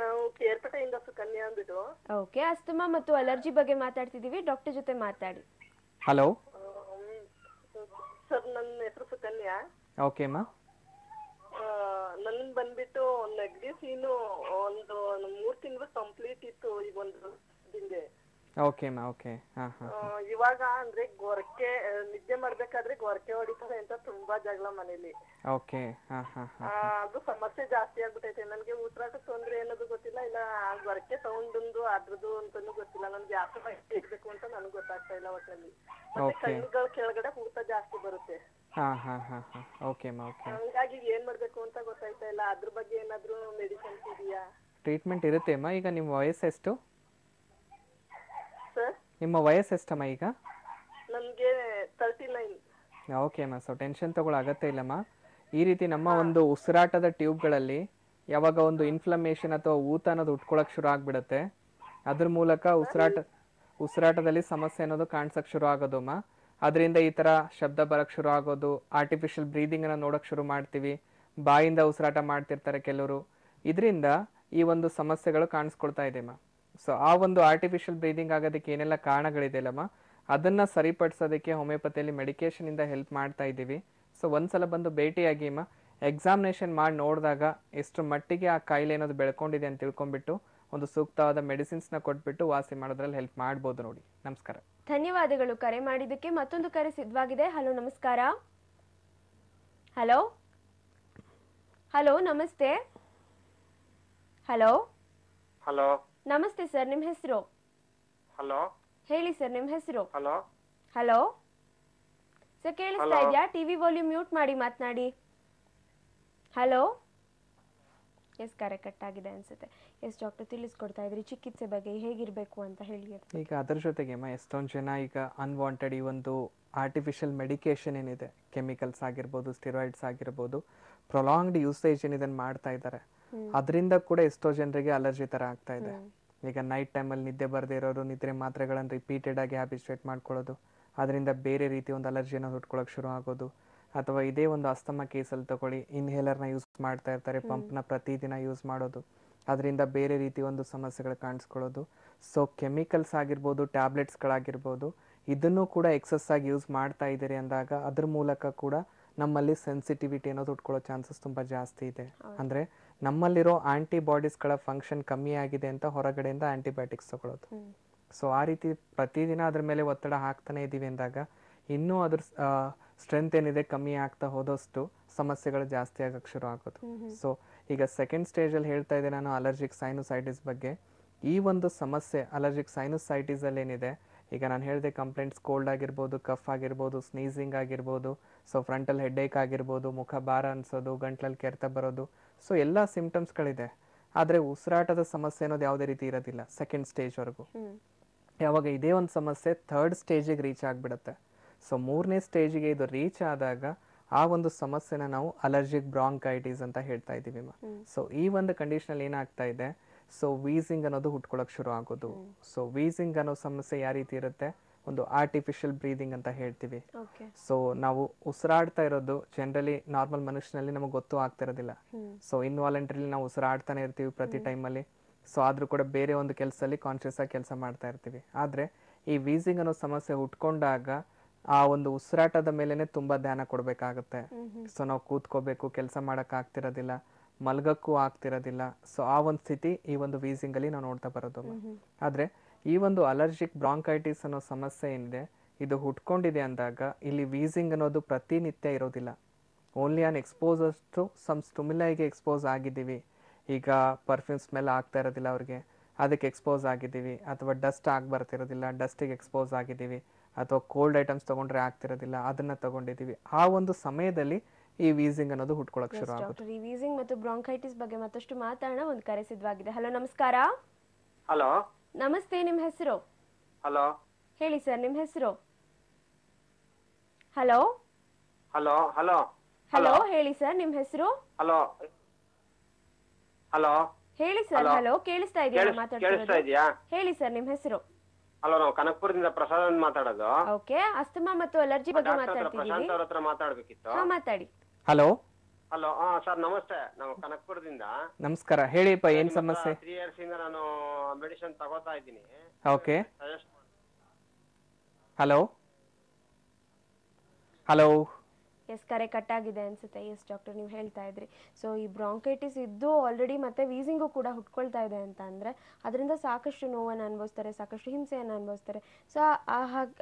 ನಾವು ಕೇರ್ಪೇಟೆಯಿಂದ ಸುಕನ್ಯಾ ಅಂದ್ಬಿಟ್ಟು. ಓಕೆ ಅಸ್ತಮಾ ಮತ್ತು ಅಲರ್ಜಿ ಬಗ್ಗೆ ಮಾತಾಡ್ತಿದೀವಿ ಡಾಕ್ಟರ್ ಜೊತೆ ಮಾತಾಡಿ. ಹಲೋ ಸರ್ ನನ್ನ ಹೆಸರು ಸುಕನ್ಯಾ. ಓಕೆ ಮಾ ನನ್ ಬಂದ್ಬಿಟ್ಟು ನೆಗಡಿ ಸೀನು ಒಂದು ಮೂರ್ ತಿಂಗಳು ಕಂಪ್ಲೀಟ್ ಇತ್ತು ಈಗ ಒಂದು ಓಕೆ ಮಾ ಓಕೆ ಹಾಂ ಹಾಂ ಆ, ಇವಾಗ ಅಂದ್ರೆ ಗೊರಕೆ ನಿದ್ದೆ ಮಾಡ್ಬೇಕಾದ್ರೆ ಗೊರಕೆ ಹೊಡಿತಾರೆ ಅಂತ ತುಂಬಾ ಜಗಳ ಮನೇಲಿ. ಓಕೆ ಅದು ಸಮಸ್ಯೆ ಜಾಸ್ತಿ ಆಗ್ಬಿಟ್ಟೈತೆ ನನ್ಗೆ ಉಸಿರಾಟ ತೊಂದ್ರೆ ಅನ್ನೋದು ಗೊತ್ತಿಲ್ಲ ಇಲ್ಲ ಗೋರ್ಕೆ ಸೌಂಡ್ ಅದ್ರದ್ದು ಅಂತಾನು ಗೊತ್ತಿಲ್ಲ. ನನ್ಗೆ ಯಾವ ಇರ್ಬೇಕು ಅಂತ ನನಗೆ ಗೊತ್ತಾಗ್ತಾ ಇಲ್ಲ ಒಟ್ಟಿನಲ್ಲಿ ಮತ್ತೆ. ಕಣ್ಣುಗಳ ಕೆಳಗಡೆ ಊತ ಜಾಸ್ತಿ ಬರುತ್ತೆ. ಓಕೆ ಮಾ ಓಕೆ ಹಂಗಾಗಿ ಏನ್ ಮಾಡ್ಬೇಕು ಅಂತ ಗೊತ್ತಾಯ್ತಾ ಇಲ್ಲ. ಅದ್ರ ಬಗ್ಗೆ ಏನಾದ್ರೂ ಮೆಡಿಸಿನ್ಸ್ ಇದೆಯಾ? ಟ್ರೀಟ್ಮೆಂಟ್ ಇರುತ್ತೆ ಅಮ್ಮ. ಈಗ ನಿಮ್ಮ ವಯಸ್ಸು ಎಷ್ಟು ನಿಮ್ಮ ವಯಸ್ಸು ಎಷ್ಟಮ್ಮ ಈಗ? ನಮಗೆ ತರ್ಟಿ ನೈನ್ ಓಕೆ ಅಮ್ಮ ಸೊ ಟೆನ್ಷನ್ ತಗೊಳ್ಳೋ ಅಗತ್ಯ ಇಲ್ಲಮ್ಮ. ಈ ರೀತಿ ನಮ್ಮ ಒಂದು ಉಸಿರಾಟದ ಟ್ಯೂಬ್ಗಳಲ್ಲಿ ಯಾವಾಗ ಒಂದು ಇನ್ಫ್ಲಮೇಷನ್ ಅಥವಾ ಊತ ಅನ್ನೋದು ಉಟ್ಕೊಳಕ್ಕೆ ಶುರು ಆಗ್ಬಿಡುತ್ತೆ ಅದ್ರ ಮೂಲಕ ಉಸಿರಾಟ ಉಸಿರಾಟದಲ್ಲಿ ಸಮಸ್ಯೆ ಅನ್ನೋದು ಕಾಣಿಸಕ್ ಶುರು ಆಗೋದು ಅಮ್ಮ ಅದರಿಂದ ಈ ತರ ಶಬ್ದ ಬರಕ್ ಶುರು ಆಗೋದು ಆರ್ಟಿಫಿಷಿಯಲ್ ಬ್ರೀದಿಂಗನ್ನು ನೋಡೋಕೆ ಶುರು ಮಾಡ್ತೀವಿ ಬಾಯಿಂದ ಉಸಿರಾಟ ಮಾಡ್ತಿರ್ತಾರೆ ಕೆಲವರು. ಇದರಿಂದ ಈ ಒಂದು ಸಮಸ್ಯೆಗಳು ಕಾಣಿಸ್ಕೊಳ್ತಾ ಇದೆಮ್ಮ ಸೊ ಆ ಒಂದು ಆರ್ಟಿಫಿಷಿಯಲ್ ಬ್ರೀದಿಂಗ್ ಆಗೋದಕ್ಕೆ ಏನೆಲ್ಲ ಕಾರಣಗಳಿದೆಯಲ್ಲಮ್ಮ? ಅದನ್ನು ಸರಿಪಡಿಸೋದಕ್ಕೆ ಹೋಮಿಯೋಪತಿಯಲ್ಲಿ ಮೆಡಿಕೇಷನಿಂದ ಹೆಲ್ಪ್ ಮಾಡ್ತಾ ಇದ್ದೀವಿ. ಸೊ ಒಂದ್ಸಲ ಬಂದು ಭೇಟಿಯಾಗಿ ಅಮ್ಮ ಎಕ್ಸಾಮಿನೇಷನ್ ಮಾಡಿ ನೋಡಿದಾಗ ಎಷ್ಟು ಮಟ್ಟಿಗೆ ಆ ಕಾಯಿಲೆ ಅನ್ನೋದು ಬೆಳ್ಕೊಂಡಿದೆ ಅಂತ ತಿಳ್ಕೊಂಡ್ಬಿಟ್ಟು ಒಂದು ಸೂಕ್ತವಾದ ಮೆಡಿಸಿನ್ಸ್ನ ಕೊಟ್ಬಿಟ್ಟು ವಾಸಿ ಮಾಡೋದ್ರಲ್ಲಿ ಹೆಲ್ಪ್ ಮಾಡ್ಬೋದು ನೋಡಿ. ನಮಸ್ಕಾರ. ಧನ್ಯವಾದಗಳು. ಕರೆ ಮಾಡಿದ್ದಕ್ಕೆ ಮತ್ತೊಂದು ಕರೆ ಸಿದ್ಧವಾಗಿದೆ. ಹಲೋ ನಮಸ್ಕಾರ. ಹಲೋ. ಹಲೋ ನಮಸ್ತೆ. ಹಲೋ. ಹಲೋ. ನಮಸ್ತೆ ಸರ್ ನಿಮ್ಮ ಹೆಸರು? ಹಲೋ? ಹೇಳಿ ಸರ್ ನಿಮ್ಮ ಹೆಸರು? ಹಲೋ? ಹಲೋ? ಸರ್ ಕೇಳಿಸ್ತಾ ಇದ್ಯಾ? ಟಿವಿ ವಾಲ್ಯೂಮ್ ಮ್ಯೂಟ್ ಮಾಡಿ ಮಾತನಾಡಿ. ಹಲೋ? ಎಸ್ ಕರೆ ಕಟ್ ಆಗಿದೆ ಅನ್ಸುತ್ತೆ. ಎಸ್ ಡಾಕ್ಟರ್ ತಿಳಿಸ್ಕೊಡ್ತಾ ಇದ್ರಿ. ಚಿಕಿತ್ಸೆ ಬಗ್ಗೆ ಹೇಗಿರಬೇಕು ಅಂತ ಹೇಳಿ ಈಗ ಅದರ ಜೊತೆಗೆ ಎಷ್ಟೊಂದು ಜನ ಈಗ ಅನ್ವಾಂಟೆಡ್ ಈ ಒಂದು ಆರ್ಟಿಫಿಷಿಯಲ್ ಮೆಡಿಕೇಶನ್ ಏನಿದೆ ಕೆಮಿಕಲ್ಸ್ ಆಗಿರ್ಬೋದು ಸ್ಟಿರಾಯ್ಡ್ಸ್ ಆಗಿರ್ಬೋದು ಪ್ರೊಲಾಂಗ್ಡ್ ಯೂಸೇಜ್ ಏನಿದೆ ಮಾಡ್ತಾ ಇದ್ದಾರೆ. ಅದರಿಂದ ಕೂಡ ಎಷ್ಟೋ ಜನರಿಗೆ ಅಲರ್ಜಿ ತರ ಆಗ್ತಾ ಇದೆ. ಈಗ ನೈಟ್ ಟೈಮಲ್ಲಿ ನಿದ್ದೆ ಬರದೇ ಇರೋರು ನಿದ್ರೆ ಮಾತ್ರೆಗಳನ್ನು ರಿಪೀಟೆಡ್ ಆಗಿ ಹ್ಯಾಬಿಸ್ಟ್ರೇಟ್ ಮಾಡ್ಕೊಳ್ಳೋದು ಅದರಿಂದ ಬೇರೆ ರೀತಿ ಒಂದು ಅಲರ್ಜಿಯನ್ನು ಹುಟ್ಕೊಳ್ಳೋಕೆ ಶುರು ಆಗೋದು ಅಥವಾ ಇದೇ ಒಂದು ಅಸ್ತಮ ಕೇಸಲ್ಲಿ ತಗೊಳ್ಳಿ ಇನ್ಹೇಲರ್ನ ಯೂಸ್ ಮಾಡ್ತಾ ಇರ್ತಾರೆ. ಪಂಪ್ನ ಪ್ರತಿದಿನ ಯೂಸ್ ಮಾಡೋದು ಅದರಿಂದ ಬೇರೆ ರೀತಿ ಒಂದು ಸಮಸ್ಯೆಗಳು ಕಾಣಿಸ್ಕೊಳ್ಳೋದು. ಸೊ ಕೆಮಿಕಲ್ಸ್ ಆಗಿರ್ಬೋದು ಟ್ಯಾಬ್ಲೆಟ್ಸ್ಗಳಾಗಿರ್ಬೋದು ಇದನ್ನು ಕೂಡ ಎಕ್ಸಸ್ ಆಗಿ ಯೂಸ್ ಮಾಡ್ತಾ ಇದ್ದೀರಿ ಅಂದಾಗ ಅದ್ರ ಮೂಲಕ ಕೂಡ ನಮ್ಮಲ್ಲಿ ಸೆನ್ಸಿಟಿವಿಟಿ ಅನ್ನೋದು ಉಟ್ಕೊಳ್ಳೋ ಚಾನ್ಸಸ್ ತುಂಬ ಜಾಸ್ತಿ ಇದೆ. ಅಂದರೆ ನಮ್ಮಲ್ಲಿರೋ ಆಂಟಿಬಾಡೀಸ್ಗಳ ಫಂಕ್ಷನ್ ಕಮ್ಮಿ ಆಗಿದೆ ಅಂತ ಹೊರಗಡೆಯಿಂದ ಆಂಟಿಬಯೋಟಿಕ್ಸ್ ತಗೊಳ್ಳೋದು. ಸೊ ಆ ರೀತಿ ಪ್ರತಿದಿನ ಅದ್ರ ಮೇಲೆ ಒತ್ತಡ ಹಾಕ್ತಾನೆ ಇದ್ದೀವಿ ಅಂದಾಗ ಇನ್ನೂ ಅದ್ರ ಸ್ಟ್ರೆಂತ್ ಏನಿದೆ ಕಮ್ಮಿ ಆಗ್ತಾ ಹೋದಷ್ಟು ಸಮಸ್ಯೆಗಳು ಜಾಸ್ತಿ ಆಗಕ್ಕೆ ಶುರು ಆಗೋದು. ಸೊ ಈಗ ಸೆಕೆಂಡ್ ಸ್ಟೇಜಲ್ಲಿ ಹೇಳ್ತಾ ಇದ್ದೆ ನಾನು ಅಲರ್ಜಿಕ್ ಸೈನೋಸೈಟಿಸ್ ಬಗ್ಗೆ ಈ ಒಂದು ಸಮಸ್ಯೆ ಅಲರ್ಜಿಕ್ ಸೈನೋಸೈಟಿಸಲ್ಲಿ ಏನಿದೆ ಈಗ ನಾನು ಹೇಳಿದೆ ಕಂಪ್ಲೇಂಟ್ಸ್ ಕೋಲ್ಡ್ ಆಗಿರ್ಬೋದು ಕಫ್ ಆಗಿರ್ಬೋದು ಸ್ನೀಸಿಂಗ್ ಆಗಿರ್ಬೋದು ಸೊ ಫ್ರಂಟಲ್ ಹೆಡ್ಏಕ್ ಆಗಿರ್ಬೋದು ಮುಖ ಭಾರ ಅನ್ಸೋದು ಗಂಟ್ಲಲ್ಲಿ ಕೆರೆತ ಬರೋದು ಸೊ ಎಲ್ಲ ಸಿಂಪ್ಟಮ್ಸ್ಗಳಿದೆ ಆದರೆ ಉಸಿರಾಟದ ಸಮಸ್ಯೆ ಅನ್ನೋದು ಯಾವುದೇ ರೀತಿ ಇರೋದಿಲ್ಲ ಸೆಕೆಂಡ್ ಸ್ಟೇಜ್ವರೆಗೂ. ಯಾವಾಗ ಇದೇ ಒಂದು ಸಮಸ್ಯೆ ಥರ್ಡ್ ಸ್ಟೇಜಿಗೆ ರೀಚ್ ಆಗಿಬಿಡುತ್ತೆ. ಸೊ ಮೂರನೇ ಸ್ಟೇಜಿಗೆ ಇದು ರೀಚ್ ಆದಾಗ ಆ ಒಂದು ಸಮಸ್ಯೆನ ನಾವು ಅಲರ್ಜಿಕ್ ಬ್ರಾಂಕೈಟಿಸ್ ಅಂತ ಹೇಳ್ತಾ ಇದ್ದೀವಿ. ಸೊ ಈ ಒಂದು ಕಂಡೀಷನಲ್ಲಿ ಏನಾಗ್ತಾ ಇದೆ? ಸೊ ವೀಸಿಂಗ್ ಅನ್ನೋದು ಹುಟ್ಕೊಳಕ್ ಶುರು ಆಗೋದು. ಸೊ ವೀಸಿಂಗ್ ಅನ್ನೋ ಸಮಸ್ಯೆ ಯಾವ ರೀತಿ ಇರುತ್ತೆ? ಒಂದು ಆರ್ಟಿಫಿಷಿಯಲ್ ಬ್ರೀದಿಂಗ್ ಅಂತ ಹೇಳ್ತೀವಿ. ಸೊ ನಾವು ಉಸಿರಾಡ್ತಾ ಇರೋದು ಜನರಲಿ ನಾರ್ಮಲ್ ಮನುಷ್ಯನಲ್ಲಿ ನಮಗೆ ಗೊತ್ತು ಆಗ್ತಾ ಇರೋದಿಲ್ಲ. ಹ್ಮ್. ಸೊ ಇನ್ವಾಲಂಟ್ರಿಲಿ ನಾವು ಉಸಿರಾಡ್ತಾನೆ ಇರ್ತೀವಿ ಪ್ರತಿ ಟೈಮಲ್ಲಿ ಸೊ ಆದರೂ ಕೂಡ ಬೇರೆ ಒಂದು ಕೆಲಸದಲ್ಲಿ ಕಾನ್ಶಿಯಸ್ ಆಗಿ ಕೆಲಸ ಮಾಡ್ತಾ ಇರ್ತೀವಿ. ಆದರೆ ಈ ವೀಸಿಂಗ್ ಅನ್ನೋ ಸಮಸ್ಯೆ ಹುಟ್ಕೊಂಡಾಗ ಆ ಒಂದು ಉಸಿರಾಟದ ಮೇಲೆನೆ ತುಂಬಾ ಧ್ಯಾನ ಕೊಡಬೇಕಾಗುತ್ತೆ. ಸೊ ನಾವು ಕೂತ್ಕೋಬೇಕು ಕೆಲಸ ಮಾಡಕ್ ಆಗ್ತಿರೋದಿಲ್ಲ ಮಲ್ಗಕ್ಕೂ ಆಗ್ತಿರೋದಿಲ್ಲ. ಸೊ ಆ ಒಂದು ಸ್ಥಿತಿ ಈ ಒಂದು ವೀಸಿಂಗ್ ಅಲ್ಲಿ ನಾವು ನೋಡ್ತಾ ಬರೋದು. ಆದ್ರೆ ಈ ಒಂದು ಅಲರ್ಜಿಕ್ ಬ್ರಾಂಕೈಟಿಸ್ ಅನ್ನೋ ಸಮಸ್ಯೆ ಏನಿದೆ ಇದು ಹುಟ್ಕೊಂಡಿದೆ ಅಂದಾಗ ಇಲ್ಲಿ ವೀಸಿಂಗ್ ಅನ್ನೋದು ಪ್ರತಿನಿತ್ಯ ಇರೋದಿಲ್ಲ. Only on expose to some ಸ್ಟುಮಿಲೈಗೆ expose ಆಗಿದ್ದೀವಿ. ಈಗ ಪರ್ಫ್ಯೂಮ್ ಸ್ಮೆಲ್ ಆಗ್ತಾ ಇರೋದಿಲ್ಲ ಅವ್ರಿಗೆ ಅದಕ್ಕೆ ಎಕ್ಸ್ಪೋಸ್ ಆಗಿದ್ದೀವಿ. ಅಥವಾ ಡಸ್ಟ್ ಆಗಿ ಬರ್ತಿರೋದಿಲ್ಲ ಡಸ್ಟಿಗೆ ಎಕ್ಸ್ಪೋಸ್ ಆಗಿದ್ದೀವಿ. ಅಥವಾ ಕೋಲ್ಡ್ ಐಟಮ್ಸ್ ತಗೊಂಡ್ರೆ ಆಗ್ತಿರೋದಿಲ್ಲ ಅದನ್ನ ತಗೊಂಡಿದ್ದೀವಿ. ಆ ಒಂದು ಸಮಯದಲ್ಲಿ ಈ ವೀಸಿಂಗ್ ಅನ್ನೋದು ಹುಟ್ಕೊಳಕ್ ಶುರು ಆಗುತ್ತೆ. ಈ ವೀಸಿಂಗ್ ಮತ್ತು ಬ್ರಾಂಕೈಟಿಸ್ ಬಗ್ಗೆ ಮತ್ತಷ್ಟು ಮಾತಾಡೋಣ ಒಂದು ಕರೆ ಸಿದ್ಧವಾಗಿದೆ. ಹಲೋ ನಮಸ್ಕಾರ. ಹಲೋ ನಮಸ್ತೆ ನಿಮ್ಮ ಹೆಸರು? ಹಲೋ? ಹೇಳಿ ಸರ್ ನಿಮ್ಮ ಹೆಸರು? ಹಲೋ? Hello hello? ಹಲೋ ಹೇಳಿ ಸರ್ ನಿಮ್ಮ ಹೆಸರು? ಹಲೋ? ಹಲೋ? ಹೇಳಿ ಸರ್. ಹಲೋ? ಕೇಳಿಸ್ತಾ ಇದೆಯಾ ಮಾತಾಡ್ತಿರೋದು? ಹೇಳಿ ಸರ್ ನಿಮ್ಮ ಹೆಸರು? ಹಲೋ ನಾವು ಕನಕಪುರದಿಂದ ಪ್ರಸಾದ್ ಅಂತ ಮಾತಾಡೋದು. ಓಕೆ ಅಸ್ತಮಾ ಮತ್ತು ಅಲರ್ಜಿ ಬಗ್ಗೆ ಮಾತಾಡ್ತಿದ್ದೀವಿ. ಪ್ರಶಾಂತ್ ಅವ್ರ ಹತ್ರ ಮಾತಾಡ್ಬೇಕಿತ್ತು. ಹಾ ಮಾತಾಡಿ. ಹಲೋ? ಹಲೋ ಹಾ ಸರ್ ನಮಸ್ತೆ. ನಾವು ಕನಕಪುರದಿಂದ. ನಮಸ್ಕಾರ. ಹೇಳಿಪ್ಪ ಏನ್ ಸಮಸ್ಯೆ? ತ್ರೀ ಇಯರ್ಸ್ ಇಂದ ನಾನು ಮೆಡಿಸಿನ್ ತಗೋತಾ ಇದ್ದೀನಿ. ಓಕೆ. ಹಲೋ ಹಲೋ ಎಸ್ ಕರೆ ಕಟ್ಟಾಗಿದೆ ಅನ್ಸುತ್ತೆ. ಎಸ್ ಡಾಕ್ಟರ್ ನೀವು ಹೇಳ್ತಾ ಇದ್ರಿ. ಸೊ ಈ ಬ್ರಾಂಕೈಟಿಸ್ ಇದ್ದು ಆಲ್ರೆಡಿ ಮತ್ತೆ ವೀಸಿಂಗು ಕೂಡ ಹುಟ್ಕೊಳ್ತಾ ಇದೆ ಅಂತ ಅಂದ್ರೆ ಅದರಿಂದ ಸಾಕಷ್ಟು ನೋವನ್ನು ಅನುಭವಿಸ್ತಾರೆ, ಸಾಕಷ್ಟು ಹಿಂಸೆಯನ್ನು ಅನುಭವಿಸ್ತಾರೆ. ಸೊ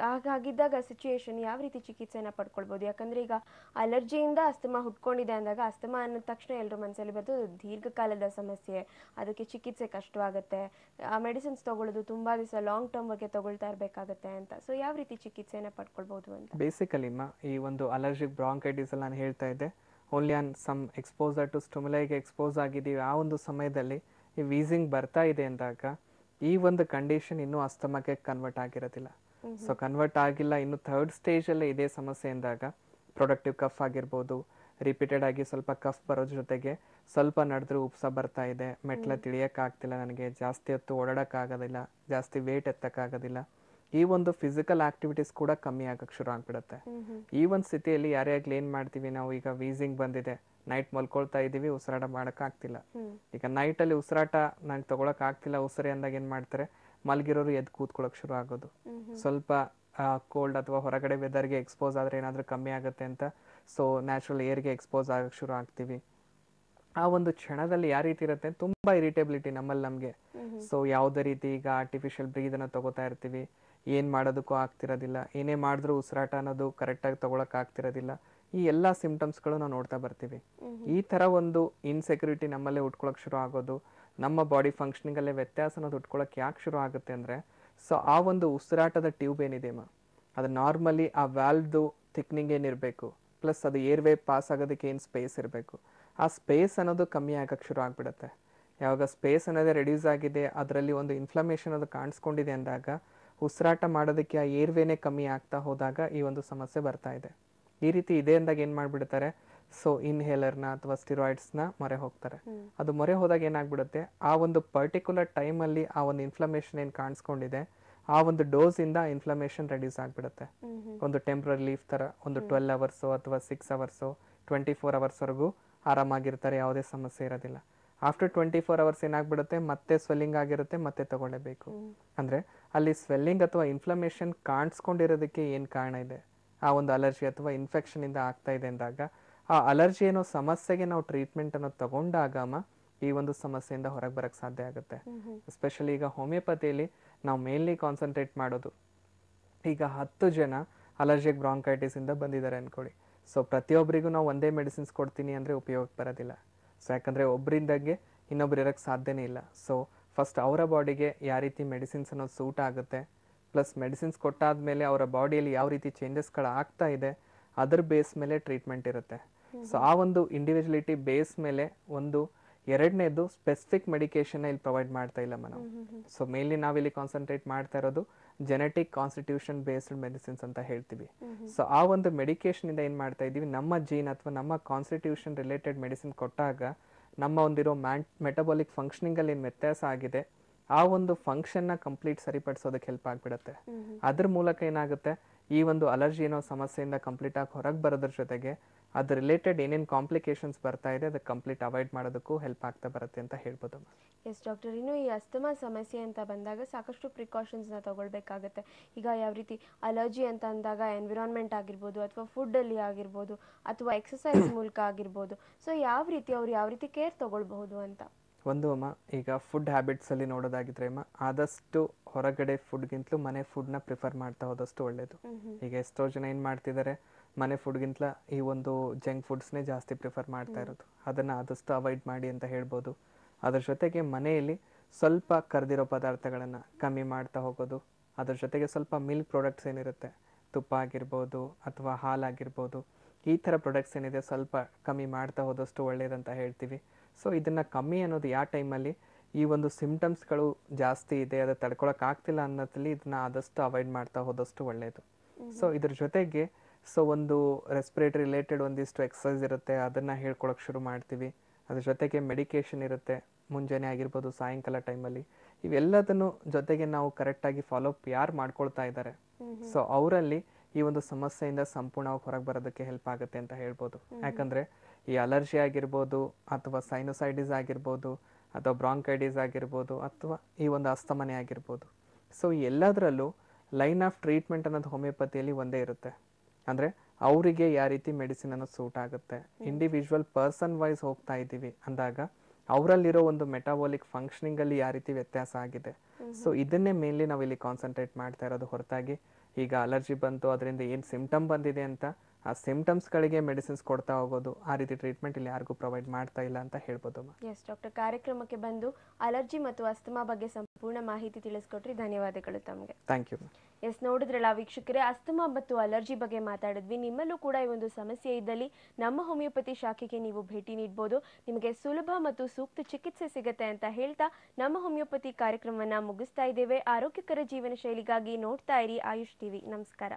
ಹಾಗಾಗಿದ್ದಾಗ ಸಿಚುಯೇಷನ್ ಯಾವ ರೀತಿ ಚಿಕಿತ್ಸೆನ ಪಡ್ಕೊಳ್ಬೋದು? ಯಾಕಂದ್ರೆ ಈಗ ಅಲರ್ಜಿಯಿಂದ ಅಸ್ತಮಾ ಹುಟ್ಕೊಂಡಿದೆ ಅಂದಾಗ ಅಸ್ತಮಾ ಅನ್ನೋ ತಕ್ಷಣ ಎಲ್ಲರ ಮನಸ್ಸಲ್ಲಿ ಬರ್ತದೆ ದೀರ್ಘಕಾಲದ ಸಮಸ್ಯೆ, ಅದಕ್ಕೆ ಚಿಕಿತ್ಸೆ ಕಷ್ಟವಾಗುತ್ತೆ. ಆ ಮೆಡಿಸಿನ್ಸ್ ತಗೊಳ್ಳೋದು ತುಂಬಾ ದಿವಸ ಲಾಂಗ್ ಟರ್ಮ್ ಬಗ್ಗೆ ತಗೊಳ್ತಾ ಇರಬೇಕಾಗುತ್ತೆ ಅಂತ. ಸೊ ಯಾವ ರೀತಿ ಚಿಕಿತ್ಸೆನ ಪಡ್ಕೊಳ್ಬಹುದು ಅಂತ? ಬೇಸಿಕಲಿ ಈ ಒಂದು ಅಲರ್ಜಿಕ್ ಬ್ರಾಂಕೈಟಿಸ್ ಅಲ್ಲಿ ನಾನು ಹೇಳ್ತಾ ಇದ್ದೆ. Only on some exposure to ಸ್ಟುಮಿಲೈಗೆ expose ಆಗಿದ್ದೀವಿ. ಆ ಒಂದು ಸಮಯದಲ್ಲಿ ಈ ವೀಸಿಂಗ್ ಬರ್ತಾ ಇದೆ ಅಂದಾಗ ಈ ಒಂದು ಕಂಡೀಷನ್ ಇನ್ನೂ ಅಸ್ತಮಕ್ಕೆ ಕನ್ವರ್ಟ್ ಆಗಿರೋದಿಲ್ಲ. ಸೊ ಕನ್ವರ್ಟ್ ಆಗಿಲ್ಲ. ಇನ್ನು ಥರ್ಡ್ ಸ್ಟೇಜಲ್ಲೇ ಇದೇ ಸಮಸ್ಯೆ ಎಂದಾಗ ಪ್ರೊಡಕ್ಟಿವ್ ಕಫ್ ಆಗಿರ್ಬೋದು. ರಿಪೀಟೆಡ್ ಆಗಿ ಸ್ವಲ್ಪ ಕಫ್ ಬರೋ ಜೊತೆಗೆ ಸ್ವಲ್ಪ ನಡೆದ್ರೂ ಉಪ್ಸ ಬರ್ತಾ ಇದೆ. ಮೆಟ್ಲ ತಿಳಿಯೋಕ್ಕಾಗ್ತಿಲ್ಲ ನನಗೆ. ಜಾಸ್ತಿ ಹೊತ್ತು ಓಡಾಡೋಕ್ಕಾಗೋದಿಲ್ಲ. ಜಾಸ್ತಿ ವೇಟ್ ಎತ್ತಕ್ಕಾಗೋದಿಲ್ಲ. ಈ ಒಂದು ಫಿಸಿಕಲ್ ಆಕ್ಟಿವಿಟೀಸ್ ಕೂಡ ಕಮ್ಮಿ ಆಗಕ್ಕೆ ಶುರು ಆಗ್ಬಿಡುತ್ತೆ. ಈ ಒಂದು ಸ್ಥಿತಿಯಲ್ಲಿ ಯಾರೇ ಆಗ್ಲಿ ಏನ್ ಮಾಡ್ತೀವಿ ನಾವು ಈಗ ವೀಸಿಂಗ್ ಬಂದಿದೆ ನೈಟ್ ಮಲ್ಕೊಳ್ತಾ ಇದೀವಿ ಉಸಿರಾಟ ಮಾಡೋಕ್ಕಾಗ್ತಿಲ್ಲ ಆಗ್ತಿಲ್ಲ. ಈಗ ನೈಟ್ ಅಲ್ಲಿ ಉಸಿರಾಟ ನಂಗೆ ತಗೊಳಕ್ ಆಗ್ತಿಲ್ಲ ಉಸಿರಿ ಅಂದಾಗ ಏನ್ ಮಾಡ್ತಾರೆ ಮಲ್ಗಿರೋರು ಎದ್ದು ಕೂತ್ಕೊಳಕ್ ಶುರು ಆಗೋದು. ಸ್ವಲ್ಪ ಕೋಲ್ಡ್ ಅಥವಾ ಹೊರಗಡೆ ವೆದರ್ಗೆ ಎಕ್ಸ್ಪೋಸ್ ಆದ್ರೆ ಏನಾದ್ರೂ ಕಮ್ಮಿ ಆಗುತ್ತೆ ಅಂತ ಸೊ ನ್ಯಾಚುರಲ್ ಏರ್ಗೆ ಎಕ್ಸ್ಪೋಸ್ ಆಗಕ್ಕೆ ಶುರು ಆಗ್ತೀವಿ. ಆ ಒಂದು ಕ್ಷಣದಲ್ಲಿ ಯಾವ ರೀತಿ ಇರುತ್ತೆ ತುಂಬಾ ಇರಿಟೇಬಿಲಿಟಿ ನಮ್ಮಲ್ಲಿ ನಮಗೆ. ಸೊ ಯಾವುದೇ ರೀತಿ ಈಗ ಆರ್ಟಿಫಿಷಿಯಲ್ ಬ್ರೀದನ್ನ ತಗೋತಾ ಇರ್ತೀವಿ ಏನ್ ಮಾಡೋದಕ್ಕೂ ಆಗ್ತಿರೋದಿಲ್ಲ. ಏನೇ ಮಾಡಿದ್ರೂ ಉಸಿರಾಟ ಅನ್ನೋದು ಕರೆಕ್ಟಾಗಿ ತೊಗೊಳಕ್ಕೆ ಆಗ್ತಿರೋದಿಲ್ಲ. ಈ ಎಲ್ಲ ಸಿಂಪ್ಟಮ್ಸ್ಗಳು ನಾವು ನೋಡ್ತಾ ಬರ್ತೀವಿ. ಈ ಥರ ಒಂದು ಇನ್ಸೆಕ್ಯೂರಿಟಿ ನಮ್ಮಲ್ಲೇ ಉಟ್ಕೊಳಕ್ಕೆ ಶುರು ಆಗೋದು. ನಮ್ಮ ಬಾಡಿ ಫಂಕ್ಷನಿಂಗಲ್ಲೇ ವ್ಯತ್ಯಾಸ ಅನ್ನೋದು ಉಟ್ಕೊಳಕ್ಕೆ ಯಾಕೆ ಶುರು ಆಗುತ್ತೆ ಅಂದರೆ ಸೊ ಆ ಒಂದು ಉಸಿರಾಟದ ಟ್ಯೂಬ್ ಏನಿದೆ ಮಾ ಅದು ನಾರ್ಮಲಿ ಆ ವ್ಯಾಲ್ವ್ದು ಥಿಕ್ನಿಂಗ್ ಏನಿರಬೇಕು ಪ್ಲಸ್ ಅದು ಏರ್ವೇ ಪಾಸ್ ಆಗೋದಕ್ಕೆ ಏನು ಸ್ಪೇಸ್ ಇರಬೇಕು ಆ ಸ್ಪೇಸ್ ಅನ್ನೋದು ಕಮ್ಮಿ ಆಗಕ್ಕೆ ಶುರು ಆಗಿಬಿಡುತ್ತೆ. ಯಾವಾಗ ಸ್ಪೇಸ್ ಅನ್ನೋದೇ ರೆಡ್ಯೂಸ್ ಆಗಿದೆ ಅದರಲ್ಲಿ ಒಂದು ಇನ್ಫ್ಲಮೇಷನ್ ಅದು ಕಾಣಿಸ್ಕೊಂಡಿದೆ ಅಂದಾಗ ಉಸಿರಾಟ ಮಾಡೋದಕ್ಕೆ ಆ ಏರ್ವೇನೇ ಕಮ್ಮಿ ಆಗ್ತಾ ಹೋದಾಗ ಈ ಒಂದು ಸಮಸ್ಯೆ ಬರ್ತಾ ಇದೆ. ಈ ರೀತಿ ಇದೆ ಅಂದಾಗ ಏನು ಮಾಡಿಬಿಡ್ತಾರೆ? ಸೊ ಇನ್ಹೇಲರ್ನ ಅಥವಾ ಸ್ಟಿರಾಯ್ಡ್ಸ್ನ ಮೊರೆ ಹೋಗ್ತಾರೆ. ಅದು ಮೊರೆ ಹೋದಾಗ ಏನಾಗ್ಬಿಡುತ್ತೆ? ಆ ಒಂದು ಪರ್ಟಿಕ್ಯುಲರ್ ಟೈಮಲ್ಲಿ ಆ ಒಂದು ಇನ್ಫ್ಲಮೇಷನ್ ಏನು ಕಾಣಿಸ್ಕೊಂಡಿದೆ ಆ ಒಂದು ಡೋಸಿಂದ ಇನ್ಫ್ಲಮೇಷನ್ ರೆಡ್ಯೂಸ್ ಆಗಿಬಿಡುತ್ತೆ. ಒಂದು ಟೆಂಪ್ರರಿ ಲೀಫ್ ಥರ ಒಂದು ಟ್ವೆಲ್ ಅವರ್ಸು ಅಥವಾ ಸಿಕ್ಸ್ ಅವರ್ಸು ಟ್ವೆಂಟಿ ಫೋರ್ ಅವರ್ಸ್ವರೆಗೂ ಆರಾಮಾಗಿರ್ತಾರೆ ಯಾವುದೇ ಸಮಸ್ಯೆ ಇರೋದಿಲ್ಲ. ಆಫ್ಟರ್ ಟ್ವೆಂಟಿ ಫೋರ್ ಅವರ್ಸ್ ಏನಾಗ್ಬಿಡುತ್ತೆ? ಮತ್ತೆ ಸ್ವೆಲ್ಲಿಂಗ್ ಆಗಿರುತ್ತೆ ಮತ್ತೆ ತಗೊಳ್ಳೇಬೇಕು. ಅಂದರೆ ಅಲ್ಲಿ ಸ್ವೆಲ್ಲಿಂಗ್ ಅಥವಾ ಇನ್ಫ್ಲಮೇಷನ್ ಕಾಣಿಸ್ಕೊಂಡಿರೋದಕ್ಕೆ ಏನು ಕಾರಣ ಇದೆ? ಆ ಒಂದು ಅಲರ್ಜಿ ಅಥವಾ ಇನ್ಫೆಕ್ಷನಿಂದ ಆಗ್ತಾ ಇದೆ ಅಂದಾಗ ಆ ಅಲರ್ಜಿ ಏನೋ ಸಮಸ್ಯೆಗೆ ನಾವು ಟ್ರೀಟ್ಮೆಂಟ್ ಅನ್ನು ತಗೊಂಡಾಗ ಈ ಒಂದು ಸಮಸ್ಯೆಯಿಂದ ಹೊರಗೆ ಬರಕ್ಕೆ ಸಾಧ್ಯ ಆಗುತ್ತೆ. ಎಸ್ಪೆಷಲಿ ಈಗ ಹೋಮಿಯೋಪತಿಯಲ್ಲಿ ನಾವು ಮೇನ್ಲಿ ಕಾನ್ಸಂಟ್ರೇಟ್ ಮಾಡೋದು. ಈಗ ಹತ್ತು ಜನ ಅಲರ್ಜಿಕ್ ಬ್ರಾಂಕೈಟಿಸಿಂದ ಬಂದಿದ್ದಾರೆ ಅಂದ್ಕೊಳ್ಳಿ ಸೊ ಪ್ರತಿಯೊಬ್ಬರಿಗೂ ನಾವು ಒಂದೇ ಮೆಡಿಸಿನ್ಸ್ ಕೊಡ್ತೀನಿ ಅಂದರೆ ಉಪಯೋಗಕ್ಕೆ ಬರೋದಿಲ್ಲ. ಸೊ ಯಾಕಂದರೆ ಒಬ್ಬರಿಂದಾಗೆ ಇನ್ನೊಬ್ರು ಇರೋಕ್ಕೆ ಸಾಧ್ಯನೇ ಇಲ್ಲ. ಸೊ ಫಸ್ಟ್ ಅವರ ಬಾಡಿಗೆ ಯಾವ ರೀತಿ ಮೆಡಿಸಿನ್ಸ್ ಅನ್ನೋದು ಸೂಟ್ ಆಗುತ್ತೆ. ಪ್ಲಸ್ ಮೆಡಿಸಿನ್ಸ್ ಕೊಟ್ಟಾದ್ಮೇಲೆ ಅವರ ಬಾಡಿಯಲ್ಲಿ ಯಾವ ರೀತಿ ಚೇಂಜಸ್ಗಳು ಆಗ್ತಾ ಇದೆ, ಅದರ ಬೇಸ್ ಮೇಲೆ ಟ್ರೀಟ್ಮೆಂಟ್ ಇರುತ್ತೆ. ಸೊ ಆ ಒಂದು ಇಂಡಿವಿಜುವಲಿಟಿ ಬೇಸ್ ಮೇಲೆ ಒಂದು ಎರಡನೇದು ಸ್ಪೆಸಿಫಿಕ್ ಮೆಡಿಕೇಶನ್ ಇಲ್ಲಿ ಪ್ರೊವೈಡ್ ಮಾಡ್ತಾ ಇಲ್ಲ ನಾವು ಸೊ ಮೇನ್ಲಿ ನಾವಿಲ್ಲಿ ಕಾನ್ಸಂಟ್ರೇಟ್ ಮಾಡ್ತಾ ಇರೋದು ಜೆನೆಟಿಕ್ ಕಾನ್ಸ್ಟಿಟ್ಯೂಷನ್ ಬೇಸ್ಡ್ ಮೆಡಿಸಿನ್ಸ್ ಅಂತ ಹೇಳ್ತೀವಿ. ಸೊ ಆ ಒಂದು ಮೆಡಿಕೇಶನ್ ಇಂದ ಏನ್ ಮಾಡ್ತಾ ಇದೀವಿ? ನಮ್ಮ ಜೀನ್ ಅಥವಾ ನಮ್ಮ ಕಾನ್ಸ್ಟಿಟ್ಯೂಷನ್ ರಿಲೇಟೆಡ್ ಮೆಡಿಸಿನ್ ಕೊಟ್ಟಾಗ ನಮ್ಮ ಒಂದಿರೋ ಮ್ಯಾನ್ ಮೆಟಬಾಲಿಕ್ ಫಂಕ್ಷನಿಂಗಲ್ಲಿ ಏನು ವ್ಯತ್ಯಾಸ ಆಗಿದೆ. ಆ ಒಂದು ಫಂಕ್ಷನ್ನ ಕಂಪ್ಲೀಟ್ ಸರಿಪಡಿಸೋದಕ್ಕೆ ಹೆಲ್ಪ್ ಆಗಿಬಿಡುತ್ತೆ. ಅದ್ರ ಮೂಲಕ ಏನಾಗುತ್ತೆ? ಈ ಒಂದು ಅಲರ್ಜಿ ಅನ್ನೋ ಸಮಸ್ಯೆಯಿಂದ ಕಂಪ್ಲೀಟ್ ಆಗಿ ಹೊರಗೆ ಬರೋದ್ರ ಜೊತೆಗೆ ಅದ್ರ ರಿಲೇಟೆಡ್ ಏನೇನು ಕಾಂಪ್ಲಿಕೇಶನ್ಸ್ ಬರ್ತಾ ಇದೆ ಅದಕ್ಕೆ ಕಂಪ್ಲೀಟ್ ಅವಾಯ್ಡ್ ಮಾಡೋದಕ್ಕೂ ಹೆಲ್ಪ್ ಆಗ್ತಾ ಬರುತ್ತೆ ಅಂತ ಹೇಳ್ಬೋದು ಎಸ್ ಡಾಕ್ಟರ್ ಇನ್ನು ಈ ಅಸ್ತಮಾ ಸಮಸ್ಯೆ ಅಂತ ಬಂದಾಗ ಸಾಕಷ್ಟು ಪ್ರಿಕಾಷನ್ಸ್ನ ತಗೊಳ್ಬೇಕಾಗತ್ತೆ. ಈಗ ಯಾವ ರೀತಿ ಅಲರ್ಜಿ ಅಂತ ಅಂದಾಗ ಎನ್ವಿರಾನ್ಮೆಂಟ್ ಆಗಿರ್ಬೋದು ಅಥವಾ ಫುಡ್ಡಲ್ಲಿ ಆಗಿರ್ಬೋದು ಅಥವಾ ಎಕ್ಸಸೈಸ್ [coughs] ಮೂಲಕ ಆಗಿರ್ಬೋದು. ಸೊ ಯಾವ ರೀತಿ ಅವ್ರು ಯಾವ ರೀತಿ ಕೇರ್ ತಗೊಳ್ಬಹುದು ಅಂತ? ಒಂದು ಅಮ್ಮ ಈಗ ಫುಡ್ ಹ್ಯಾಬಿಟ್ಸಲ್ಲಿ ನೋಡೋದಾಗಿದ್ರೆ ಅಮ್ಮ ಆದಷ್ಟು ಹೊರಗಡೆ ಫುಡ್ಗಿಂತಲೂ ಮನೆ ಫುಡ್ನ ಪ್ರಿಫರ್ ಮಾಡ್ತಾ ಹೋದಷ್ಟು ಒಳ್ಳೆಯದು ಈಗ ಎಷ್ಟೋ ಜನ ಏನು ಮಾಡ್ತಿದ್ದಾರೆ? ಮನೆ ಫುಡ್ಗಿಂತ ಈ ಒಂದು ಜಂಕ್ ಫುಡ್ಸ್ನೇ ಜಾಸ್ತಿ ಪ್ರಿಫರ್ ಮಾಡ್ತಾ ಇರೋದು. ಅದನ್ನು ಆದಷ್ಟು ಅವಾಯ್ಡ್ ಮಾಡಿ ಅಂತ ಹೇಳ್ಬೋದು. ಅದ್ರ ಜೊತೆಗೆ ಮನೆಯಲ್ಲಿ ಸ್ವಲ್ಪ ಕರೆದಿರೋ ಪದಾರ್ಥಗಳನ್ನು ಕಮ್ಮಿ ಮಾಡ್ತಾ ಹೋಗೋದು. ಅದ್ರ ಜೊತೆಗೆ ಸ್ವಲ್ಪ ಮಿಲ್ಕ್ ಪ್ರಾಡಕ್ಟ್ಸ್ ಏನಿರುತ್ತೆ ತುಪ್ಪ ಆಗಿರ್ಬೋದು ಅಥವಾ ಹಾಲಾಗಿರ್ಬೋದು ಈ ಥರ ಪ್ರಾಡಕ್ಟ್ಸ್ ಏನಿದೆ ಸ್ವಲ್ಪ ಕಮ್ಮಿ ಮಾಡ್ತಾ ಹೋದಷ್ಟು ಒಳ್ಳೆಯದಂತ ಹೇಳ್ತೀವಿ. ಸೊ ಇದನ್ನು ಕಮ್ಮಿ ಅನ್ನೋದು ಯಾವ ಟೈಮಲ್ಲಿ ಈ ಒಂದು ಸಿಮ್ಟಮ್ಸ್ಗಳು ಜಾಸ್ತಿ ಇದೆ ಅದು ತಡ್ಕೊಳಕ್ಕಾಗ್ತಿಲ್ಲ ಅನ್ನೋದ್ರಲ್ಲಿ ಇದನ್ನ ಆದಷ್ಟು ಅವಾಯ್ಡ್ ಮಾಡ್ತಾ ಹೋದಷ್ಟು ಒಳ್ಳೆಯದು ಸೊ ಇದ್ರ ಜೊತೆಗೆ ಸೊ ಒಂದು ರೆಸ್ಪಿರೇಟರಿ ರಿಲೇಟೆಡ್ ಒಂದಿಷ್ಟು ಎಕ್ಸಸೈಸ್ ಇರುತ್ತೆ ಅದನ್ನು ಹೇಳ್ಕೊಳಕ್ಕೆ ಶುರು ಮಾಡ್ತೀವಿ. ಅದ್ರ ಜೊತೆಗೆ ಮೆಡಿಕೇಷನ್ ಇರುತ್ತೆ ಮುಂಜಾನೆ ಆಗಿರ್ಬೋದು ಸಾಯಂಕಾಲ ಟೈಮಲ್ಲಿ ಇವೆಲ್ಲದನ್ನು ಜೊತೆಗೆ ನಾವು ಕರೆಕ್ಟಾಗಿ ಫಾಲೋಅಪ್ ಯಾರು ಮಾಡ್ಕೊಳ್ತಾ ಇದ್ದಾರೆ ಸೊ ಅವರಲ್ಲಿ ಈ ಒಂದು ಸಮಸ್ಯೆಯಿಂದ ಸಂಪೂರ್ಣವಾಗಿ ಹೊರಗೆ ಬರೋದಕ್ಕೆ ಹೆಲ್ಪ್ ಆಗುತ್ತೆ ಅಂತ ಹೇಳ್ಬೋದು. ಯಾಕಂದರೆ ಈ ಅಲರ್ಜಿ ಆಗಿರ್ಬೋದು ಅಥವಾ ಸೈನೋಸೈಡಿಸ್ ಆಗಿರ್ಬೋದು ಅಥವಾ ಬ್ರಾಂಕೈಡಿಸ್ ಆಗಿರ್ಬೋದು ಅಥವಾ ಈ ಒಂದು ಅಸ್ತಮನೆ ಆಗಿರ್ಬೋದು. ಸೊ ಎಲ್ಲದರಲ್ಲೂ ಲೈನ್ ಆಫ್ ಟ್ರೀಟ್ಮೆಂಟ್ ಅನ್ನೋದು ಹೋಮಿಯೋಪತಿಯಲ್ಲಿ ಒಂದೇ ಇರುತ್ತೆ. ಅಂದರೆ ಅವರಿಗೆ ಯಾವ ರೀತಿ ಮೆಡಿಸಿನ್ ಅನ್ನು ಸೂಟ್ ಆಗುತ್ತೆ. ಇಂಡಿವಿಜುವಲ್ ಪರ್ಸನ್ ವೈಸ್ ಹೋಗ್ತಾ ಇದ್ದೀವಿ ಅಂದಾಗ ಅವರಲ್ಲಿರೋ ಒಂದು ಮೆಟಾಬಾಲಿಕ್ ಫಂಕ್ಷನಿಂಗಲ್ಲಿ ಯಾವ ರೀತಿ ವ್ಯತ್ಯಾಸ ಆಗಿದೆ. ಸೊ ಇದನ್ನೇ ಮೇನ್ಲಿ ನಾವು ಇಲ್ಲಿ ಕಾನ್ಸಂಟ್ರೇಟ್ ಮಾಡ್ತಾ ಇರೋದು ಹೊರತಾಗಿ. ಈಗ ಅಲರ್ಜಿ ಬಂತು ಅದರಿಂದ ಏನು ಸಿಂಪ್ಟಮ್ ಬಂದಿದೆ ಅಂತ ಆ ಸಿಂಪ್ಟಮ್ಸ್ಗಳಿಗೆ ಮೆಡಿಸಿನ್ಸ್ ಕೊಡ್ತಾ ಹೋಗೋದು ಆ ರೀತಿ ಟ್ರೀಟ್ಮೆಂಟ್ ಇಲ್ಲಿ ಯಾರಿಗೂ ಪ್ರೊವೈಡ್ ಮಾಡ್ತಾ ಇಲ್ಲ ಅಂತ ಹೇಳ್ಬೋದು ಎಸ್ ಡಾಕ್ಟರ್ ಕಾರ್ಯಕ್ರಮಕ್ಕೆ ಬಂದು ಅಲರ್ಜಿ ಮತ್ತು ಅಸ್ತಮಾ ಬಗ್ಗೆ ಸಂಪೂರ್ಣ ಮಾಹಿತಿ ತಿಳಿಸ್ಕೊಟ್ರಿ. ಧನ್ಯವಾದಗಳು ತಮಗೆ. ಥ್ಯಾಂಕ್ ಯು ಎಸ್ ನೋಡಿದ್ರಲ್ಲ ವೀಕ್ಷಕರೇ ಅಸ್ತಮಾ ಮತ್ತು ಅಲರ್ಜಿ ಬಗ್ಗೆ ಮಾತಾಡಿದ್ವಿ. ನಿಮ್ಮಲ್ಲೂ ಕೂಡ ಈ ಒಂದು ಸಮಸ್ಯೆ ಇದ್ದಲ್ಲಿ ನಮ್ಮ ಹೋಮಿಯೋಪತಿ ಶಾಖೆಗೆ ನೀವು ಭೇಟಿ ನೀಡಬಹುದು ನಿಮಗೆ ಸುಲಭ ಮತ್ತು ಸೂಕ್ತ ಚಿಕಿತ್ಸೆ ಸಿಗುತ್ತೆ ಅಂತ ಹೇಳ್ತಾ ನಮ್ಮ ಹೋಮಿಯೋಪತಿ ಕಾರ್ಯಕ್ರಮವನ್ನ ಮುಗಿಸ್ತಾ ಇದ್ದೇವೆ. ಆರೋಗ್ಯಕರ ಜೀವನ ಶೈಲಿಗಾಗಿ ನೋಡ್ತಾ ಇರಿ ಆಯುಷ್ ಟಿವಿ. ನಮಸ್ಕಾರ.